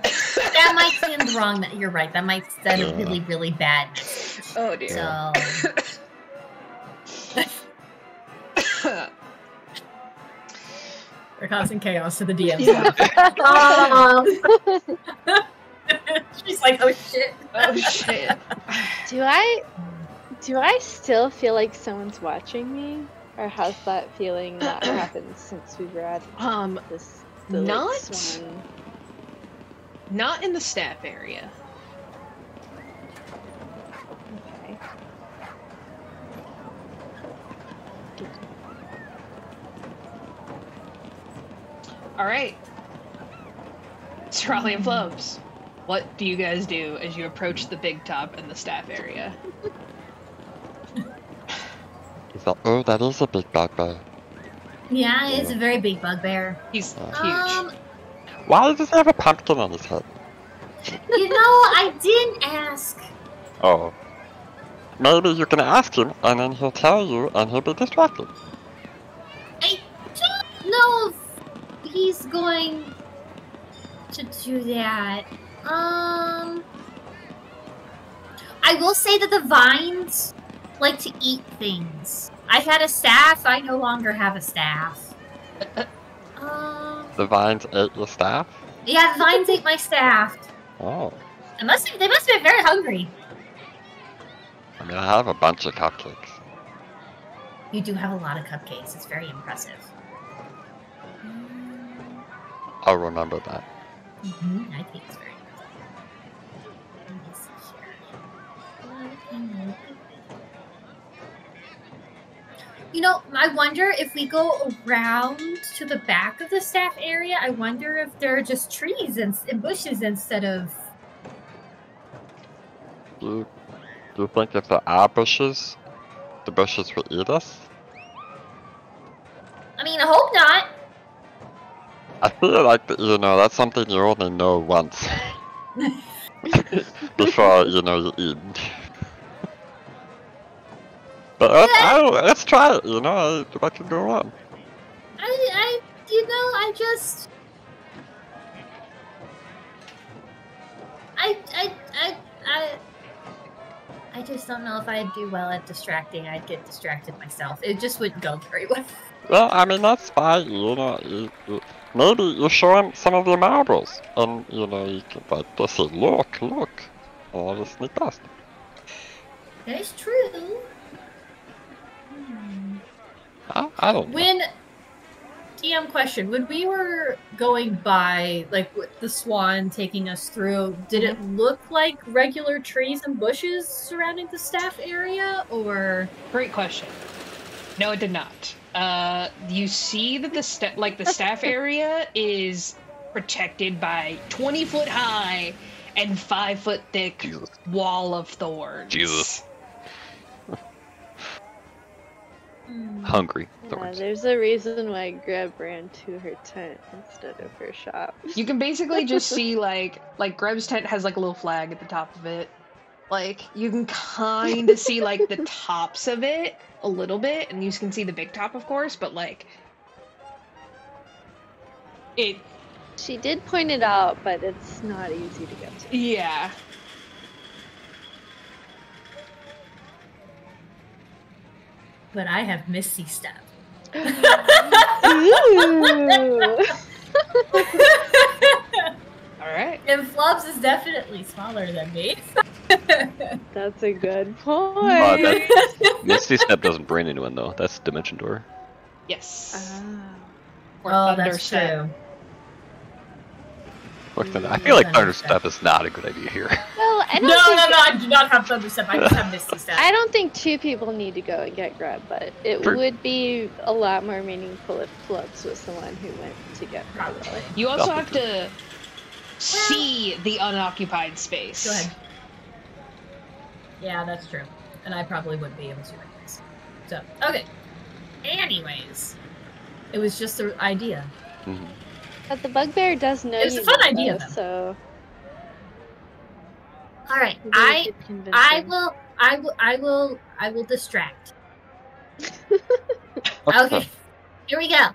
That might send the wrong. You're right. That might send a really, really bad message. Oh dear. So They're causing chaos to the DMs. um, she's like, oh shit. oh shit. Do I do I still feel like someone's watching me? Or has that feeling not happened since we were at Um, this the Not- Swan? not in the staff area. Okay. All right. Charlie and Flubs, what do you guys do as you approach the big top and the staff area? Is that, oh, that is a big bugbear. Yeah, it's a very big bugbear. He's Uh, huge. Um, Why does he have a pumpkin on his head? you know, I didn't ask. Oh. Maybe you can ask him, and then he'll tell you, and he'll be distracted. I don't know if he's going to do that. Um, I will say that the vines like to eat things. I had a staff. I no longer have a staff. Um, The vines ate your staff? yeah, the vines ate my staff. Oh. They must have, they must have been very hungry. I mean, I have a bunch of cupcakes. You do have a lot of cupcakes. It's very impressive. I'll remember that. hmm I think it's very impressive. Let me see here. You know, I wonder if we go around to the back of the staff area. I wonder if there are just trees and, and bushes instead of. Do you, do you think if there are bushes, the bushes will eat us? I mean, I hope not. I feel like, you know, that's something you only know once. Before, you know, you eat. but let's, I don't, let's try it, you know, what could go wrong? I, I, you know, I just. I, I, I, I, I just don't know if I'd do well at distracting. I'd get distracted myself. It just wouldn't go very well. Well, I mean, that's fine, you know. Maybe you show him some of your marbles, and, you know, you can like, just say, look, look. And I'll just sneak past. That's true. Hmm. I, I don't know. When DM question, when we were going by like with the swan taking us through, did it look like regular trees and bushes surrounding the staff area or Great question. No, it did not. Uh, you see that the sta- like the staff area is protected by twenty foot high and five foot thick Jesus. wall of thorns. Jesus. Hmm. Hungry. Yeah, Thorns. there's a reason why Greb ran to her tent instead of her shop. You can basically just see like like Greb's tent has like a little flag at the top of it. Like you can kind of see like the tops of it a little bit, and you can see the big top, of course. But like it, She did point it out, but it's not easy to get to. yeah. But I have Misty Step. Ooh. All right. And Flubs is definitely smaller than me. That's a good point. Uh, that- Misty Step doesn't bring anyone though. That's Dimension Door. Yes. Ah. Or oh, Thunder that's Step. true. Fuck Thunder- I feel like Thunder Thunder Step. Step is not a good idea here. Well, I No, don't think no, no, I do not have Thunder Step. I just have Misty Step. I don't think two people need to go and get Greb, but it True. would be a lot more meaningful if Flubs was the one who went to get her. Probably. You also Double have to see the unoccupied space. Go ahead. Yeah, that's true. And I probably wouldn't be able to anyways. So, okay. Anyways. It was just an idea. Mhm. But the bugbear does know It's a you fun know, idea, though, though. so Alright. I I will I will I will I will distract. Okay. Here we go.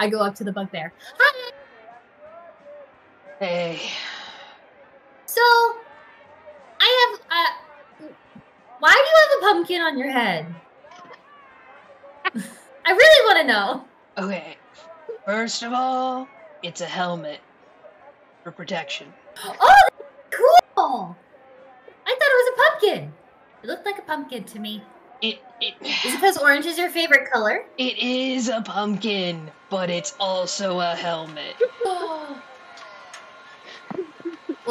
I go up to the bugbear. Hi. Hey. So I have uh why do you have a pumpkin on your head? I really want to know. Okay. First of all, it's a helmet for protection. Oh, cool! I thought it was a pumpkin. It looked like a pumpkin to me. It it Is it because orange is your favorite color? it is a pumpkin, but it's also a helmet. well,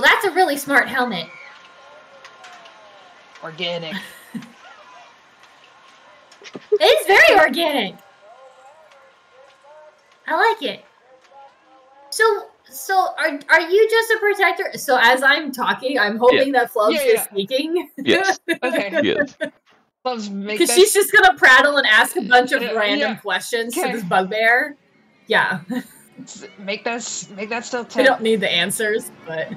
that's a really smart helmet. Organic. It's very organic. I like it. So, so are are you just a protector? So as I'm talking, I'm hoping that Flubs Yeah, is yeah. speaking. Yes. Okay. yes. Loves make Because she's just gonna prattle and ask a bunch of Yeah, random yeah. questions Okay. to this bugbear. Yeah, make that make that still I ten. don't need the answers, but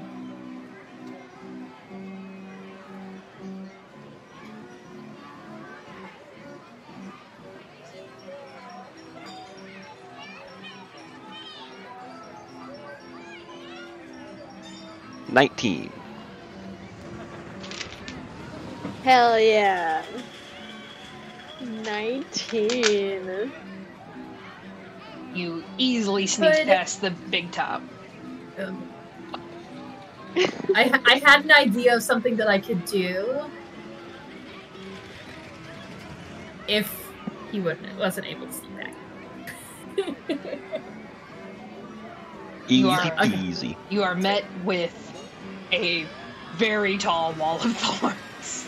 Nineteen. Hell yeah. 19. You easily sneak Could- past the big top. um, I I had an idea of something that I could do if he wouldn't wasn't able to see that. Easy You are- peasy. You are met with a very tall wall of thorns.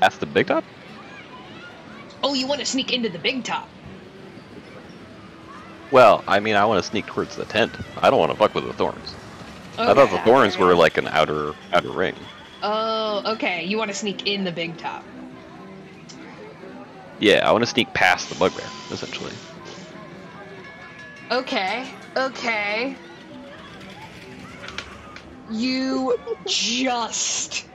That's the big top. Oh, you want to sneak into the big top? Well, I mean, I want to sneak towards the tent. I don't want to fuck with the thorns. I oh, thought the Okay. thorns were like an outer outer ring. Oh, okay. You want to sneak in the big top. Yeah, I want to sneak past the bugbear, essentially. Okay, okay you just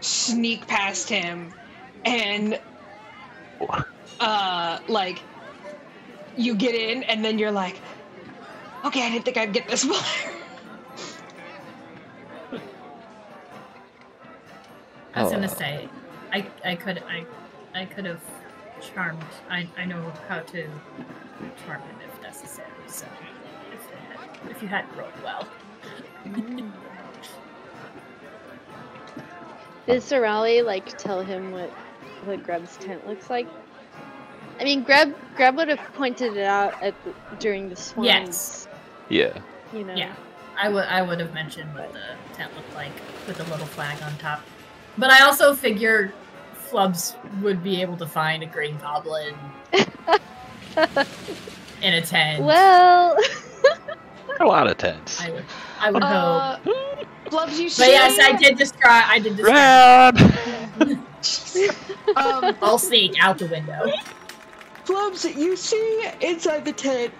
sneak past him and uh like you get in and then you're like okay i didn't think i'd get this one." i was gonna oh. say i i could i i could have charmed i i know how to charm him if necessary so if, had, if you hadn't rolled well did Sorali like tell him what what Greb's tent looks like? I mean, Greb Greb would have pointed it out at the, during the swans. Yes. Yeah. You know. yeah, I would I would have mentioned what the tent looked like with the little flag on top. But I also figured Flubs would be able to find a green goblin in a tent. Well. A lot of tents. I would I would hope. Uh, Flubs, you see? But yes, I did describe. I did describe. Greb. Um, I'll sneak out the window. Flubs, you see inside the tent,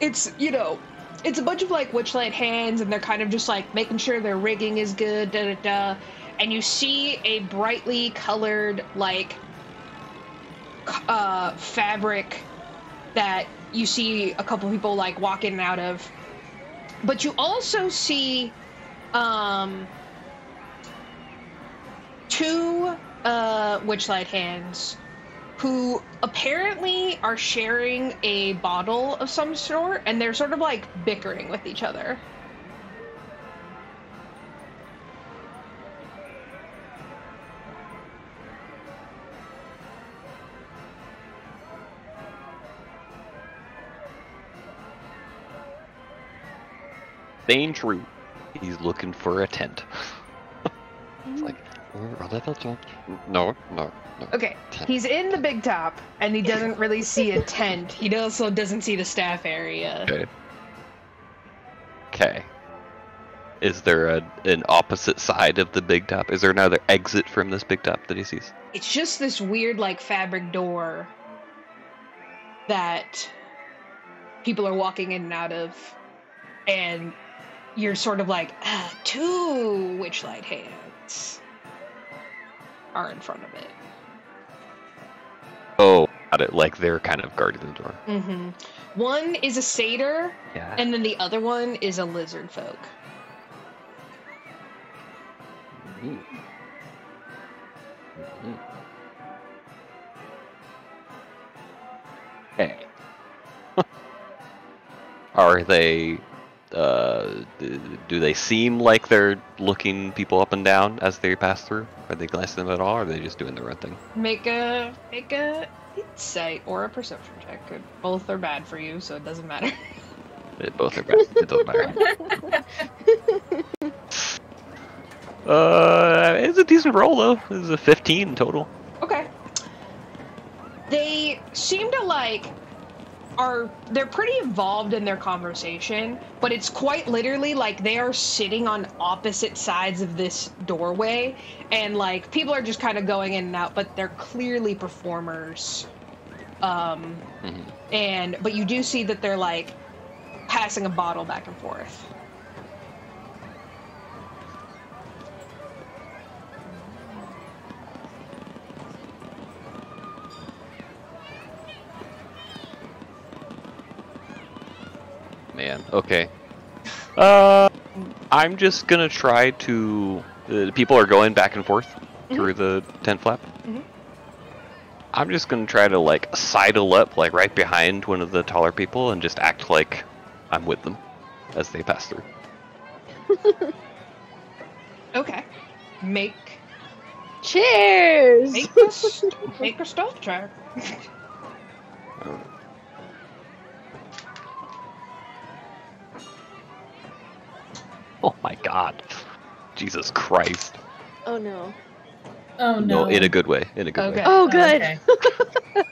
it's, you know, it's a bunch of like witchlight hands, and they're kind of just like making sure their rigging is good, da da da. And you see a brightly colored, like, uh, fabric that you see a couple people like walking out of. But you also see, um, two uh, witchlight hands who apparently are sharing a bottle of some sort and they're sort of like bickering with each other. Staying true. He's looking for a tent. It's like, "Oh, are they the top?" no, no, no. Okay, he's in the big top and he doesn't really see a tent. He also doesn't see the staff area. Okay. Okay. Is there a, an opposite side of the big top? Is there another exit from this big top that he sees? It's just this weird like fabric door that people are walking in and out of and you're sort of like ah, two witchlight hands are in front of it. Oh, got it. Like they're kind of guarding the door. Mm-hmm. One is a satyr, Yeah. and then the other one is a lizard folk. Mhm. Mhm. Okay. Are they? Uh, do they seem like they're looking people up and down as they pass through? Are they glancing them at all? Or are they just doing their own thing? Make a make a insight or a perception check. Both are bad for you, so it doesn't matter. It, both are bad. It doesn't matter. Uh, it's a decent roll though. It's a 15 total. Okay. They seem to like are they're pretty involved in their conversation, but it's quite literally like they are sitting on opposite sides of this doorway and like people are just kind of going in and out, but they're clearly performers. Um Mhm. and but you do see that they're like passing a bottle back and forth. Man, okay. Uh, I'm just gonna try to. Uh, people are going back and forth through the tent flap. Mhm. I'm just gonna try to like sidle up, like right behind one of the taller people, and just act like I'm with them as they pass through. Okay. Make Cheers! make a, st- make a stealth check. Oh my god. Jesus Christ. Oh no. Oh No, no. in a good way. In a good Okay. way. Oh, good. Oh, Okay.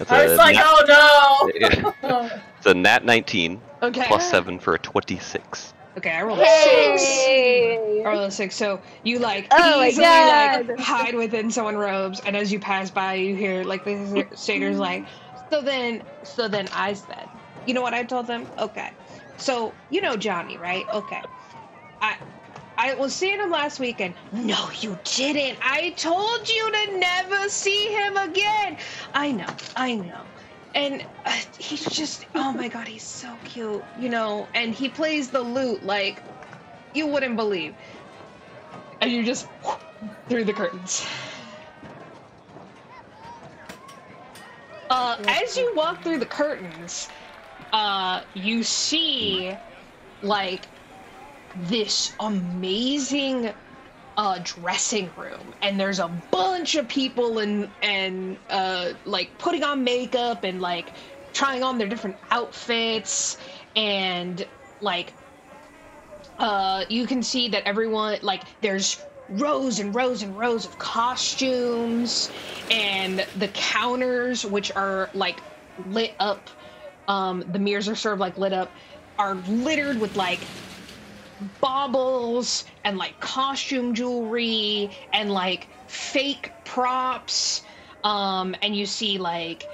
It's I a was like, nat- oh no. It's a nat 19 Okay. plus 7 for a 26. Okay, I rolled a six. Hey! I rolled a oh, six. So you like Oh easily like hide within someone robes, and as you pass by, you hear like the satyrs like. So then, so then I said, you know what I told them? Okay, so you know Johnny, right? Okay, I. I was seeing him last weekend. No, you didn't. I told you to never see him again. I know, I know. And uh, he's just, oh my god, he's so cute, you know. And he plays the lute like you wouldn't believe. And you just through the curtains. Uh, as you walk through the curtains, uh, you see like this amazing uh, dressing room, and there's a bunch of people and and uh, like putting on makeup and like trying on their different outfits, and like uh, you can see that everyone like there's rows and rows and rows of costumes. And the counters which are like lit up um the mirrors are sort of like lit up are littered with like baubles and like costume jewelry and like fake props um and you see like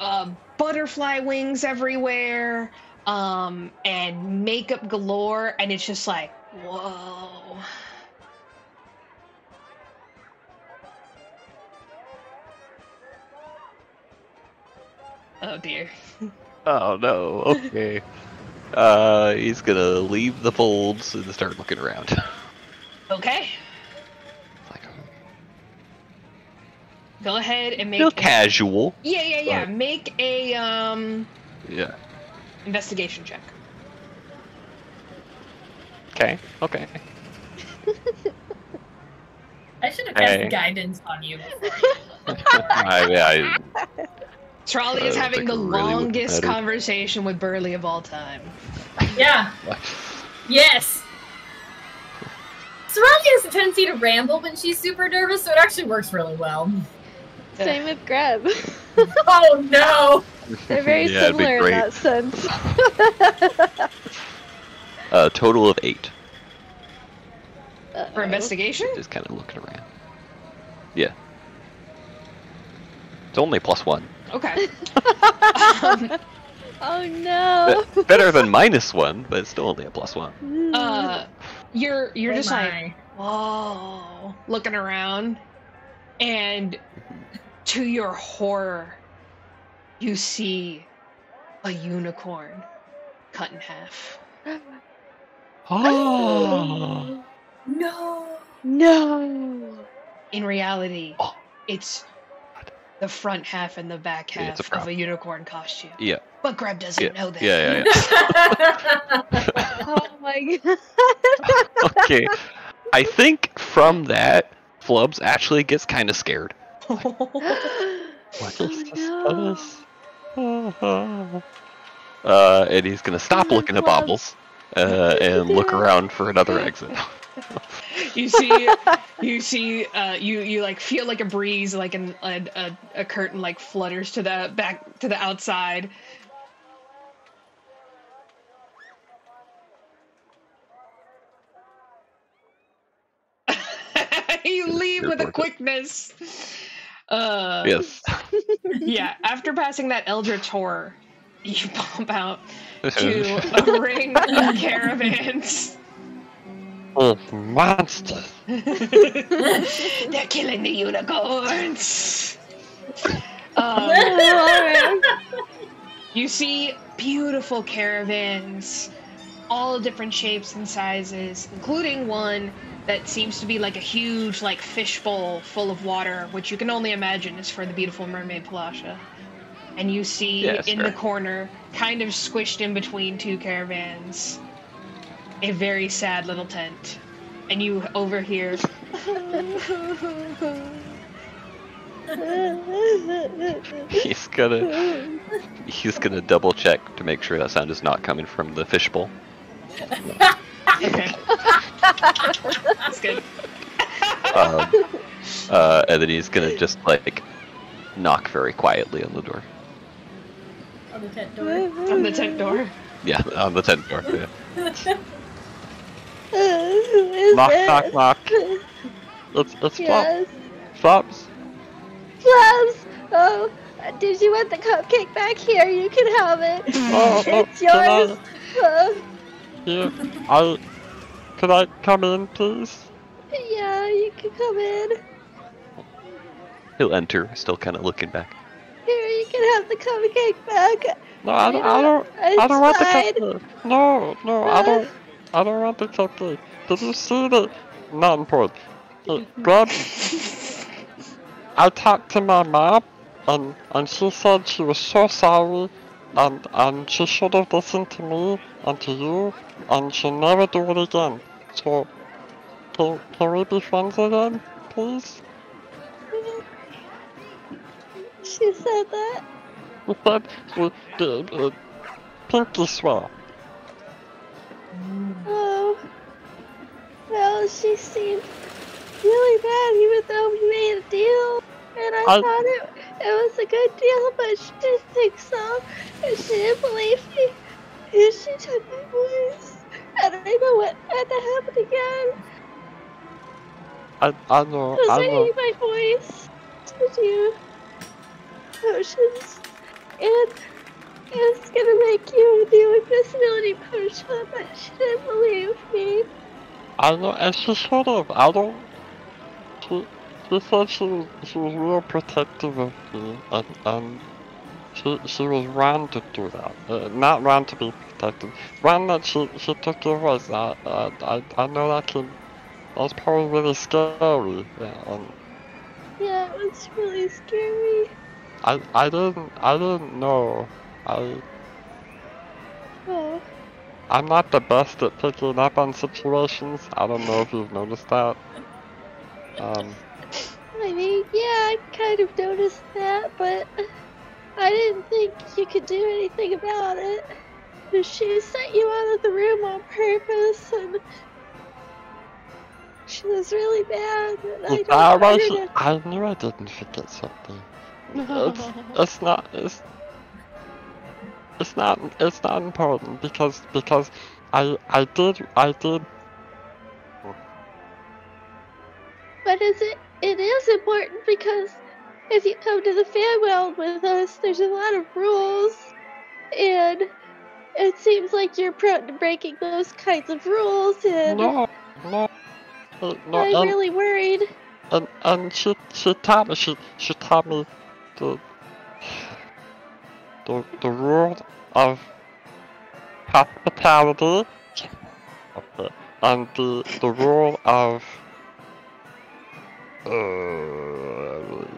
uh butterfly wings everywhere um and makeup galore and it's just like whoa oh dear Oh no. Okay. Uh, he's gonna leave the folds and start looking around. okay like, go ahead and make still casual. yeah yeah yeah but- make a um Yeah. investigation check Okay. Okay. I should have cast Hey. guidance on you. I, I, Trolley is having the really longest conversation with Burley of all time. Yeah. Yes. Sorali has a tendency to ramble when she's super nervous, so it actually works really well. Same with Greb. Oh no! They're very Yeah, similar in that sense. a total of eight. For Uh-oh. investigation? Just kind of looking around. Yeah. It's only plus one. Okay. um, Oh no. Be- better than minus one, but it's still only a plus one. uh, you're you're Oh just like my. whoa, looking around, and to your horror, you see a unicorn cut in half. Oh. No. no. In reality, Oh. it's the front half and the back Yeah, half a of a unicorn costume. Yeah. But Greb doesn't Yeah. know that. Yeah, yeah, yeah. Oh my god. okay. I think from that, Flubs actually gets kind of scared. What is Oh, this? no. Uh, uh, and he's gonna stop Oh, looking at Flubs. bobbles uh, and look around for another exit. you see you see uh you you like feel like a breeze like an a, a, curtain like flutters to the back to the outside. You leave with a quickness. Uh yes. yeah after passing that eldritch horror you pop out to a ring of caravans Oh, monster. They're killing the unicorns. Um, you see beautiful caravans, all different shapes and sizes, including one that seems to be like a huge, like fishbowl full of water, which you can only imagine is for the beautiful mermaid Palasha. And you see Yes, in fair. the corner, kind of squished in between two caravans, a very sad little tent. And you overhear he's gonna he's gonna double check to make sure that sound is not coming from the fishbowl. Okay. That's good. Um, uh, and then he's gonna just like knock very quietly on the door. On the tent door. On the tent door. Yeah, on the tent door. Yeah. Who is Knock, it? knock, knock. It's, it's Yes. Flop. Flops. Flubs! Oh, did you want the cupcake back here? You can have it. Oh, oh, it's can I- yours. Uh, Yeah, I. Can I come in, please? yeah, you can come in. He'll enter, still kind of looking back. Here, you can have the cupcake back. No, I don't. I don't. I don't want the cupcake. No, no, I don't. I don't want the cupcake. Did you see the? Not important. Greb, I talked to my mom, and and she said she was so sorry, and and she should have listened to me and to you, and she'll never do it again. So, can can we be friends again, please? She said that. She said did. Uh, pinky swear. Oh. Well, she seemed really bad even though we made a deal. And I, I- thought it, it was a good deal, but she didn't think so. And she didn't believe me. And she took my voice. And I know what had to happen again. I I know Because I I know. need my voice to do potions. And it's gonna make you do invisibility potion, but she didn't believe me. I know, it's she sort of, I don't. She, she said she was, she was real protective of me, and, and she, she was wrong to do that. Uh, not wrong to be protective. Wrong that she, she took your voice. I, I, I, I know that can. That's probably really scary. Yeah, and Yeah, it was really scary. I, I didn't, I didn't know. I, Oh, I'm not the best at picking up on situations. I don't know if you've noticed that. Um. I mean, yeah, I kind of noticed that, but I didn't think you could do anything about it. She sent you out of the room on purpose, and she was really bad. And I don't I, want was, her to- I knew I didn't forget something. It's, it's not. It's, it's not. It's not important because because I I did I did. But is it? It is important because if you come to the Feywild with us, there's a lot of rules, and it seems like you're prone to breaking those kinds of rules, and No, no, no. I'm And, really worried. and and she she taught me she she taught me the the the rule of hospitality. Okay, and the the rule of uh,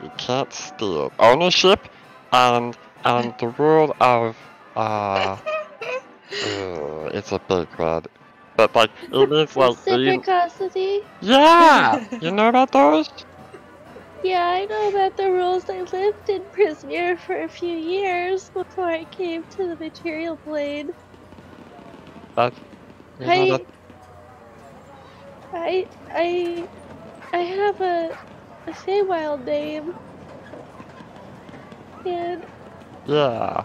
you can't steal ownership and and the rule of uh, uh it's a big word but like it means like Reciprocity. yeah you know about those Yeah, I know about the rules. I lived in Prismeer for a few years before I came to the material plane. that I, that I, I, I have a, a Feywild name, and yeah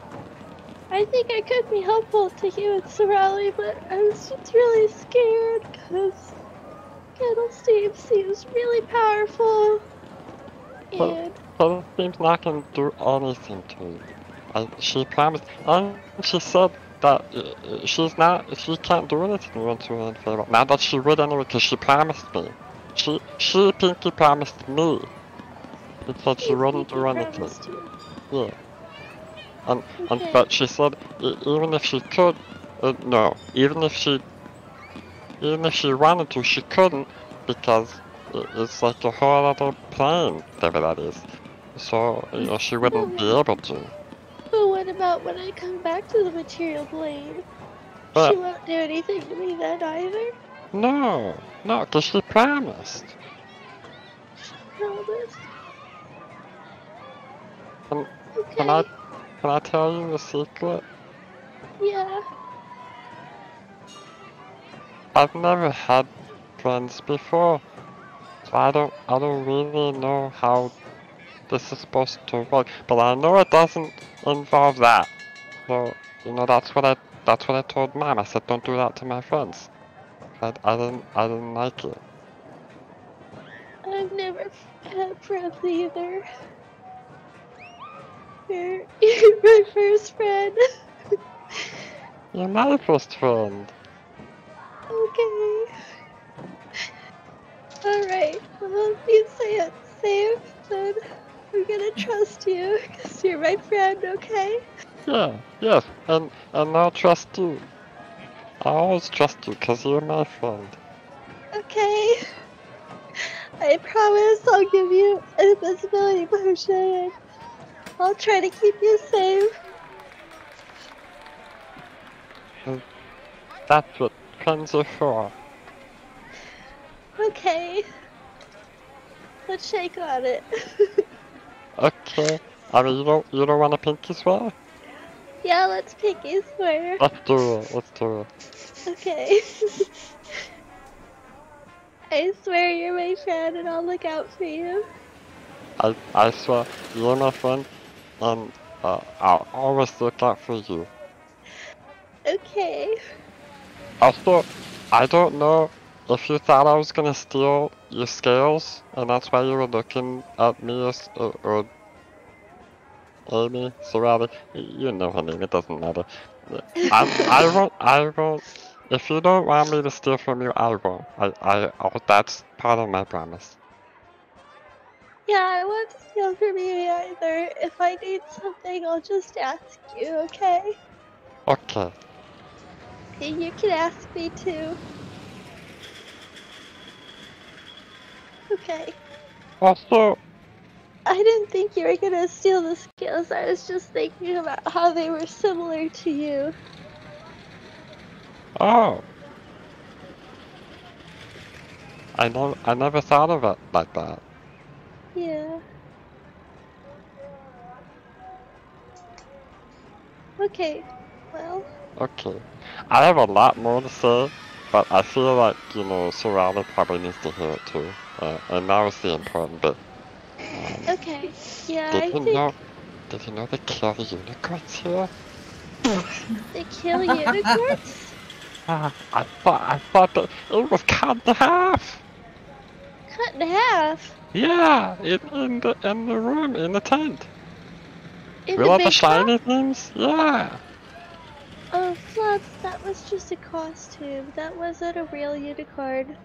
I think I could be helpful to you and Sorali, but I was just really scared because Kettlesteam seems really powerful, but it seems not gonna do anything to you I, she promised and she said that uh, uh, she's not she can't do anything once you're in favor now that she would anyway because she promised me she she pinky promised me she said she wouldn't do anything. Yeah. And, and Okay. but she said even if she could, uh, no, even if she, even if she wanted to, she couldn't because i- it's like a whole other plane that that is. So you know she wouldn't be able to. But what about when I come back to the material plane? But- she won't do anything to me then either. No, no, because she promised. Promise. Can, Okay. can I, can I tell you a secret? Yeah. I've never had friends before, I don't I don't really know how this is supposed to work. But I know it doesn't involve that. So you know that's what I that's what I told mom. I said don't do that to my friends. I, I didn't I didn't like it. I've never had friends either. You're, you're my first friend. You're my first friend. okay. Alright, well, you say it safe, then I'm gonna trust you, because you're my friend, okay? Yeah, yes, and and I'll trust you. I always trust you because you're my friend. Okay. I promise I'll give you an invisibility potion. I'll try to keep you safe. That's what friends are for. Okay. Let's shake on it. Okay. I mean, you don't, you don't want a pinky swear? yeah, let's pinky swear. Let's do it. Let's do it. Okay. I swear you're my friend and I'll look out for you. I, I swear, you're my friend, and uh, I'll always look out for you. Okay. Also, I don't know if you thought I was gonna steal your scales, and that's why you were looking at me as, uh, or Amy, Sorali, you know her name, it doesn't matter. I, I won't, I won't, if you don't want me to steal from you, I won't. I, I, oh, that's part of my promise. Yeah, I won't steal from you either. If I need something, I'll just ask you, okay? Okay. And you can ask me too. Okay. Also, I didn't think you were gonna steal the skills. I was just thinking about how they were similar to you. oh. I never, I never thought of it like that. Yeah. Okay. Well, Okay. I have a lot more to say, but I feel like, you know, Sorali probably needs to hear it too. Uh, and now is the important bit. Um, okay. Yeah, I did you think know, did you know they kill unicorns here? they kill unicorns. Ah, I thought, I thought that it was cut in half! Cut in half. Yeah, in, in the, in the room, in the tent. In Real the the big shiny things? Yeah. Oh, Flubs, that was just a costume. That wasn't a real unicorn.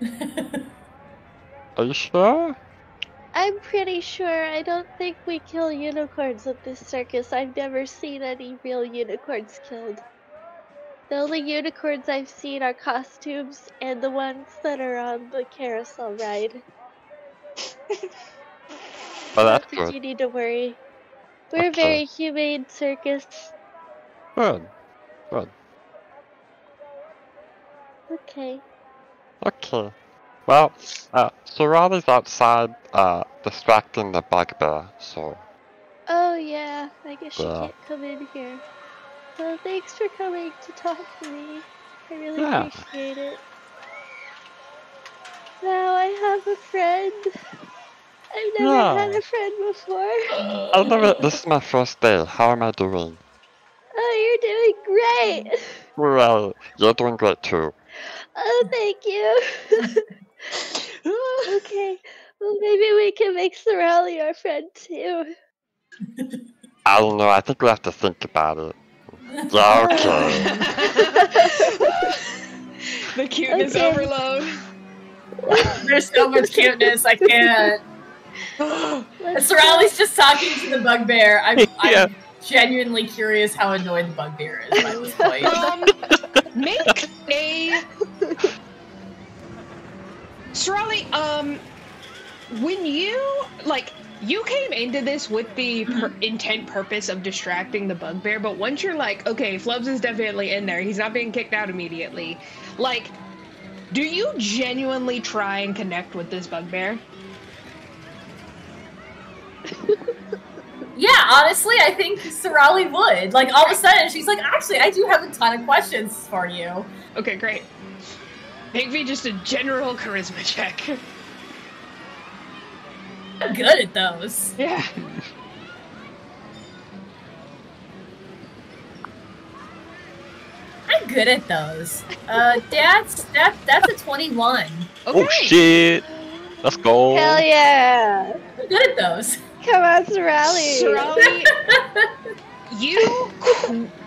Are you sure? I'm pretty sure. I don't think we kill unicorns at this circus. I've never seen any real unicorns killed. The only unicorns I've seen are costumes and the ones that are on the carousel ride. Oh, that's good. you need to worry. We're a very humane circus. Good. Good. Okay. Okay. Well, uh, Sorali's outside, uh, distracting the bugbear, so. Oh yeah, I guess Yeah. can't come in here. Well, thanks for coming to talk to me. I really Yeah. appreciate it. Now I have a friend. I've never Yeah. had a friend before. I never, this is my first day. How am I doing? Oh, you're doing great. Well, you're doing great too. Oh, thank you. okay, well maybe we can make Sorali our friend too. I don't know, I think we have to think about it. Yeah, okay. the cuteness Okay. overload. There's so much cuteness, I can't. Let's Sorali's just talking to the bugbear. I'm, Yeah. I'm genuinely curious how annoyed the bugbear is by this point. um, make a. Sorali, um, when you like, you came into this with the per- intent purpose of distracting the bugbear, but once you're like, okay, Flubs is definitely in there, he's not being kicked out immediately. Like, do you genuinely try and connect with this bugbear? Yeah, honestly, I think Sorali would. Like, all of a sudden, she's like, actually, I do have a ton of questions for you. Okay, great. Make me just a general charisma check. I'm good at those. Yeah. I'm good at those. Uh, that's that that's a 21. Okay. Oh shit! Let's go. Hell yeah! I'm good at those. Come on, Sorali. Sorali, you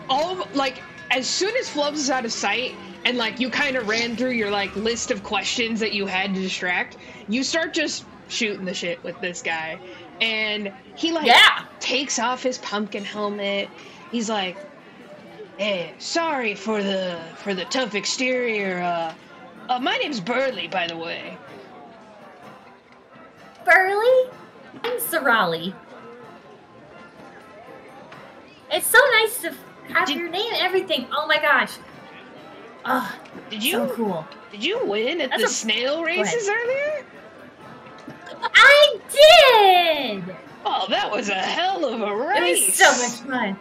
all like as soon as Flubs is out of sight and like you kind of ran through your like list of questions that you had to distract, you start just shooting the shit with this guy, and he like Yeah. takes off his pumpkin helmet. He's like, "Hey, sorry for the for the tough exterior. Uh, uh my name's Burley, by the way." Burley. I'm Sorali. It's so nice to have Did- your name and everything. Oh my gosh. Oh, Did you so cool. did you win at That's the a- snail races earlier? I did! Oh, that was a hell of a race. It race. was so much fun.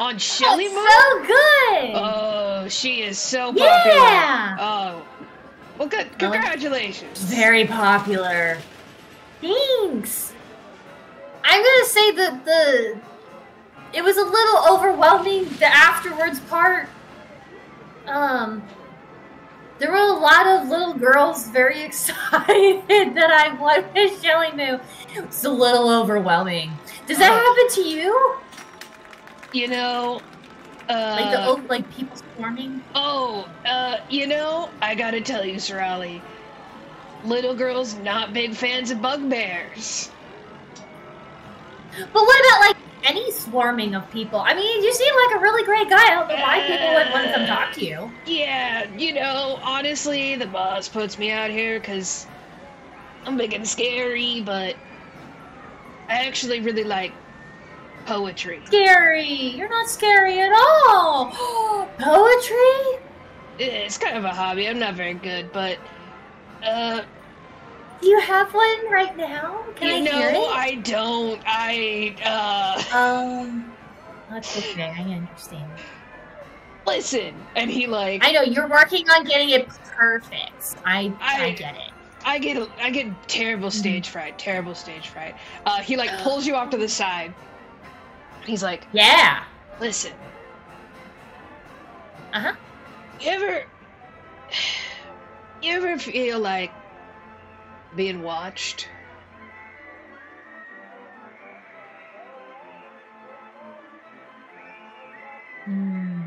On Oh, Shelly Moo? so good! Oh, she is so popular. yeah! Oh. Well, good. Well, Congratulations. Very popular. Thanks. I'm gonna say that the it was a little overwhelming the afterwards part. Um there were a lot of little girls very excited that I won with Shelly Moo. It's a little overwhelming. Does that Uh, happen to you? You know, uh, Like the oh, like people swarming? oh, uh, you know, I gotta tell you, Sorali, little girls not big fans of bugbears. But what about like any swarming of people? I mean, you seem like a really great guy. I don't know why people would want to come talk to you. Yeah, you know, honestly, the boss puts me out here because I'm big and scary, but I actually really like poetry. Scary. You're not scary at all. Poetry? It's kind of a hobby. I'm not very good, but uh, Do you have one right now? Can you I hear know, it? I don't. I uh, Um, that's okay. I understand. listen, and he like, I know you're working on getting it perfect. I I, I- get it. I get I get terrible Mm-hmm. stage fright, terrible stage fright. Uh, he like pulls you off to the side. He's like, Yeah. listen. Uh-huh. You ever you ever feel like being watched? Hmm.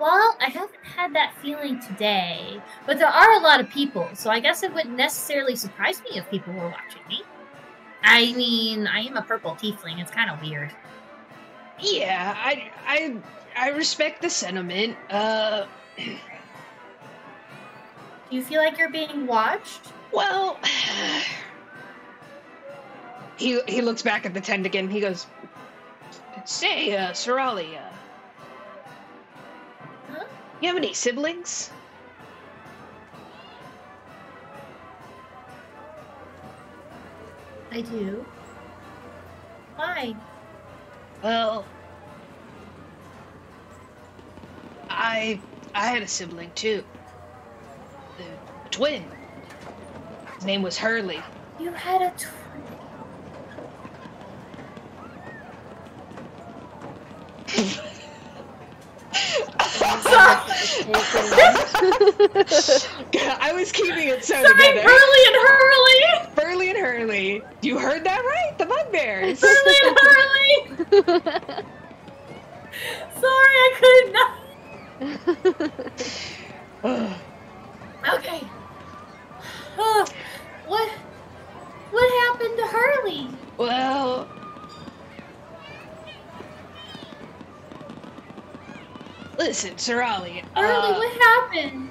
Well, I haven't had that feeling today, but there are a lot of people, so I guess it wouldn't necessarily surprise me if people were watching me. I mean, I am a purple tiefling. It's kind of weird. Yeah, I I I respect the sentiment. Uh Do you feel like you're being watched? Well He he looks back at the tent again. He goes, "Say, uh, Sorali, uh, Huh? you have any siblings?" I do. Why? Well, I I had a sibling too. A twin. His name was Hurley. You had a twin. I was keeping it so Sorry, together. Hurley and Hurley! Burley and Hurley. You heard that right? The bugbears. Hurley and Hurley! Sorry, I could listen, Sorali. Hurley, Uh, what happened?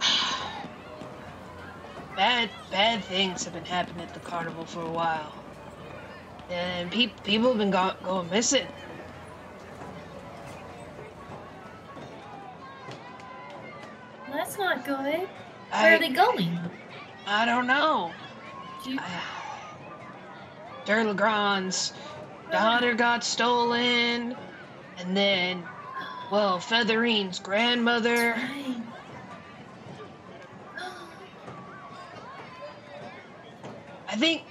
bad bad things have been happening at the carnival for a while, and pe- people have been go- going missing. That's not good. Where I, are they going? I don't know. You- Dirlagraun's daughter got stolen, and then, well, Feathereen's grandmother. I think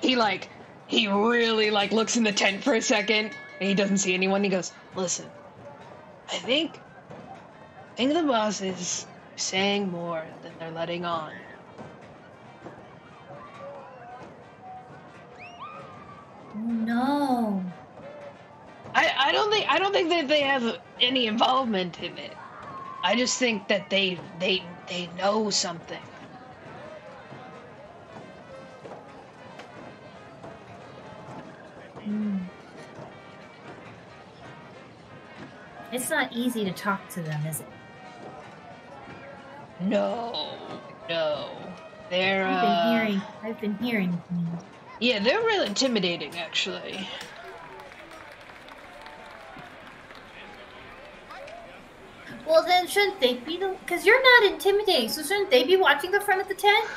he like he really like looks in the tent for a second and he doesn't see anyone. He goes, "Listen, I think I think the boss is saying more than they're letting on." No. I, I don't think I don't think that they have any involvement in it. I just think that they they they know something. Hmm. It's not easy to talk to them, is it? No, no. They're I've uh, been hearing. I've been hearing. yeah, they're real intimidating actually. Well, then shouldn't they be the? Because you're not intimidating, so shouldn't they be watching the front of the tent?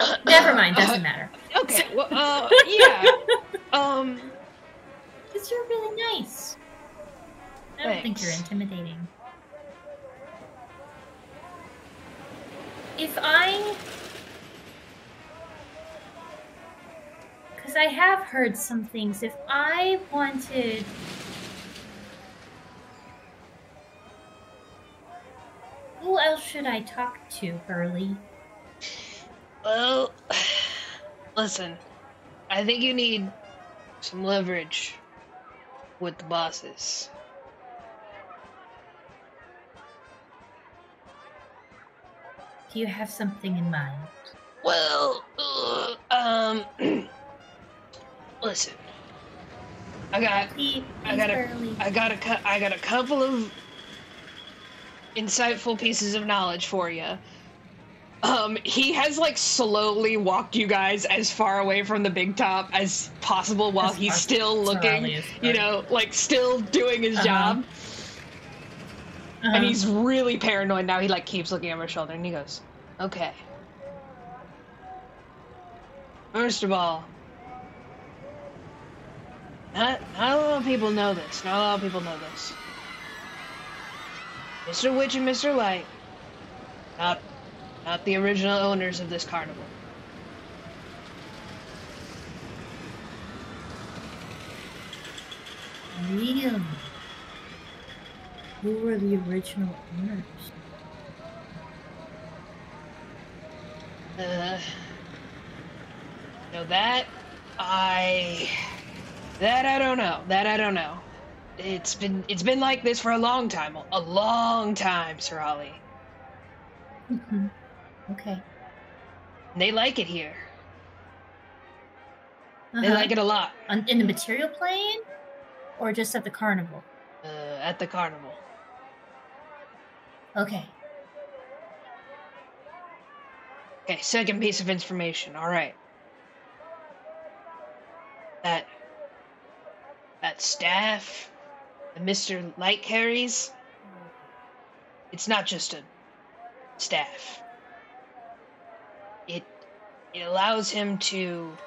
Never mind. Doesn't matter. Okay, well, uh, yeah. Um, Because you're really nice. I don't think you're intimidating. If I. Because I have heard some things. If I wanted. Who else should I talk to, Hurley? well, listen, I think you need some leverage with the bosses. Do you have something in mind? Well, uh, um, listen, I got Please, I gotta- Hurley. I got a cou- I got a couple of insightful pieces of knowledge for you. Um, he has like slowly walked you guys as far away from the big top as possible while As he's far- still looking, away as you know, like still doing his Uh-huh. job. Uh-huh. And he's really paranoid now. He like keeps looking over his shoulder and he goes, "Okay. First of all, not, not a lot of people know this. Not a lot of people know this. Mr. Witch and Mr. Light, not, not the original owners of this carnival. Really? Who were the original owners? Uh, no, that I that I don't know. That I don't know. It's been it's been like this for a long time, a long time, Sorali. Mm-hmm. Okay. And they like it here. They Uh-huh. like it a lot On, in the material plane, or just at the carnival? uh, at the carnival. Okay. Okay, second piece of information. All right. That that staff that Mr. Light carries. It's not just a staff. It it allows him to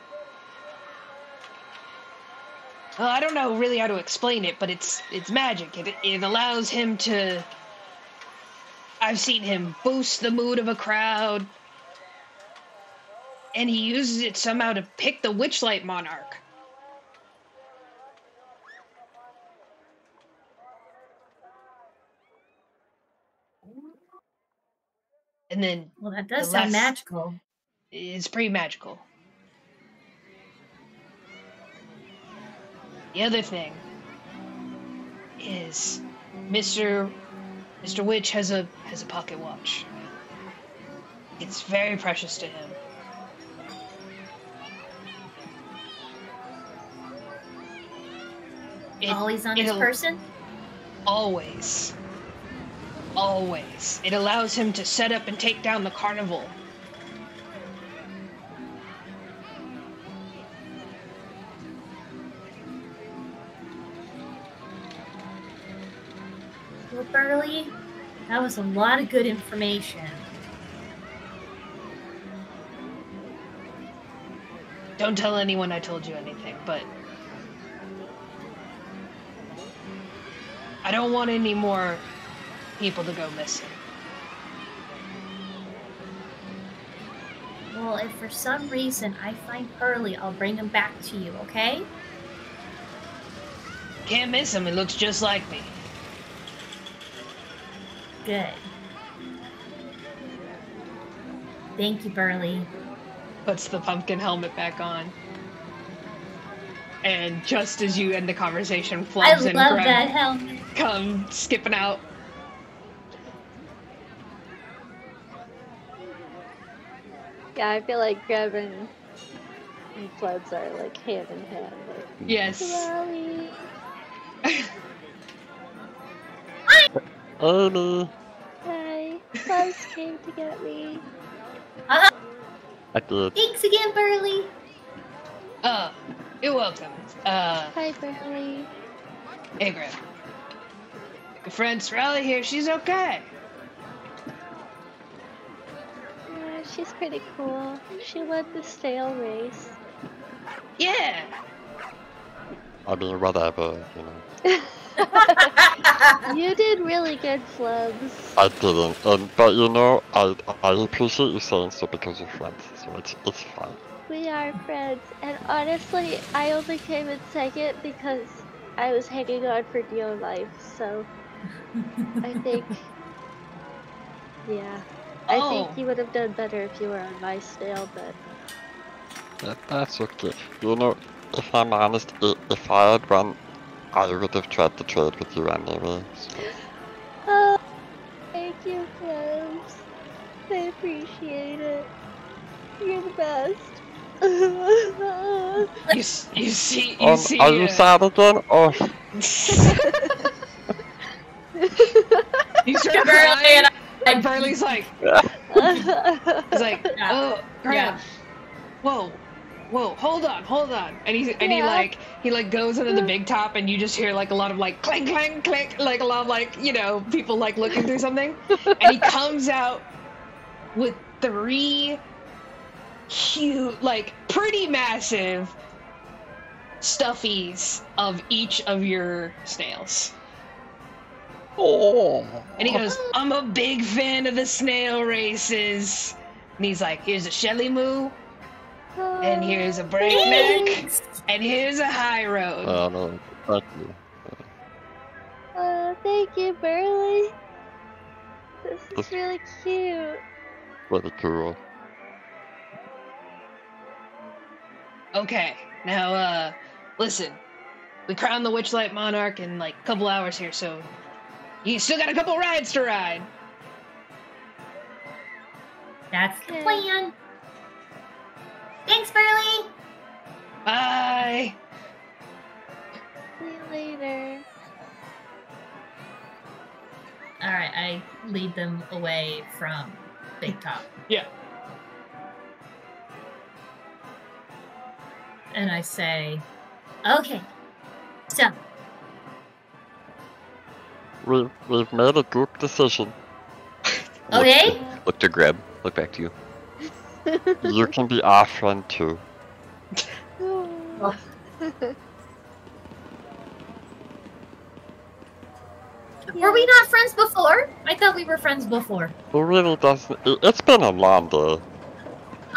well, I don't know really how to explain it, but it's it's magic. It it allows him to I've seen him boost the mood of a crowd, and he uses it somehow to pick the Witchlight Monarch. And then Well, that does sound magical. it's pretty magical. The other thing is Mr. Mr. Witch has a has a pocket watch. It's very precious to him. It Always on his person? always always it allows him to set up and take down the carnival Well, Burley, that was a lot of good information. Don't tell anyone I told you anything, but I don't want any more people to go missing. Well, if for some reason I find Hurley, I'll bring him back to you, okay? Can't miss him. He looks just like me. Good. Thank you, Burley. Puts the pumpkin helmet back on. And just as you end the conversation, I Flubs and love Greb that helmet. come skipping out. Yeah, I feel like Greb and, and Flubs are like hand in hand. Like, Yes. Oh no. Hi. Buzz came to get me. I did. Thanks again, Burley. Uh, you're welcome. Uh, Hi, Burley. hey, Graham. Your friend Sorali here, she's okay. She's pretty cool. She won the stale race. Yeah. I mean, whatever, you know. You did really good, Flubs. I didn't, um, but you know, I I appreciate you saying so because we're friends, so it's it's fine. We are friends, and honestly, I only came in second because I was hanging on for dear life. So I think, yeah, I Oh. think you would have done better if you were on my stale. But That, that's okay. You know, if I'm honest, if I had run, I would have tried to trade with you anyway. So. oh, thank you, Flubs. I appreciate it. You're the best. You, s- you see, you Um, see. are you uh, sad again? Oh, you start Burley crying, and and Burley's like, he's like, Yeah. oh, Graham. Yeah. Whoa, whoa, hold on, hold on. And he and he like he like goes into the big top, and you just hear like a lot of like clang clang clank, like a lot of like you know people like looking through something, and he comes out with three huge, like pretty massive stuffies of each of your snails. Oh. And he goes, I'm a big fan of the snail races. And he's like, here's a Shelly Moo, and here's a breakneck, and here's a high road. Oh no, thank you. Oh, thank you, Burley. This is really cute. Very cool. Okay, now, uh, listen. We crown the Witchlight Monarch in like a couple hours here, so you still got a couple rides to ride. That's the Okay. plan. Thanks, Burley. Bye. See you later. All right, I lead them away from Big Top. Yeah. And I say, okay, so We we've made a good decision. okay, Look to Greb. Look back to you. You can be our friend too. Were we not friends before? I thought we were friends before. It really doesn't. It, it's been a long day.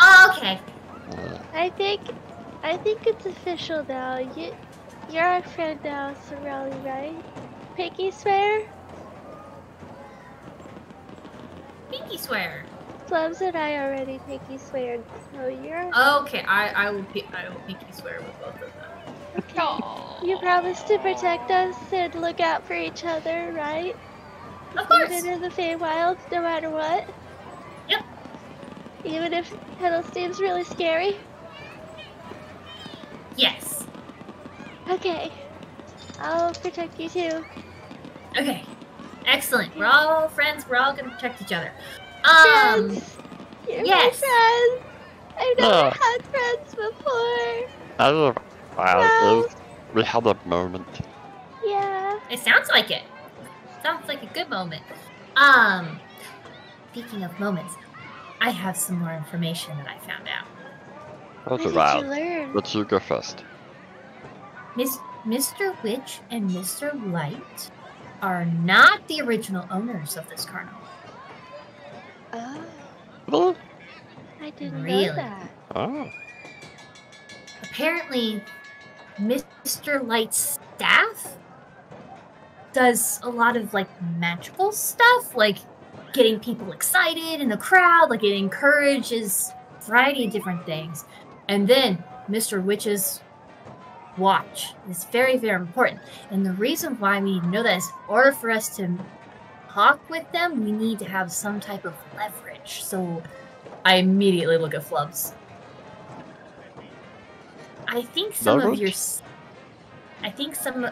Oh, okay. I think, I think it's official now. You, you're our friend now, Sorali, right? Pinky swear? Pinky swear. Flubs and I already pinky swear, so you're. Okay, I I will I will pinky swear with both of them. Aw. You promised to protect us and look out for each other, right? Of course. Even in the Feywild, no matter what. Yep. Even if Petal really scary. Yes. Okay. I'll protect you too. Okay. Excellent. We're all friends. We're all gonna protect each other. Um. friends! You're yes. my friends! I've never Yeah. had friends before! I don't. Wow, Well- we had a moment. Yeah. It sounds like it. Sounds like a good moment. Um, speaking of moments, I have some more information that I found out. What Okay, did wow. you learn? Let you go first. Miss, Mr. Witch and Mr. Light are not the original owners of this carnival. Oh, I didn't Really? know that. Oh. Apparently, Mr. Light's staff does a lot of like magical stuff, like getting people excited in the crowd, like it encourages a variety of different things. And then Mr. Witch's watch It's very, very important. And the reason why we know that is in order for us to talk with them, we need to have some type of leverage. So I immediately look at Flubs. I think some of your. I think some.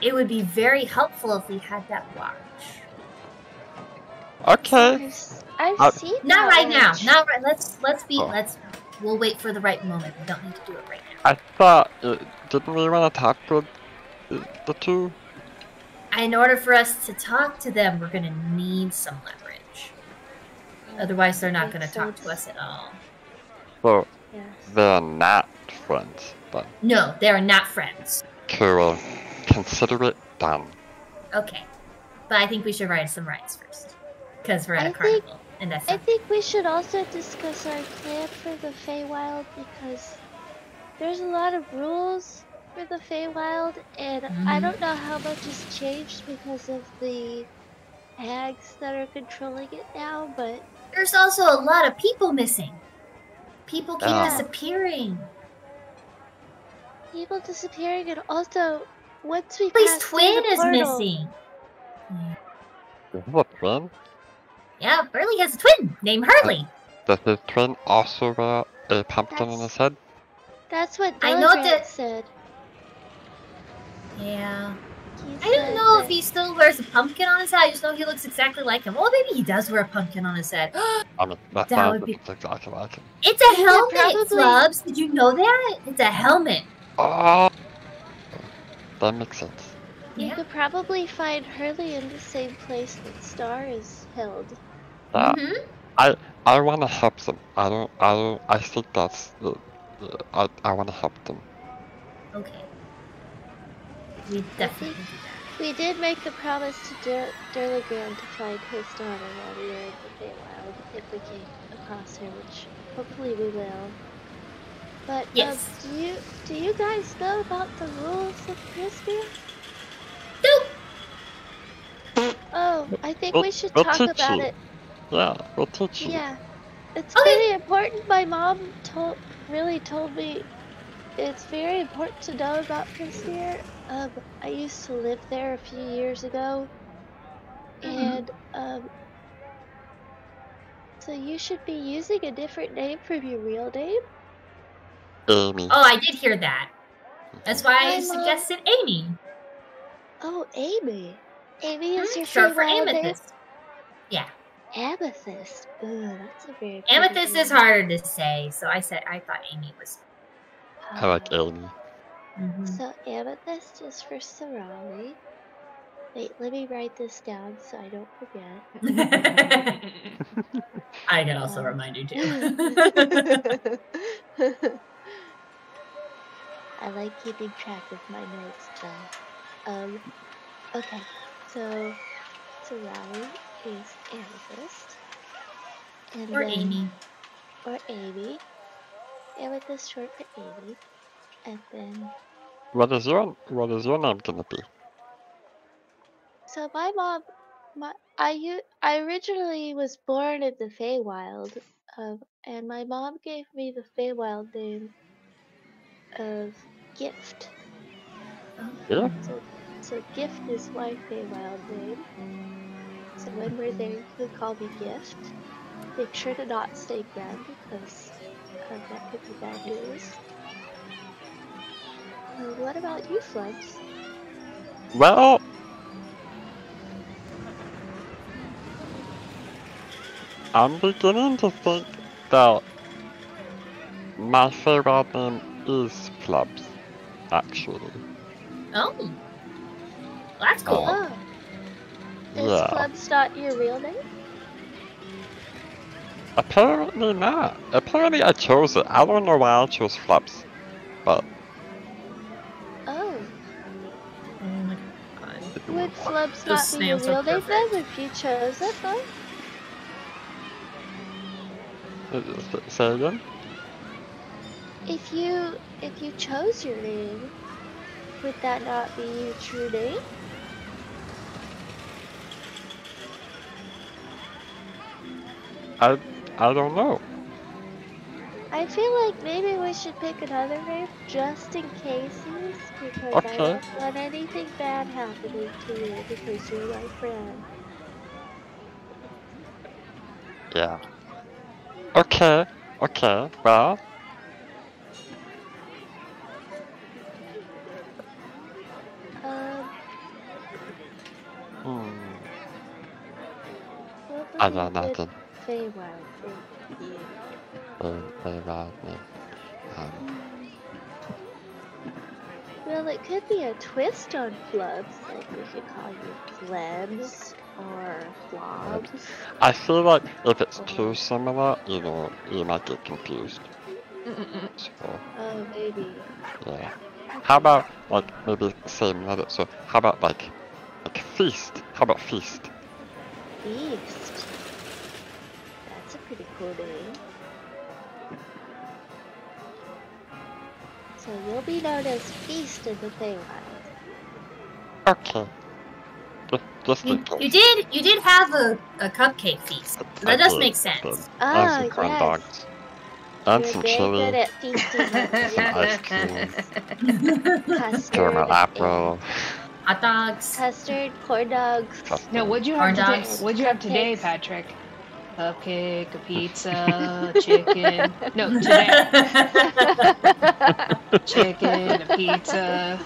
It would be very helpful if we had that watch. Okay. I've, Uh, seen Not right now. Not right. Let's let's be Oh. let's. We'll wait for the right moment. We don't need to do it right now. I thought, uh, didn't we want to talk to the, the two? In order for us to talk to them, we're gonna need some leverage. Otherwise, they're not gonna talk to us at all. Well, Yes. they're not friends, but No, they're not friends. cool. Consider it done. Okay, but I think we should ride some rides first, because we're at a I think- carnival, and that's I think we should also discuss our plan for the Feywild because there's a lot of rules for the Feywild, and I Mhm. don't know how much has changed because of the hags that are controlling it now, but There's also a lot of people missing. People keep Yeah. disappearing. people disappearing, and also once we Please, pass through twin the is portal- missing. What, he twin? Yeah, Burley has a twin named Hurley. Does his twin also wear a pumpkin on his head? That's what I know that- said. Yeah. He I don't said know if he still wears a pumpkin on his head. I just know he looks exactly like him. Well, maybe he does wear a pumpkin on his head. I mean, that, That would be- exactly like him. it's a helmet, probably- Flubs. Did you know that? It's a helmet. Oh! That makes sense. You Yeah. could probably find Hurley in the same place that Star is held. Yeah. hmm I want to help them. I don't, I don't, I think that's, uh, uh, I, I want to help them. Okay. We definitely do We did make the promise to Dur- Dirlagraun to find his daughter while we were in the Feywild, if we came across her, which hopefully we will. But Yes. um, do you do you guys know about the rules of Prismeer? Nope. Oh, I think We'll- should talk teach about you. it. Yeah, we'll teach you. Yeah, it's Okay. very important. My mom told really told me it's very important to know about Prismeer. Um, I used to live there a few years ago, Mhm. and um, so you should be using a different name from your real name. Amy. Oh, I did hear that. That's why I Hi, Mom. suggested Amy. Oh, Amy. Amy is Hmm, your Short for Feywild name? amethyst. Yeah, Amethyst. Ooh, that's a very amethyst is name. harder to say, so I said I thought Amy was. I like Amy. Mhm. So amethyst is for Sorali. Wait, let me write this down so I don't forget. I can also Um, remind you too. I like keeping track of my notes though. Um, okay, so Sorali is amethyst. And or then- Amy. Or Amy. Amethyst short for Amy. And then What is your, what is your name gonna be? So my mom, my I u- I originally was born in the Feywild, um, and my mom gave me the Feywild name of Gift. Yeah? So, so Gift is my Feywild name. So when we're there, you can call me Gift. Make sure to not stay ground because uh, that could be bad news. Uh, what about you, Flubs? Well, I'm beginning to think that my favorite name is Flubs, actually. Oh, well, that's cool. Oh. Is Yeah. Flubs not your real name? Apparently not. Apparently I chose it. I don't know why I chose Flubs. But Oh. Oh my god. Would Flubs Those not be your real name then if you chose it though? s- say again? If you if you chose your name, would that not be your true name? I I don't know. I feel like maybe we should pick another name just in cases because I don't want anything bad happening to you because you're my friend. Yeah. Okay. Okay. Well, Um, hmm. I know. good Then, Feywild, thank you. uh, um, Well, it could be a twist on flubs, like we could call you plebs or flobs. I feel like if it's too similar, you know, you might get confused. So, Oh, maybe. yeah. How about like maybe same letter? So how about like like feast? How about feast? Beast. That's a pretty cool name. So you'll be known as Feast in the Feywild. Okay. Just, just You, you did you did have a, a cupcake feast. I That does make did. sense. And Ah, some corn yes. dogs. And You're some chili. good at feasting Some ice cream. custard, Caramel apple. Hot dogs. custard, corn dogs. custard. No, what'd you Corn have today? dogs. What'd you have today, Patrick? Cupcake, a pizza, chicken. No, today. Chicken, a pizza.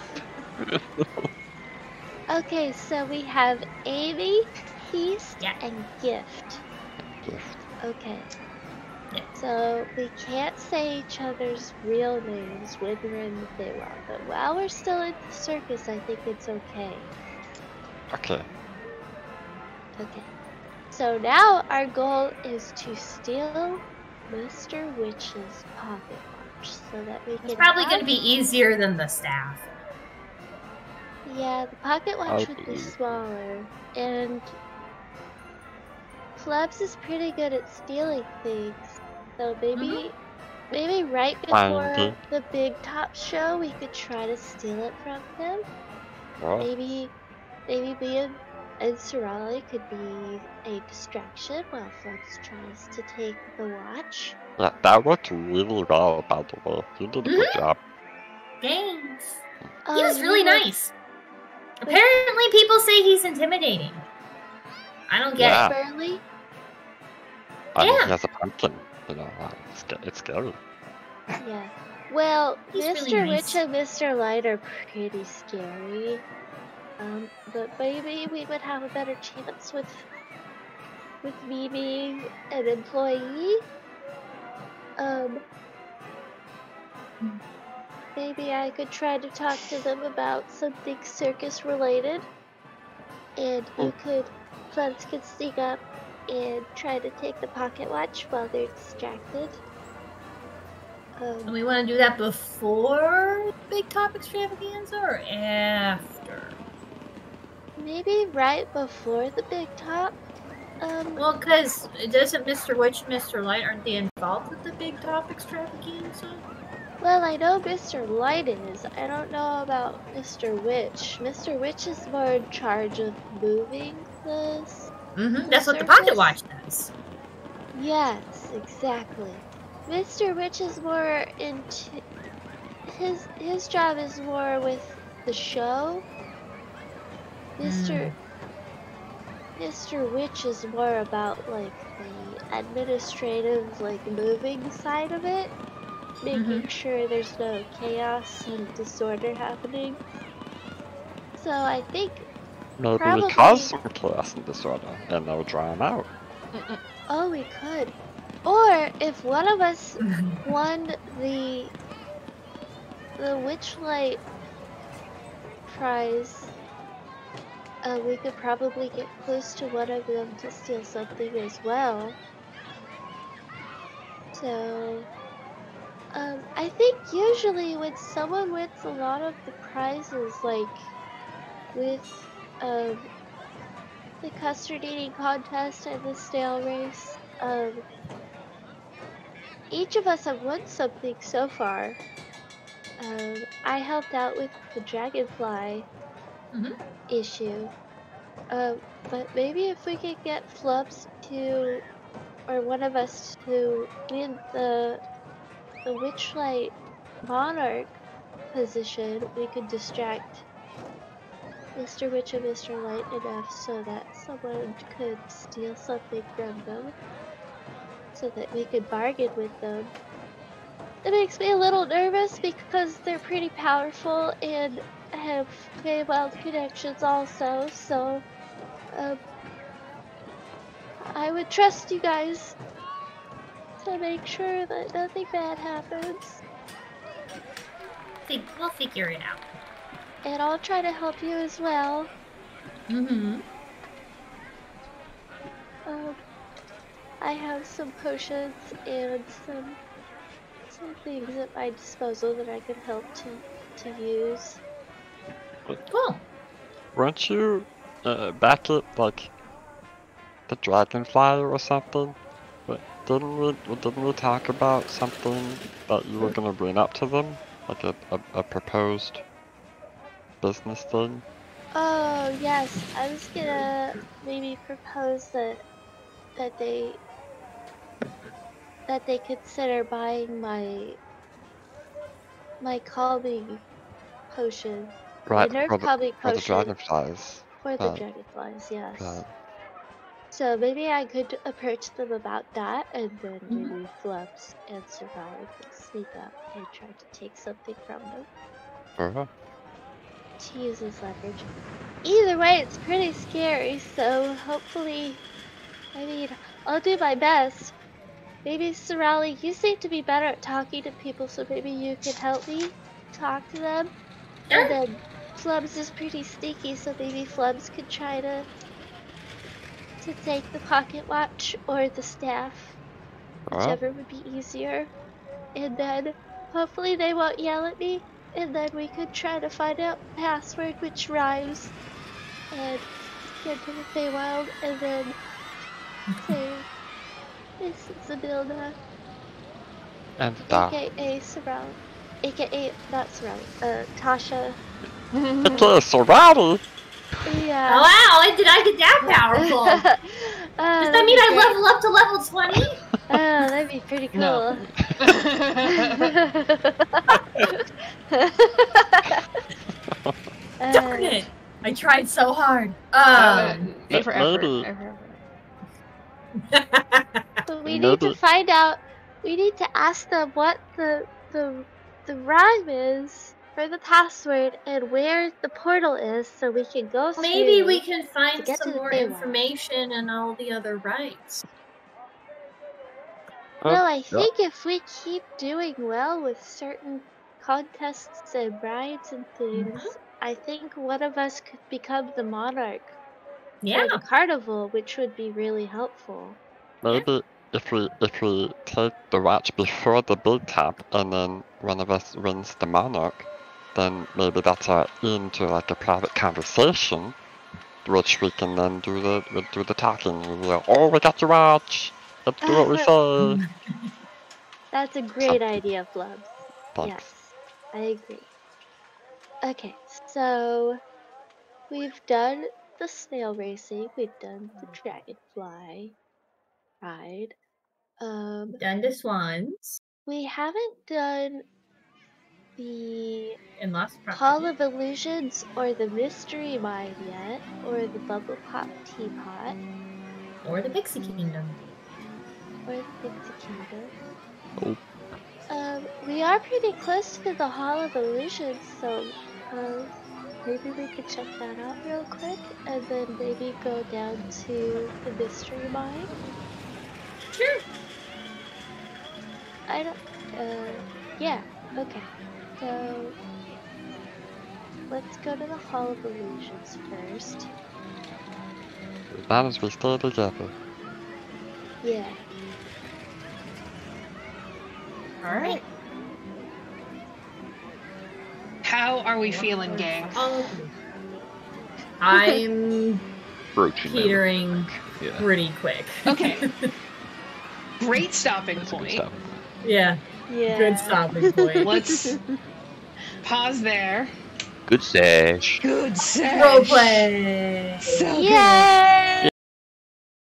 Okay, so we have Amy, Feast, Yeah. and Gift. Gift. Okay. Yeah. So we can't say each other's real names when we're in the Feywild, but while we're still in the circus, I think it's okay. Okay. Okay. So now our goal is to steal Mr. Witch's pocket watch so that we can. It's probably going to be easier than the staff. Yeah, the pocket watch would be smaller, and Flubs is pretty good at stealing things. So maybe, mm-hmm. maybe right before Fine. the big top show, we could try to steal it from him. Well, Maybe, maybe be and, and Sorali could be a distraction while Flubs tries to take the watch. yeah, that worked really well, by the way. You did a good mm-hmm. job. Thanks. Oh, He was you really know, nice. Apparently, people say he's intimidating. I don't get Yeah. it. Apparently? I mean, Yeah. he has a pumpkin. You know, it's, sca- it's scary. Yeah. Well, He's Mr. really nice. Witch and Mr. Light are pretty scary. Um, but maybe we would have a better chance with with me being an employee. Um, maybe I could try to talk to them about something circus related, and you could, Flubs could sneak up and try to take the pocket watch while they're distracted. Um, And we want to do that before Big Top Extravaganza or after? Maybe right before the big top. Um, Well, because doesn't Mr. Witch and Mr. Light aren't they involved with the Big Top Extravaganza? well, I know Mr. Light is. I don't know about Mr. Witch. Mr. Witch is more in charge of moving this. Mm-hmm. That's what the Pocket Watch does. Yes, exactly. Mr. Witch is more into his his job is more with the show. Mr. Mr. Mm. Witch is more about like the administrative like moving side of it, making mm-hmm. sure there's no chaos and disorder happening. So I think Maybe Probably. we cause some chaos and disorder, and they'll drown out. oh we could. Or if one of us won the the Witchlight prize, uh, we could probably get close to one of them to steal something as well. So, um, I think usually when someone wins a lot of the prizes, like with um, the custard eating contest and the snail race, um, each of us have won something so far. Um, I helped out with the dragonfly Mhm. issue. Um, but maybe if we could get Flubs to, or one of us to win the the Witchlight Monarch position, we could distract Mr. Witch and Mr. Light enough so that someone could steal something from them so that we could bargain with them. It makes me a little nervous because they're pretty powerful and have Feywild connections also, so um, I would trust you guys to make sure that nothing bad happens. Think we'll figure it out. And I'll try to help you as well. Mm-hmm. Um, I have some potions and some some things at my disposal that I could help to to use. Cool. Weren't you uh, back at like the dragonfly or something? But didn't we didn't we talk about something that you were gonna bring up to them, like a, a, a proposed business thing? Oh yes, I was gonna maybe propose that that they that they consider buying my my calming potion Right, nerve the, calming for the dragonflies. for the dragonflies. Yes. So maybe I could approach them about that, and then maybe Flubs and Survive could sneak up and try to take something from them Uh-huh. to use as leverage. Either way, it's pretty scary, so hopefully, I mean, I'll do my best. Maybe Sorali, you seem to be better at talking to people, so maybe you could help me talk to them. Sure. And then Flubs is pretty sneaky, so maybe Flubs could try to to take the pocket watch or the staff, Alright. whichever would be easier. And then hopefully they won't yell at me, and then we could try to find out the password which rhymes and get to the Feywild and then save Miss Zybilna, And uh, aka Sorali. AKA not Sorali, uh Tasha. It's a Sorati! Yeah. Oh, wow, did I get that powerful? uh, Does that mean I level up to level 20? Oh, that'd be pretty cool. No. Darn it! I tried so hard. Um, A for effort. maybe. A for. But we need to find out. We need to ask them what the the the rhyme is for the password and where the portal is, so we can go. maybe we can find get some more information and all the other rights. Uh, No, I yeah. think if we keep doing well with certain contests and rides and things, I think one of us could become the monarch Yeah. for the carnival, which would be really helpful. Maybe if we if we take the watch before the big tap and then one of us wins the monarch, then maybe that's our into like a private conversation, which we can then do the we do the talking. We go, oh, we got your watch. Let's do what we say. That's a great Something. idea, Flubs. Thanks. Yes, I agree. Okay, so we've done the snail racing, we've done the dragonfly ride. Um, Done the swans we haven't done the and lost Hall of Illusions or the Mystery Mine yet, or the Bubble Pop Teapot, Or the Pixie Kingdom. or the Pixie Kingdom. Oh. Um, we are pretty close to the Hall of Illusions, so um, maybe we could check that out real quick, and then maybe go down to the Mystery Mine. Sure. I don't. Uh, yeah. Okay. So let's go to the Hall of Illusions first. As long as we stay together. Yeah. All right. How are we feeling, gang? Oh. I'm Broaching petering Yeah. pretty quick. Okay. Great stopping That's a good point. Yeah. Yeah. Good stopping point. Let's pause there. Good stash. Good sesh. Roleplay. So good. Yay!